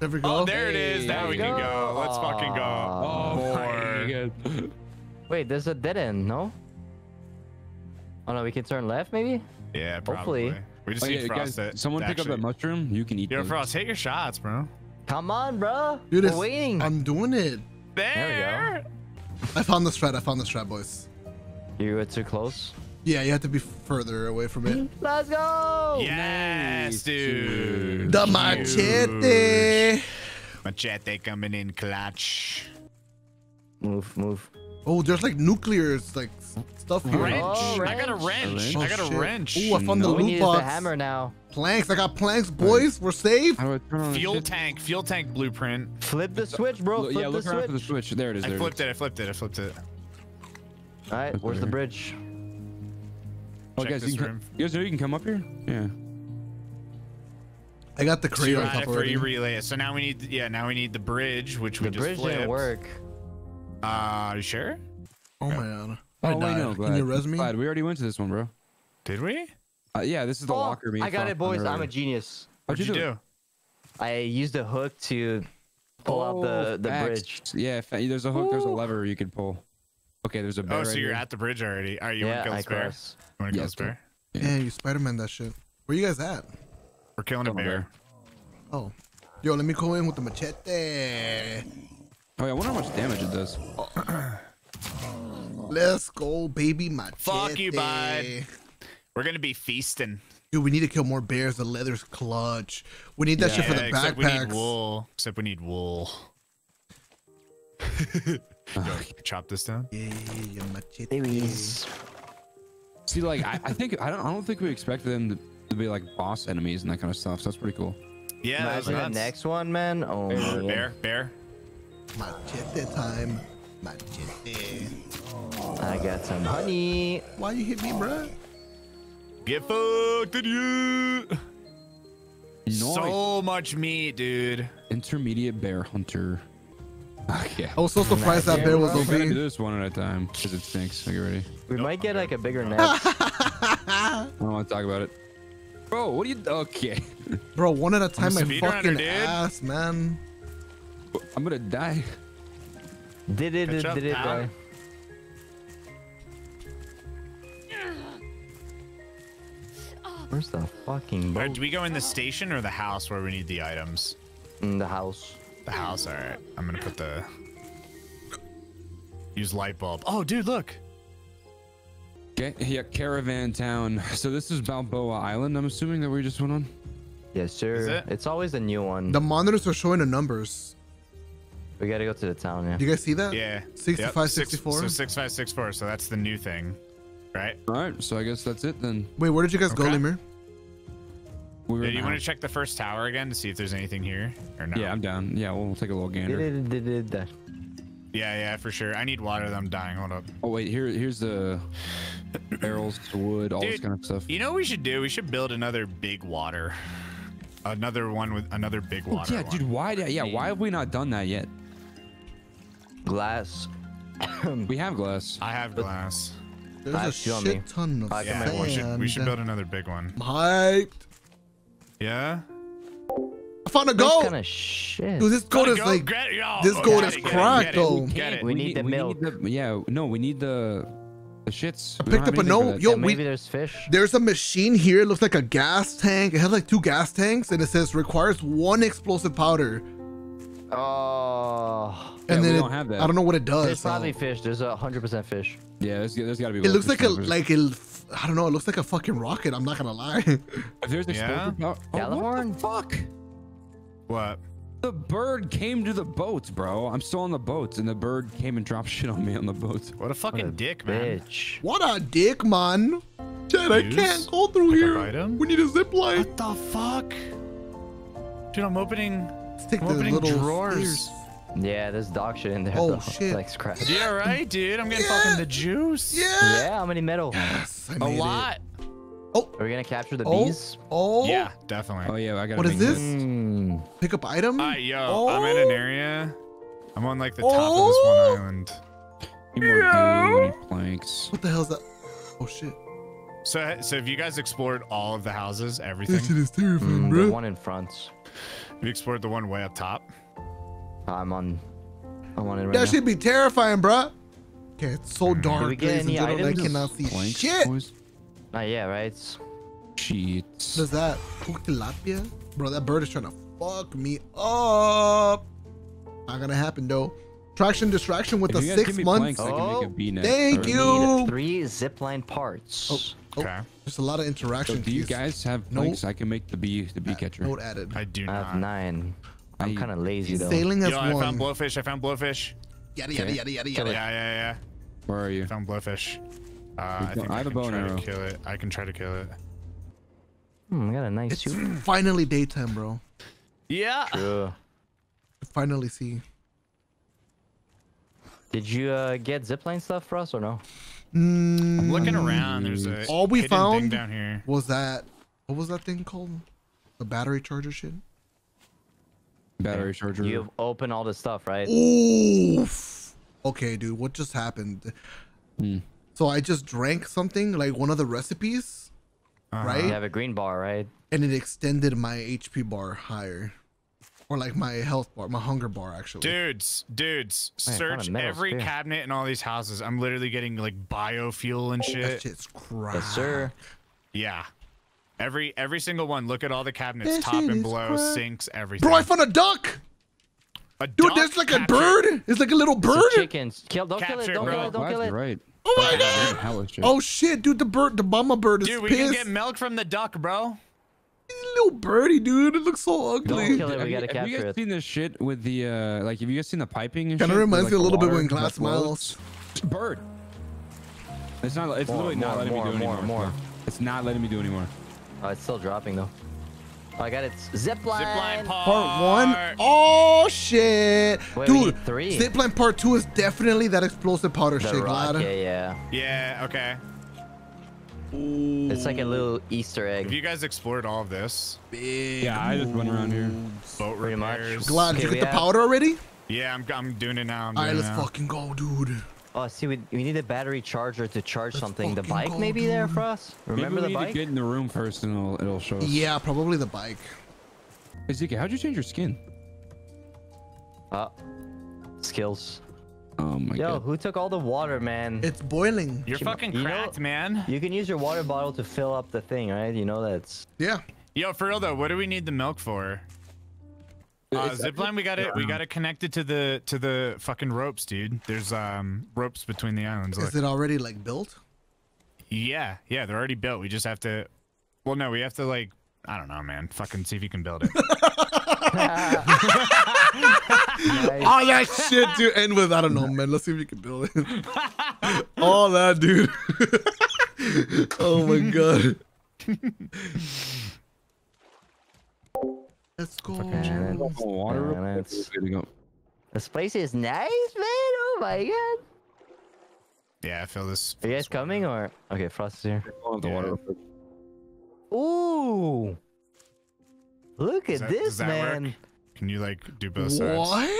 Speaker 3: There we oh, go.
Speaker 1: Oh, there it is. Now
Speaker 4: there
Speaker 1: we
Speaker 4: we
Speaker 1: can
Speaker 2: go.
Speaker 1: go. Let's fucking go.
Speaker 2: Oh,
Speaker 1: More.
Speaker 4: God.
Speaker 2: Wait, there's a dead end, no? Oh no, we can turn left, maybe?
Speaker 1: Yeah, probably.
Speaker 2: Hopefully.
Speaker 1: We just
Speaker 4: Oh,
Speaker 1: need
Speaker 4: yeah,
Speaker 1: Frost
Speaker 4: guys,
Speaker 1: to
Speaker 4: someone pick up
Speaker 1: actually-
Speaker 4: that mushroom. You can eat
Speaker 1: Yo,
Speaker 4: them.
Speaker 1: Frost, hit your shots, bro.
Speaker 2: Come on, bro.
Speaker 3: Dude,
Speaker 2: We're waiting.
Speaker 3: I'm doing it.
Speaker 1: There.
Speaker 3: I found the strat. I found the strat, boys.
Speaker 2: You were too close.
Speaker 3: Yeah, you have to be further away from it.
Speaker 2: Let's go.
Speaker 1: Yes,
Speaker 4: Nice,
Speaker 1: dude.
Speaker 4: dude.
Speaker 3: The machete.
Speaker 1: Machete coming in clutch.
Speaker 2: Move, move.
Speaker 3: Oh, there's like nuclears, like stuff here.
Speaker 1: Wrench.
Speaker 2: Oh,
Speaker 1: I got a
Speaker 2: wrench.
Speaker 1: wrench.
Speaker 3: Oh,
Speaker 1: I got a wrench.
Speaker 3: Ooh, I found the
Speaker 4: No.
Speaker 2: All we
Speaker 3: loot
Speaker 2: need is
Speaker 3: box.
Speaker 2: the hammer now.
Speaker 3: Planks. I got planks, boys. We're safe.
Speaker 4: How do I turn on
Speaker 1: Fuel tank. Fuel tank blueprint.
Speaker 2: Flip the switch, bro. Flip
Speaker 4: yeah,
Speaker 2: the
Speaker 4: look around for the
Speaker 2: switch.
Speaker 4: switch. There it is.
Speaker 1: I flipped
Speaker 4: it.
Speaker 1: it. I flipped it. I flipped it.
Speaker 2: All right,
Speaker 4: Look
Speaker 2: where's the bridge?
Speaker 4: Oh,
Speaker 1: Check
Speaker 4: guys,
Speaker 1: this
Speaker 4: you, can,
Speaker 1: room.
Speaker 4: you guys know you can come up here? Yeah.
Speaker 3: I got the crate
Speaker 1: you
Speaker 3: on
Speaker 1: got
Speaker 3: top
Speaker 1: it
Speaker 3: already.
Speaker 1: relay it. So now we need, yeah, now we need the bridge, which we
Speaker 2: The
Speaker 1: just
Speaker 2: bridge
Speaker 1: flipped.
Speaker 2: didn't work.
Speaker 1: Uh, you sure?
Speaker 3: Oh my god.
Speaker 4: Oh,
Speaker 3: I
Speaker 4: wait,
Speaker 3: died.
Speaker 4: no,
Speaker 3: Can you res me?
Speaker 4: Gladd. We already went to this one, bro.
Speaker 1: Did we?
Speaker 4: Uh, yeah, this is the
Speaker 2: Oh,
Speaker 4: locker. me
Speaker 2: I got it, boys. I'm a genius.
Speaker 1: What'd you do?
Speaker 2: I used a hook to pull out the, the bridge.
Speaker 4: Yeah, fa- there's a hook. There's a lever you can pull. Okay, there's a bear
Speaker 1: Oh, so
Speaker 4: right
Speaker 1: you're
Speaker 4: here.
Speaker 1: at the bridge already. All right, you want
Speaker 2: yeah,
Speaker 1: to kill
Speaker 2: I
Speaker 1: this bear?
Speaker 2: cross.
Speaker 1: You want to kill
Speaker 4: Yes,
Speaker 1: this bear?
Speaker 3: Yeah, you Spider-Man that shit. Where you guys at?
Speaker 1: We're killing a
Speaker 4: Killing a
Speaker 1: bear.
Speaker 4: bear.
Speaker 3: Oh. Yo, let me go in with the machete.
Speaker 4: Oh, yeah, I wonder how much damage it does.
Speaker 3: Let's go, baby machete.
Speaker 1: Fuck you, bud. We're gonna be feasting.
Speaker 3: Dude, we need to kill more bears. The leather's clutch. We need that shit for
Speaker 1: Yeah,
Speaker 3: the
Speaker 1: except we need wool. Except we need wool. Yo, chop this down.
Speaker 3: Yeah, yeah, machete.
Speaker 2: Babies.
Speaker 4: See, like, I, I think I don't. I don't think we expected them to, to be like boss enemies and that kind of stuff. So that's pretty cool.
Speaker 1: Yeah, that was
Speaker 2: Imagine the
Speaker 1: nuts.
Speaker 2: next one, man. Oh,
Speaker 1: Bear,
Speaker 2: my
Speaker 1: bear,
Speaker 2: God.
Speaker 1: bear.
Speaker 3: Machete time. Machete.
Speaker 2: I got some honey.
Speaker 3: Why you hit me, bro?
Speaker 1: Get fucked, idiot.
Speaker 4: Nice.
Speaker 1: So much meat, dude.
Speaker 4: Intermediate bear hunter. Okay.
Speaker 3: I was so surprised that bear was
Speaker 4: We're gonna do this one at a time because it stinks. So get ready.
Speaker 2: We might get like a bigger net.
Speaker 4: I don't want to talk about it. Bro, what are you? Okay,
Speaker 3: Bro, one at a time, my fucking
Speaker 1: dude.
Speaker 3: ass, man.
Speaker 4: I'm gonna die.
Speaker 2: Did it,
Speaker 1: Catch
Speaker 2: did,
Speaker 1: up,
Speaker 2: did it,
Speaker 1: pal.
Speaker 2: bro. Where's the fucking
Speaker 1: All right,
Speaker 2: boat?
Speaker 1: do we go in the station or the house where we need the items?
Speaker 2: In the house.
Speaker 1: The house. All right. I'm gonna put the use light bulb. Oh, dude, look.
Speaker 4: Okay, yeah, Caravan Town. So this is Balboa Island. I'm assuming that we just went on.
Speaker 2: Yes, sir.
Speaker 1: it?
Speaker 2: It's always a new one.
Speaker 3: The monitors are showing the numbers.
Speaker 2: we gotta go to the town, yeah.
Speaker 3: Do you guys see that?
Speaker 1: Yeah.
Speaker 3: 65,
Speaker 1: Yep, six-
Speaker 3: 64?
Speaker 1: So six five six four. So that's the new thing, right?
Speaker 4: All right, so I guess that's it then.
Speaker 3: Wait, where did you guys go, Lemur?
Speaker 4: We were
Speaker 1: Yeah,
Speaker 4: in
Speaker 1: you want to check the first tower again to see if there's anything here or no?
Speaker 4: Yeah, I'm down. Yeah, we'll take a little
Speaker 2: Did
Speaker 4: gander.
Speaker 2: it, did it, did it.
Speaker 1: Yeah, yeah, for sure. I need water. I'm dying. Hold up.
Speaker 4: Oh wait, here, here's the barrels, the wood, all this kind of stuff.
Speaker 1: You know what we should do? We should build another big water. Another one with another big
Speaker 4: Oh,
Speaker 1: water.
Speaker 4: yeah,
Speaker 1: one.
Speaker 4: dude, why? Yeah, why have we not done that yet?
Speaker 2: Glass.
Speaker 4: We have glass.
Speaker 1: I have glass.
Speaker 3: There's
Speaker 2: I
Speaker 3: a
Speaker 2: have two on me.
Speaker 3: shit ton of
Speaker 2: I can
Speaker 1: Yeah,
Speaker 2: make
Speaker 1: we should, we should build another big one.
Speaker 3: I'm hyped.
Speaker 1: Yeah?
Speaker 3: I found a
Speaker 2: What
Speaker 3: gold.
Speaker 2: kind of shit?
Speaker 3: Dude, this gold is
Speaker 1: go
Speaker 3: like
Speaker 1: get it,
Speaker 3: this
Speaker 1: Oh,
Speaker 3: gold is
Speaker 1: it,
Speaker 3: cracked,
Speaker 1: get
Speaker 3: though.
Speaker 1: Get it.
Speaker 2: We need the milk.
Speaker 4: the, yeah, no, we need the the shits.
Speaker 3: I
Speaker 4: We
Speaker 3: picked up a
Speaker 4: anything for
Speaker 3: note. Yo,
Speaker 2: Yeah,
Speaker 3: we
Speaker 2: maybe there's fish.
Speaker 3: there's a machine here. It looks like a gas tank. It has like two gas tanks, and it says requires one explosive powder.
Speaker 2: Oh.
Speaker 3: And
Speaker 4: we
Speaker 3: then it-
Speaker 4: don't have that.
Speaker 3: I don't know what it does.
Speaker 2: There's
Speaker 3: so-
Speaker 2: probably fish. There's a hundred percent fish.
Speaker 4: Yeah, there's, there's got to be.
Speaker 3: It looks like a
Speaker 4: numbers.
Speaker 3: like it. I don't know. It looks like a fucking rocket. I'm not gonna lie.
Speaker 4: If there's
Speaker 1: Yeah?
Speaker 4: explosive power- Oh,
Speaker 2: Californ?
Speaker 4: what the fuck?
Speaker 1: What?
Speaker 4: The bird came to the boats, bro. I'm still on the boats, and the bird came and dropped shit on me on the boats.
Speaker 1: What a fucking
Speaker 2: What a
Speaker 1: dick, man.
Speaker 2: Bitch.
Speaker 3: what a dick, man. Chad, I can't go through
Speaker 1: Pick up
Speaker 3: here.
Speaker 1: item?
Speaker 3: We need a zip line.
Speaker 1: What the fuck? Dude, I'm opening.
Speaker 3: Let's take
Speaker 1: I'm
Speaker 3: the
Speaker 1: opening
Speaker 3: little
Speaker 1: drawers.
Speaker 3: stairs.
Speaker 2: Yeah, there's dog shit in there.
Speaker 3: Oh,
Speaker 2: though.
Speaker 3: shit.
Speaker 2: Like scratch.
Speaker 1: Yeah, right, dude. I'm getting
Speaker 3: Yeah.
Speaker 1: fucking the juice.
Speaker 3: Yeah.
Speaker 2: Yeah, how many metal?
Speaker 3: Yes, I
Speaker 1: A
Speaker 3: made it.
Speaker 1: lot.
Speaker 2: Are we gonna capture the
Speaker 3: Oh,
Speaker 2: bees?
Speaker 3: oh.
Speaker 1: Yeah, definitely.
Speaker 4: Oh yeah, I got.
Speaker 3: What is this?
Speaker 2: Mm.
Speaker 3: Pick up item.
Speaker 1: Alright, yo,
Speaker 3: Oh.
Speaker 1: I'm in an area. I'm on like the top of this
Speaker 3: Oh.
Speaker 1: one island.
Speaker 4: Need more glue, we need planks.
Speaker 3: What the hell's that? Oh shit.
Speaker 1: So, so have you guys explored all of the houses, Everything.
Speaker 3: This
Speaker 1: everything?
Speaker 3: shit is terrifying,
Speaker 2: Mm,
Speaker 3: bro.
Speaker 2: the one in front.
Speaker 1: Have you explored the one way up top?
Speaker 2: I'm on. I'm on it right
Speaker 3: That
Speaker 2: now.
Speaker 3: should be terrifying, bruh. Okay, it's so dark.
Speaker 2: we get
Speaker 3: ladies and
Speaker 2: any
Speaker 3: gentlemen, I
Speaker 2: items?
Speaker 3: cannot see
Speaker 4: Planks,
Speaker 3: shit.
Speaker 4: boys.
Speaker 2: Oh yeah, right. It's-
Speaker 4: Sheets.
Speaker 3: What is that? Hook tilapia? Bro, that bird is trying to fuck me up. Not gonna happen though. Traction distraction with
Speaker 4: If
Speaker 3: the
Speaker 4: you guys
Speaker 3: six
Speaker 4: give me
Speaker 3: months.
Speaker 4: planks, I can make a
Speaker 2: Oh,
Speaker 4: V-neck.
Speaker 3: thank
Speaker 4: Or-
Speaker 3: you.
Speaker 2: Need three zipline parts.
Speaker 3: Oh, oh,
Speaker 1: Okay.
Speaker 3: there's a lot of
Speaker 4: So
Speaker 3: interaction.
Speaker 4: do you
Speaker 3: keys.
Speaker 4: guys have
Speaker 3: Nope.
Speaker 4: planks? I can make the bee, the bee uh, catcher.
Speaker 3: Note added.
Speaker 1: I do
Speaker 2: I
Speaker 1: not.
Speaker 2: have nine. I'm kind of lazy though.
Speaker 3: sailing as
Speaker 1: Yo, I
Speaker 3: one.
Speaker 1: found blowfish. I found blowfish.
Speaker 3: Yada yada
Speaker 4: Okay.
Speaker 3: yada yada
Speaker 1: Yeah, yeah, yeah.
Speaker 4: Where are you?
Speaker 1: I found blowfish. Uh, I
Speaker 4: We've
Speaker 1: think
Speaker 4: I
Speaker 1: I,
Speaker 4: have a
Speaker 1: can
Speaker 4: bow
Speaker 1: try
Speaker 4: arrow.
Speaker 1: to kill it. I can try to kill it.
Speaker 2: Hmm, I got a nice
Speaker 3: It's
Speaker 2: suit.
Speaker 3: finally daytime, bro.
Speaker 1: Yeah.
Speaker 2: True.
Speaker 3: Finally see.
Speaker 2: Did you uh, get zipline stuff for us or no?
Speaker 3: Mm,
Speaker 1: I'm looking around. There's a
Speaker 3: All we
Speaker 1: hidden thing
Speaker 3: found
Speaker 1: down here.
Speaker 3: was that what was that thing called? The battery charger shit.
Speaker 4: Battery charger.
Speaker 2: You've opened all this stuff, right?
Speaker 3: Oof. Okay, dude, what just happened?
Speaker 4: Hmm.
Speaker 3: So I just drank something like one of the recipes,
Speaker 1: Uh-huh.
Speaker 3: right?
Speaker 2: You have a green bar, right?
Speaker 3: And it extended my HP bar higher, or like my health bar, my hunger bar actually.
Speaker 1: Dudes, dudes,
Speaker 2: I found a
Speaker 1: search every
Speaker 2: spear.
Speaker 1: cabinet in all these houses. I'm literally getting like biofuel and
Speaker 3: that
Speaker 1: shit.
Speaker 3: shit's crack.
Speaker 2: Yes, sir.
Speaker 1: Yeah. Every every single one. Look at all the cabinets,
Speaker 3: That
Speaker 1: top and below,
Speaker 3: crack.
Speaker 1: sinks, everything.
Speaker 3: Bro, I found a duck.
Speaker 1: a
Speaker 3: Dude,
Speaker 1: duck
Speaker 3: there's like a bird. It's like a little
Speaker 2: It's a
Speaker 3: bird.
Speaker 2: chicken. Kill. Don't kill it. Don't
Speaker 1: bro.
Speaker 2: kill it. Don't
Speaker 4: Glad
Speaker 2: kill it.
Speaker 4: right.
Speaker 3: Oh my god.
Speaker 4: Hella.
Speaker 3: Oh shit, dude, the bird, the mama bird is
Speaker 1: Dude, we
Speaker 3: pissed.
Speaker 1: can get milk from the duck, bro.
Speaker 3: little birdie, dude. It looks so ugly.
Speaker 2: Don't kill it.
Speaker 4: Have
Speaker 2: We
Speaker 4: you,
Speaker 2: gotta
Speaker 4: have you guys
Speaker 2: it.
Speaker 4: seen this shit with the uh like have you guys seen the piping and
Speaker 3: Kind of
Speaker 4: where,
Speaker 3: reminds
Speaker 4: like,
Speaker 3: me a little bit
Speaker 4: water
Speaker 3: when
Speaker 4: that
Speaker 3: Glass
Speaker 4: flows?
Speaker 3: Miles.
Speaker 4: Bird. It's not it's
Speaker 2: More,
Speaker 4: literally not letting
Speaker 2: more,
Speaker 4: me do
Speaker 2: more,
Speaker 4: anymore.
Speaker 2: more.
Speaker 4: It's not letting me do anymore.
Speaker 2: Oh, it's still dropping though. Oh, I got it. Zipline.
Speaker 1: Zipline part.
Speaker 3: Part one. Oh shit,
Speaker 2: Wait, we
Speaker 3: dude.
Speaker 2: need three.
Speaker 3: Zipline part two is definitely that explosive powder
Speaker 2: The
Speaker 3: shit,
Speaker 2: rock.
Speaker 3: Gladd.
Speaker 2: Yeah, yeah.
Speaker 1: Yeah. Okay.
Speaker 2: It's like a little Easter egg.
Speaker 1: Have you guys explored all of this?
Speaker 3: Big
Speaker 4: Yeah, I just went around here.
Speaker 1: Boat
Speaker 2: Pretty much.
Speaker 1: repairs.
Speaker 3: Gladd, did
Speaker 2: Okay,
Speaker 3: you
Speaker 2: we
Speaker 3: get the
Speaker 2: have-
Speaker 3: powder already?
Speaker 1: Yeah, I'm, I'm doing it now. I'm
Speaker 3: All right, let's
Speaker 1: now.
Speaker 3: fucking go, dude.
Speaker 2: Oh, see, we, we need a battery charger to charge
Speaker 3: Let's
Speaker 2: something. The bike
Speaker 3: go,
Speaker 2: maybe there for us? Remember
Speaker 4: Maybe we
Speaker 2: the
Speaker 4: need
Speaker 2: bike?
Speaker 4: to get in the room first, and it'll it'll show us.
Speaker 3: Yeah, probably the bike.
Speaker 4: Ezekiel, how'd you change your skin?
Speaker 2: Uh, skills.
Speaker 4: Oh my
Speaker 2: Yo,
Speaker 4: god.
Speaker 2: Yo, who took all the water, man?
Speaker 3: It's boiling.
Speaker 1: You're
Speaker 2: You-
Speaker 1: fucking
Speaker 2: you know-
Speaker 1: cracked, man.
Speaker 2: You can use your water bottle to fill up the thing, right? You know that's.
Speaker 3: Yeah.
Speaker 1: Yo, for real though, what do we need the milk for? Uh,
Speaker 4: It's-
Speaker 1: zipline, we got it. We got it connected to the to the fucking ropes, dude. There's um ropes between the islands. Look.
Speaker 3: Is it already like built?
Speaker 1: Yeah, yeah, they're already built. We just have to. Well, no, we have to like. I don't know, man. Fucking see if you can build it.
Speaker 2: Nice.
Speaker 3: All that shit to end with. I don't know, man. Let's see if you can build it. All that, dude. oh my god. Let's go.
Speaker 2: Man,
Speaker 4: water. real
Speaker 2: Yeah,
Speaker 4: quick.
Speaker 2: that's-
Speaker 4: Good to go.
Speaker 2: this place is nice, man. Oh my god.
Speaker 1: yeah, I feel this.
Speaker 2: Are you guys coming or? Okay, Frost is here.
Speaker 4: I'll the
Speaker 1: Yeah.
Speaker 4: water.
Speaker 2: Ooh. Look at
Speaker 1: that-
Speaker 2: this,
Speaker 1: does that work?
Speaker 2: man.
Speaker 1: Can you like do both sides?
Speaker 3: What?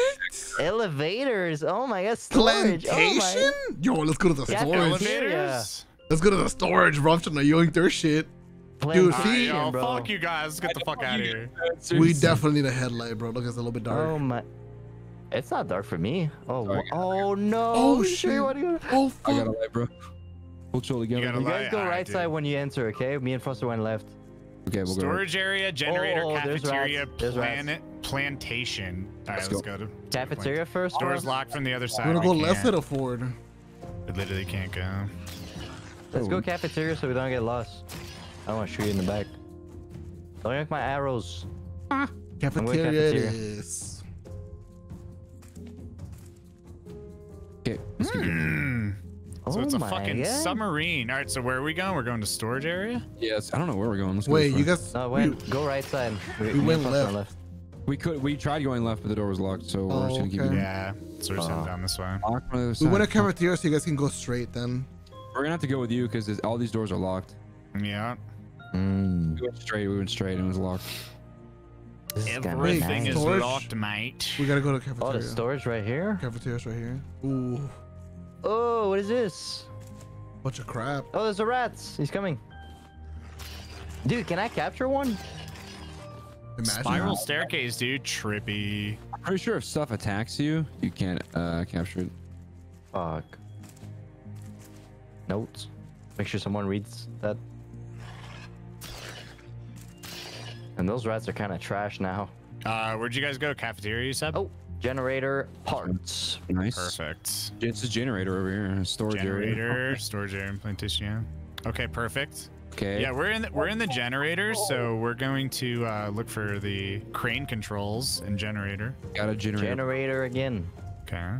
Speaker 2: Elevators. Oh my god, storage.
Speaker 3: Oh Plantation?
Speaker 2: Oh
Speaker 3: Yo, let's go to the
Speaker 2: Yeah,
Speaker 3: storage.
Speaker 1: Elevators.
Speaker 3: Let's go to the storage, bro. I'm trying to yoink their shit.
Speaker 2: My
Speaker 3: Dude,
Speaker 1: Alright,
Speaker 3: see-
Speaker 1: yo,
Speaker 2: bro.
Speaker 1: fuck you guys. Let's get the fuck out of here.
Speaker 3: We definitely need a headlight, bro. Look, it's a little bit dark.
Speaker 2: Oh my. It's not dark for me. Oh,
Speaker 4: Sorry,
Speaker 2: oh no.
Speaker 3: Oh,
Speaker 2: You sure you
Speaker 3: shit.
Speaker 2: wanna go?
Speaker 3: Oh,
Speaker 4: I
Speaker 3: fuck.
Speaker 4: got a light, bro. We'll chill together.
Speaker 1: gotta
Speaker 2: You
Speaker 1: light.
Speaker 2: guys go
Speaker 1: Alright,
Speaker 2: right side when you enter, okay? Me and Foster went left.
Speaker 4: Okay, we'll go. right.
Speaker 1: Storage area, generator,
Speaker 2: Oh, there's
Speaker 1: cafeteria.
Speaker 2: There's rats.
Speaker 1: planet, plantation. All right,
Speaker 4: Let's
Speaker 1: let's
Speaker 4: go.
Speaker 1: go to
Speaker 2: Cafeteria first?
Speaker 1: Doors
Speaker 2: bro?
Speaker 1: locked from the other side.
Speaker 3: We're gonna
Speaker 1: We
Speaker 3: go left
Speaker 1: can't.
Speaker 3: side Ford.
Speaker 1: We literally can't go.
Speaker 2: Let's go cafeteria so we don't get lost. I don't want to shoot you in the back. Don't yank my arrows.
Speaker 3: Cafeteria, it
Speaker 2: cafeteria.
Speaker 3: is.
Speaker 4: Okay, let's go.
Speaker 1: Hmm. So
Speaker 2: oh
Speaker 1: it's a fucking
Speaker 2: God.
Speaker 1: submarine. All right, so where are we going? We're going to storage area.
Speaker 4: Yes, I don't know where we're going. Let's
Speaker 3: Wait,
Speaker 4: this
Speaker 3: you
Speaker 4: way.
Speaker 3: guys.
Speaker 2: No,
Speaker 3: we-
Speaker 2: wait, go right side. We,
Speaker 3: we
Speaker 2: me
Speaker 3: went
Speaker 2: Foster
Speaker 3: left.
Speaker 4: We could. We tried going left, but the door was locked, so we're just gonna keep
Speaker 3: Okay.
Speaker 4: it.
Speaker 1: Yeah, so we're just heading
Speaker 2: Oh.
Speaker 1: down this way.
Speaker 4: Locked from the other
Speaker 3: We went to cafeteria so you guys can go straight then.
Speaker 4: We're gonna have to go with you because all these doors are locked.
Speaker 1: Yeah,
Speaker 2: Mm,
Speaker 4: We went straight. We went straight, and it was locked.
Speaker 2: this is
Speaker 1: everything
Speaker 2: nice.
Speaker 1: is
Speaker 3: Storage.
Speaker 1: locked, mate.
Speaker 3: We gotta go to
Speaker 2: Oh,
Speaker 3: cafeteria.
Speaker 2: the storage right here?
Speaker 3: Cafeteria's right here. Ooh,
Speaker 2: Oh, what is this?
Speaker 3: bunch of crap.
Speaker 2: Oh, there's a rats. He's coming. Dude, can I capture one?
Speaker 3: Imagine.
Speaker 1: Spiral staircase, dude. Trippy.
Speaker 4: I'm pretty sure if stuff attacks you, you can't uh, capture it.
Speaker 2: Fuck. Notes. Make sure someone reads that. And those rats are kind of trash now.
Speaker 1: Uh, where'd you guys go? Cafeteria, you said?
Speaker 2: Oh, generator parts.
Speaker 4: Nice.
Speaker 1: perfect.
Speaker 4: It's a generator over here. a Storage area.
Speaker 1: Generator, storage area, and plantation. Yeah. Okay, perfect.
Speaker 4: Okay.
Speaker 1: Yeah, we're in the, we're in the generator, so we're going to uh, look for the crane controls and generator.
Speaker 4: Got a generator.
Speaker 2: Generator again.
Speaker 1: Okay.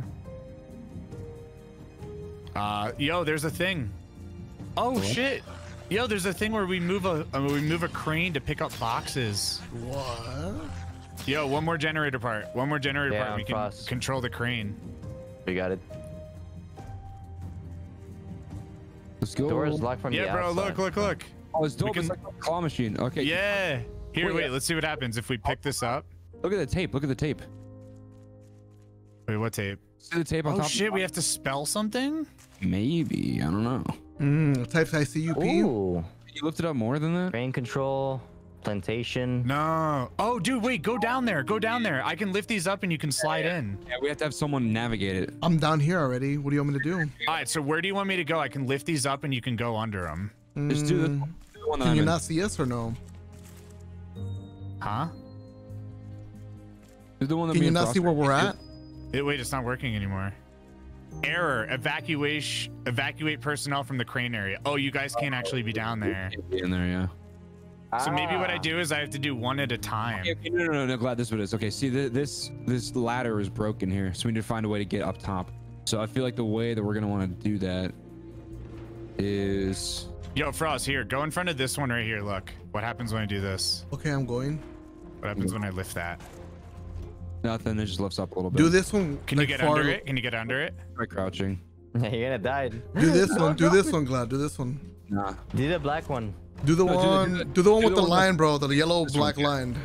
Speaker 1: Uh, yo, there's a thing. Oh shit. Yo, there's a thing where we move a uh, we move a crane to pick up boxes.
Speaker 3: What?
Speaker 1: Yo, one more generator part. One more generator
Speaker 2: Yeah,
Speaker 1: part. We can
Speaker 2: frost.
Speaker 1: control the crane.
Speaker 2: We got it.
Speaker 4: Let's go.
Speaker 2: Door is locked from the
Speaker 1: Yeah, bro.
Speaker 2: outside.
Speaker 1: Look, look, look.
Speaker 4: Oh, it's dope.
Speaker 1: can-
Speaker 4: It's like a claw machine. Okay.
Speaker 1: Yeah. Here,
Speaker 4: Wait,
Speaker 1: wait.
Speaker 4: uh,
Speaker 1: Let's see what happens if we pick this up.
Speaker 4: Look at the tape. Look at the tape.
Speaker 1: Wait, what tape?
Speaker 4: See the tape on
Speaker 1: Oh
Speaker 4: top.
Speaker 1: shit, we have to spell something.
Speaker 4: Maybe. I don't know.
Speaker 3: Mm, type ICUP.
Speaker 2: Ooh.
Speaker 4: You lift it up more than that?
Speaker 2: Crane control. Plantation.
Speaker 1: No. Oh, dude, wait. Go down there. Go down there. I can lift these up and you can slide in.
Speaker 4: Yeah, we have to have someone navigate it.
Speaker 3: I'm down here already. What do you want me to do?
Speaker 1: All right. So where do you want me to go? I can lift these up and you can go under them.
Speaker 4: Just do the,
Speaker 3: Mm,
Speaker 4: the one that
Speaker 3: Can
Speaker 4: I'm
Speaker 3: you
Speaker 4: in.
Speaker 3: not see us or no?
Speaker 1: Huh?
Speaker 4: Do the one that
Speaker 3: Can
Speaker 4: me
Speaker 3: you not see where we're at?
Speaker 1: It, wait, it's not working anymore. Error. Evacuation. Evacuate personnel from the crane area. Oh, you guys can't actually be down there.
Speaker 4: Be in there, yeah.
Speaker 1: So maybe what I
Speaker 2: Ah.
Speaker 1: do is I have to do one at a time.
Speaker 4: Okay, okay, no, no, no, no, glad this what it is. Okay, see, th- this this ladder is broken here, so we need to find a way to get up top. So I feel like the way that we're gonna want to do that is
Speaker 1: Yo, Frost, here. Go in front of this one right here. Look. What happens when I do this?
Speaker 3: Okay, I'm going.
Speaker 1: What happens when I lift that?
Speaker 4: Nothing. It just lifts up a little bit.
Speaker 3: Do this one.
Speaker 1: Can
Speaker 3: like
Speaker 1: you get
Speaker 3: far-
Speaker 1: under it? Can you get under it?
Speaker 4: Try crouching.
Speaker 2: You're gonna die.
Speaker 3: Do this one. Do this one, Gladd. Do this one.
Speaker 4: Nah.
Speaker 2: Do the black one.
Speaker 3: Do the
Speaker 4: No, do the- do
Speaker 3: one.
Speaker 4: the-
Speaker 3: Do the one
Speaker 4: do
Speaker 3: with
Speaker 4: the
Speaker 3: the
Speaker 4: one
Speaker 3: line, bro. The yellow
Speaker 4: This one,
Speaker 3: black
Speaker 4: yeah.
Speaker 3: line.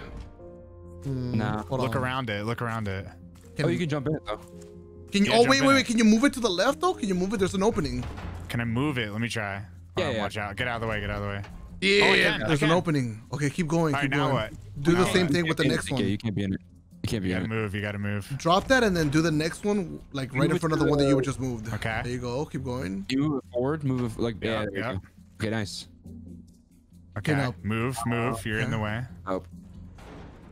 Speaker 3: Hmm,
Speaker 4: Nah.
Speaker 3: hold
Speaker 1: Look
Speaker 3: on.
Speaker 1: around it. Look around it.
Speaker 3: Can,
Speaker 4: oh, you can jump in though.
Speaker 3: Can you?
Speaker 1: Yeah,
Speaker 3: oh
Speaker 1: jump
Speaker 3: wait, wait,
Speaker 1: it.
Speaker 3: wait. Can you move it to the left though? Can you move it? There's an opening.
Speaker 1: Can I move it? Let me try.
Speaker 4: Yeah,
Speaker 1: on,
Speaker 4: yeah.
Speaker 1: Watch out. Get out of the way. Get out of the way.
Speaker 3: Yeah,
Speaker 1: I can, I
Speaker 3: there's an opening. Okay, keep going.
Speaker 1: All
Speaker 3: Keep
Speaker 1: right, now
Speaker 3: going.
Speaker 1: what?
Speaker 3: Do the same
Speaker 1: what?
Speaker 3: thing with the next
Speaker 4: can't-
Speaker 3: one.
Speaker 4: You can't be in it. You can't be
Speaker 1: You gotta
Speaker 4: it.
Speaker 1: move. You gotta move.
Speaker 3: Drop that and then do the next one like right
Speaker 4: Move
Speaker 3: in front of
Speaker 4: to
Speaker 3: the one that you just moved.
Speaker 1: Okay.
Speaker 3: There you go. Keep going.
Speaker 4: You move forward, move like yeah.
Speaker 1: Yeah, yeah.
Speaker 4: Okay, nice.
Speaker 1: Okay.
Speaker 3: now-
Speaker 1: Move. Move. You're in the way.
Speaker 4: Oh,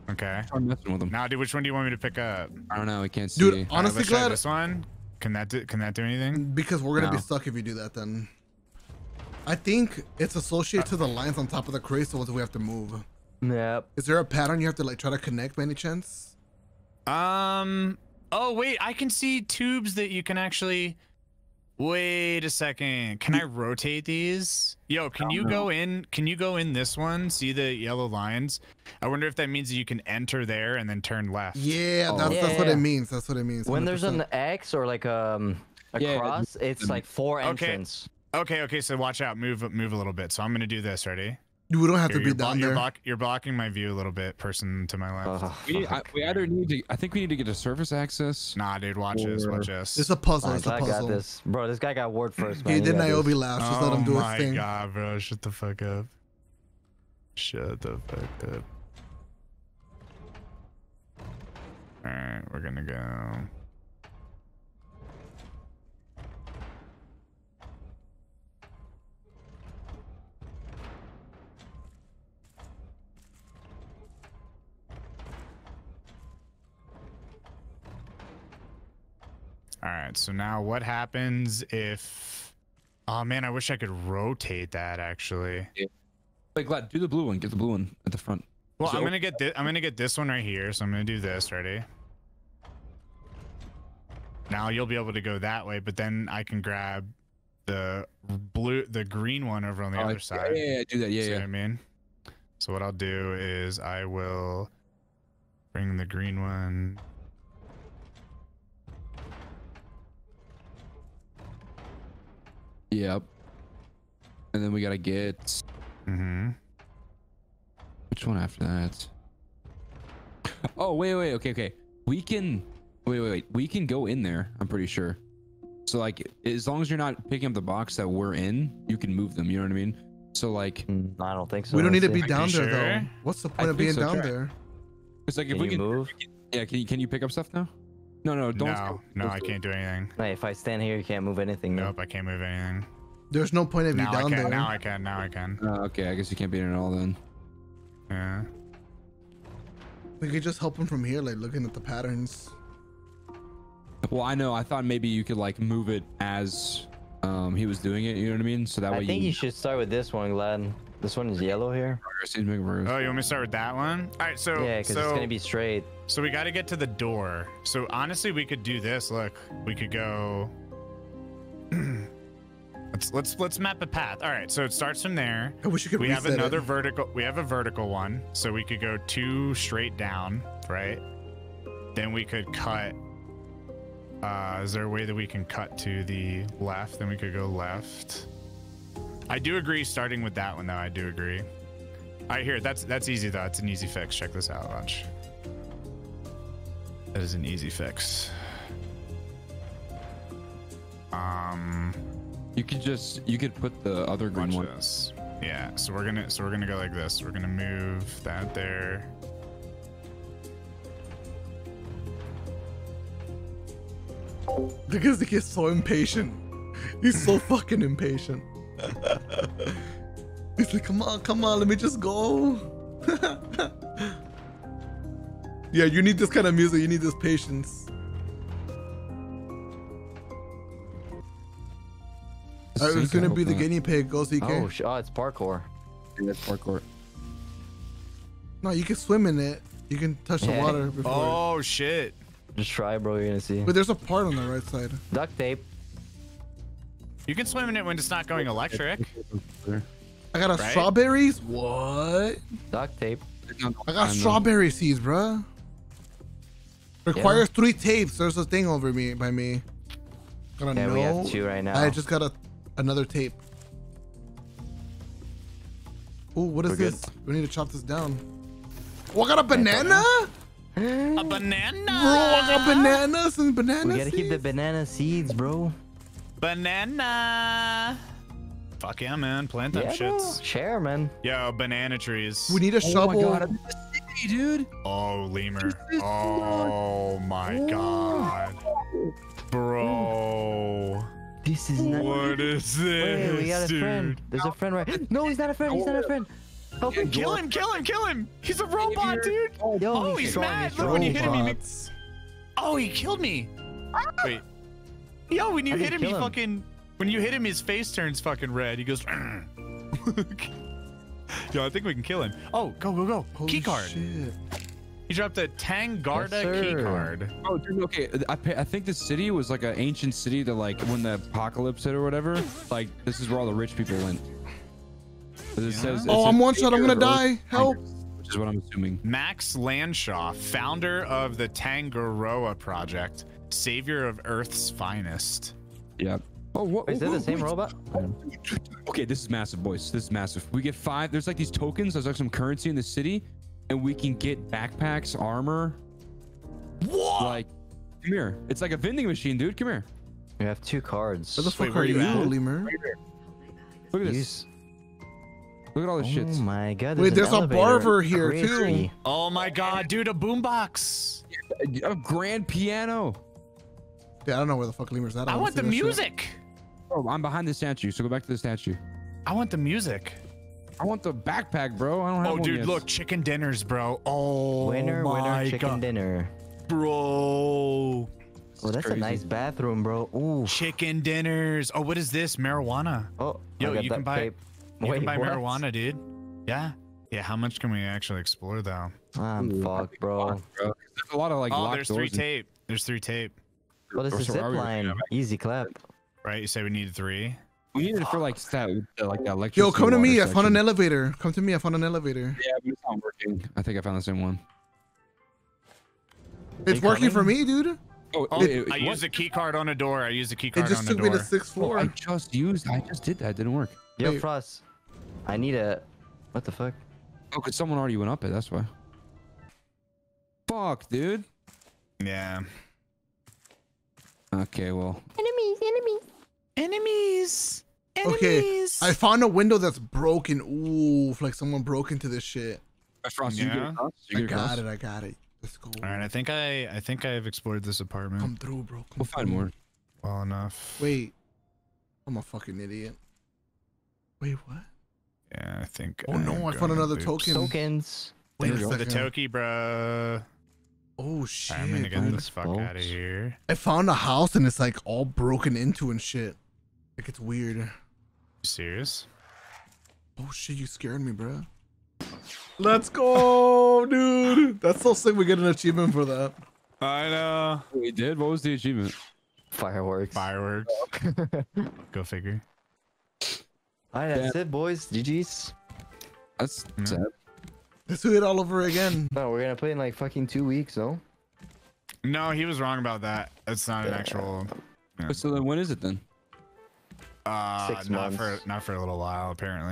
Speaker 1: Okay.
Speaker 4: I'm messing with him.
Speaker 1: Now, dude, which one do you want me to pick up?
Speaker 4: I don't know. We can't see.
Speaker 3: Dude, honestly,
Speaker 1: let's
Speaker 3: glad
Speaker 1: this one. Can that do? Can that do anything?
Speaker 3: because we're gonna be stuck if you do that. Then I think it's associated to the lines on top of the crates, the ones that we have to move.
Speaker 2: Yep.
Speaker 3: Is there a pattern you have to like try to connect by any chance?
Speaker 1: Um. Oh wait, I can see tubes that you can actually. Wait a second. Can I rotate these? Yo, can you go in? Can you go in this one? See the yellow lines? I wonder if that means that you can enter there and then turn left.
Speaker 3: Yeah,
Speaker 4: Oh.
Speaker 3: that's,
Speaker 2: Yeah,
Speaker 3: that's what it means. That's what it means.
Speaker 2: When there's an X or like um a
Speaker 4: Yeah,
Speaker 2: cross, it's like four entrance.
Speaker 1: Okay. Okay. Okay. So watch out. Move. Move a little bit. So I'm gonna do this. Ready?
Speaker 3: We don't have
Speaker 1: Here,
Speaker 3: to
Speaker 1: you're,
Speaker 3: be
Speaker 1: blo-
Speaker 3: down
Speaker 1: you're,
Speaker 3: there.
Speaker 1: block- you're blocking my view a little bit. Person to my left.
Speaker 2: Ugh,
Speaker 4: We, need, I, we either need to. I think we need to get a surface access.
Speaker 1: Nah, dude. Watch this. Watch this.
Speaker 3: It's a puzzle.
Speaker 2: Alright,
Speaker 3: It's a
Speaker 2: I got this, bro. This guy got word first, man.
Speaker 3: He
Speaker 2: You
Speaker 3: did
Speaker 2: got this.
Speaker 3: Niobe last. Just let him do
Speaker 1: oh my
Speaker 3: thing.
Speaker 1: god, bro! Shut the fuck up. Shut the fuck up. All right, we're gonna go. All right, so now what happens if? Oh man, I wish I could rotate that actually.
Speaker 4: Wait, Gladd, do the blue one. Get the blue one at the front.
Speaker 1: Well,
Speaker 4: So-
Speaker 1: I'm gonna get this. I'm gonna get this one right here. So I'm gonna do this. Ready? Now you'll be able to go that way, but then I can grab the blue, the green one over on the
Speaker 4: Oh,
Speaker 1: other
Speaker 4: yeah,
Speaker 1: side.
Speaker 4: Yeah, yeah, do that. Yeah,
Speaker 1: See what
Speaker 4: yeah.
Speaker 1: I mean? So what I'll do is I will bring the green one.
Speaker 4: Yep. And then we gotta get
Speaker 1: Mm-hmm.
Speaker 4: which one after that? Oh wait, wait, okay, okay. We can wait, wait, wait. We can go in there. I'm pretty sure. So like, as long as you're not picking up the box that we're in, you can move them. You know what I mean? So like,
Speaker 2: Mm, I don't think so.
Speaker 3: We don't need to be
Speaker 2: see.
Speaker 3: down there though. What's the
Speaker 4: I
Speaker 3: point of being
Speaker 4: so,
Speaker 3: down
Speaker 4: try.
Speaker 3: there?
Speaker 4: it's like if we can
Speaker 2: move?
Speaker 4: Yeah, can you can you pick up stuff now? No, no, don't.
Speaker 1: No, no, I can't do anything.
Speaker 2: Hey, if I stand here, you can't move anything. no.
Speaker 1: Nope, I can't move anything.
Speaker 3: There's no point of you
Speaker 1: Now I
Speaker 3: down
Speaker 1: can.
Speaker 3: there.
Speaker 1: Now I can. Now I can.
Speaker 4: Uh, okay, I guess you can't beat it at all then.
Speaker 1: Yeah.
Speaker 3: We could just help him from here, like looking at the patterns.
Speaker 4: Well, I know. I thought maybe you could like move it as um he was doing it. You know what I mean? So that way
Speaker 2: I think
Speaker 4: you.
Speaker 2: you should start with this one, Gladd. This one is yellow here.
Speaker 4: progress, he's making.
Speaker 1: Oh, you want me to start with that one? All right. So
Speaker 2: Yeah, because
Speaker 1: so
Speaker 2: it's gonna be straight.
Speaker 1: so we got to get to the door. So honestly, we could do this. Look, we could go. let's let's let's map a path. All right. So it starts from there.
Speaker 3: I wish you could
Speaker 1: we have another
Speaker 3: it.
Speaker 1: vertical we have a vertical one so we could go two straight down right then we could cut uh is there a way that we can cut to the left then we could go left i do agree starting with that one though i do agree all right here that's that's easy though it's an easy fix check this out watch that is an easy fix um
Speaker 4: You could just you could put the other green
Speaker 1: Watch
Speaker 4: one.
Speaker 1: this. Yeah, so we're gonna so we're gonna go like this. We're gonna move that there.
Speaker 3: Because the kid's so impatient. He's so fucking impatient. He's like, come on, come on, let me just go. yeah, you need this kind of music. You need this patience. I was gonna be the guinea pig. Go ZK.
Speaker 2: Oh, sh- oh, it's parkour.
Speaker 4: Yeah, that's parkour.
Speaker 3: no, you can swim in it. You can touch the
Speaker 2: Yeah.
Speaker 3: water before.
Speaker 1: Oh shit!
Speaker 2: Just try, bro. You're gonna see.
Speaker 3: But there's a part on the right side.
Speaker 2: Duct tape.
Speaker 1: You can swim in it when it's not going electric.
Speaker 3: I got a
Speaker 1: Right?
Speaker 3: strawberries. What?
Speaker 2: Duct tape.
Speaker 3: I got strawberry seeds, bruh. Requires three tapes. There's a thing over me by me. Gotta
Speaker 2: Yeah,
Speaker 3: know.
Speaker 2: we have two right now.
Speaker 3: I just got a another tape. Ooh, what is
Speaker 2: We're good.
Speaker 3: this? We need to chop this down. Oh, I got a banana?
Speaker 1: A banana.
Speaker 3: Bro, I got bananas and bananas.
Speaker 2: We gotta keep the banana seeds, bro.
Speaker 1: Banana. Fuck yeah, man. Plant them
Speaker 2: Yeah, bro.
Speaker 1: shits.
Speaker 2: Share, man.
Speaker 1: Yo, banana trees.
Speaker 3: We need a
Speaker 4: Oh
Speaker 3: shovel.
Speaker 4: my god, I'm in the city, dude.
Speaker 1: Oh, lemur. Oh my god. Bro.
Speaker 2: This is not.
Speaker 1: What is this?
Speaker 2: Wait, we got a
Speaker 1: dude?
Speaker 2: friend. There's a friend right. No, he's not a friend. He's not a friend. Help him.
Speaker 1: Kill him, kill him, kill him. He's a robot, dude.
Speaker 2: Yo,
Speaker 1: Oh, he's
Speaker 2: strong,
Speaker 1: mad.
Speaker 2: he's
Speaker 1: Look when you hit him. He
Speaker 3: Robots.
Speaker 1: Oh, he killed me. Ah! Wait. Yo, when you
Speaker 2: How did
Speaker 1: hit
Speaker 2: you
Speaker 1: him, he
Speaker 2: him?
Speaker 1: fucking. When you hit him, his face turns fucking red. He goes. Yo, I think we can kill him. Oh, go, go, go.
Speaker 3: Holy
Speaker 1: key card.
Speaker 3: shit.
Speaker 1: He dropped a Tangaroa
Speaker 2: Yes,
Speaker 1: key card.
Speaker 4: Oh, dude, okay. I, I think the city was like an ancient city that, like, when the apocalypse hit or whatever, like, this is where all the rich people went. It says, it
Speaker 3: Oh,
Speaker 4: says
Speaker 3: I'm one shot. I'm gonna die. Help.
Speaker 4: Which is what I'm assuming.
Speaker 1: Max Landshaw, founder of the Tangaroa Project, savior of Earth's finest.
Speaker 4: Yeah. Oh, what?
Speaker 2: Is that
Speaker 4: oh,
Speaker 2: the same
Speaker 4: wait.
Speaker 2: robot?
Speaker 4: Okay, this is massive, boys. This is massive. We get five. There's like these tokens. There's like some currency in the city, and we can get backpacks, armor.
Speaker 1: What?
Speaker 4: Like, come here. It's like a vending machine, dude. Come here.
Speaker 2: We have two cards.
Speaker 3: Where the fuck
Speaker 1: Wait, where
Speaker 3: are
Speaker 1: you
Speaker 3: you,
Speaker 1: at?
Speaker 3: lemur?
Speaker 4: Look at this.
Speaker 2: Use-
Speaker 4: Look at all this oh shit.
Speaker 2: Oh my god.
Speaker 3: Wait, there's a barber here, too.
Speaker 1: Oh my god, dude, a boombox.
Speaker 4: A grand piano.
Speaker 3: Yeah, I don't know where the fuck lemur's at.
Speaker 1: I
Speaker 3: don't
Speaker 1: want the
Speaker 3: that shit.
Speaker 1: music.
Speaker 4: Oh, I'm behind the statue. So go back to the statue.
Speaker 1: I want the music.
Speaker 4: I want the backpack, bro. I don't have
Speaker 1: Oh,
Speaker 4: one
Speaker 1: dude,
Speaker 4: yet.
Speaker 1: look, chicken dinners, bro. Oh,
Speaker 2: Winner,
Speaker 1: my
Speaker 2: winner, chicken
Speaker 1: God.
Speaker 2: dinner.
Speaker 1: bro.
Speaker 2: Oh, that's a nice bathroom, bro. Ooh.
Speaker 1: Chicken dinners. Oh, what is this? Marijuana.
Speaker 2: Oh,
Speaker 1: Yo,
Speaker 2: I got
Speaker 1: you
Speaker 2: that
Speaker 1: can buy-
Speaker 2: tape.
Speaker 1: You
Speaker 2: Wait,
Speaker 1: can buy
Speaker 2: what?
Speaker 1: marijuana, dude. Yeah. Yeah. How much can we actually explore, though?
Speaker 2: I'm fucked, bro.
Speaker 4: Bro. There's a lot of like
Speaker 1: oh,
Speaker 4: locked
Speaker 1: there's three
Speaker 4: doors and-
Speaker 1: tape. There's three tape.
Speaker 2: Well, this is
Speaker 4: so
Speaker 2: zip
Speaker 4: are we-
Speaker 2: line. Easy clap.
Speaker 1: Right? You say we need three.
Speaker 4: We need it for like that, like that
Speaker 3: Yo, come to me. I found an elevator. Come to me. I found an elevator.
Speaker 4: Yeah, but it's not working. I think I found the same one.
Speaker 3: It's
Speaker 2: you
Speaker 3: working for me, dude.
Speaker 4: Oh,
Speaker 1: Oh,
Speaker 4: wait,
Speaker 1: I
Speaker 4: what?
Speaker 1: used a key card on a door. I used a key card.
Speaker 3: It
Speaker 1: card
Speaker 3: just took me
Speaker 1: door.
Speaker 3: to sixth
Speaker 4: Oh,
Speaker 3: floor.
Speaker 4: I just used. I just did that. It didn't work.
Speaker 2: Yo,
Speaker 3: Wait.
Speaker 2: Frost. I need a. What the fuck?
Speaker 4: Oh, cause someone already went up it. That's why. Fuck, dude.
Speaker 1: yeah.
Speaker 4: Okay, well,
Speaker 1: Enemies. Enemies. Enemies. Enemies.
Speaker 3: Okay, I found a window that's broken. Ooh, like someone broke into this shit.
Speaker 4: Uh, Frost, you get
Speaker 1: Yeah.
Speaker 4: across?
Speaker 3: I got it. I got it. Let's go.
Speaker 1: All right. I think I. I think I've explored this apartment
Speaker 3: Come through, bro. Come
Speaker 4: We'll find
Speaker 3: through.
Speaker 4: more.
Speaker 1: well enough.
Speaker 3: Wait. I'm a fucking idiot. Wait, what?
Speaker 1: Yeah, I think.
Speaker 3: Oh no,
Speaker 1: I'm
Speaker 3: I uh,
Speaker 1: found
Speaker 3: another
Speaker 1: loot.
Speaker 3: token.
Speaker 2: Tokens.
Speaker 3: Wait a
Speaker 4: There you go.
Speaker 1: The
Speaker 3: second.
Speaker 1: Toki, bro.
Speaker 3: Oh shit.
Speaker 1: I'm gonna get
Speaker 3: dude.
Speaker 1: this fuck out of here.
Speaker 3: I found a house and it's like all broken into and shit. Like it's weird.
Speaker 1: You serious?
Speaker 3: Oh shit, you scared me, bro. Let's go, dude. That's so sick. We get an achievement for that.
Speaker 1: I know.
Speaker 4: We did. What was the achievement?
Speaker 2: Fireworks.
Speaker 1: Fireworks. Go figure.
Speaker 2: Alright, that's it, boys. GG's.
Speaker 4: That's
Speaker 1: Yeah.
Speaker 4: sad.
Speaker 3: Let's do it all over again.
Speaker 2: No, we're gonna play in like fucking two weeks, no?
Speaker 1: No, he was wrong about that. That's not an actual.
Speaker 4: So then, when is it then?
Speaker 1: Uh,
Speaker 2: Six
Speaker 1: not for not for a little while apparently.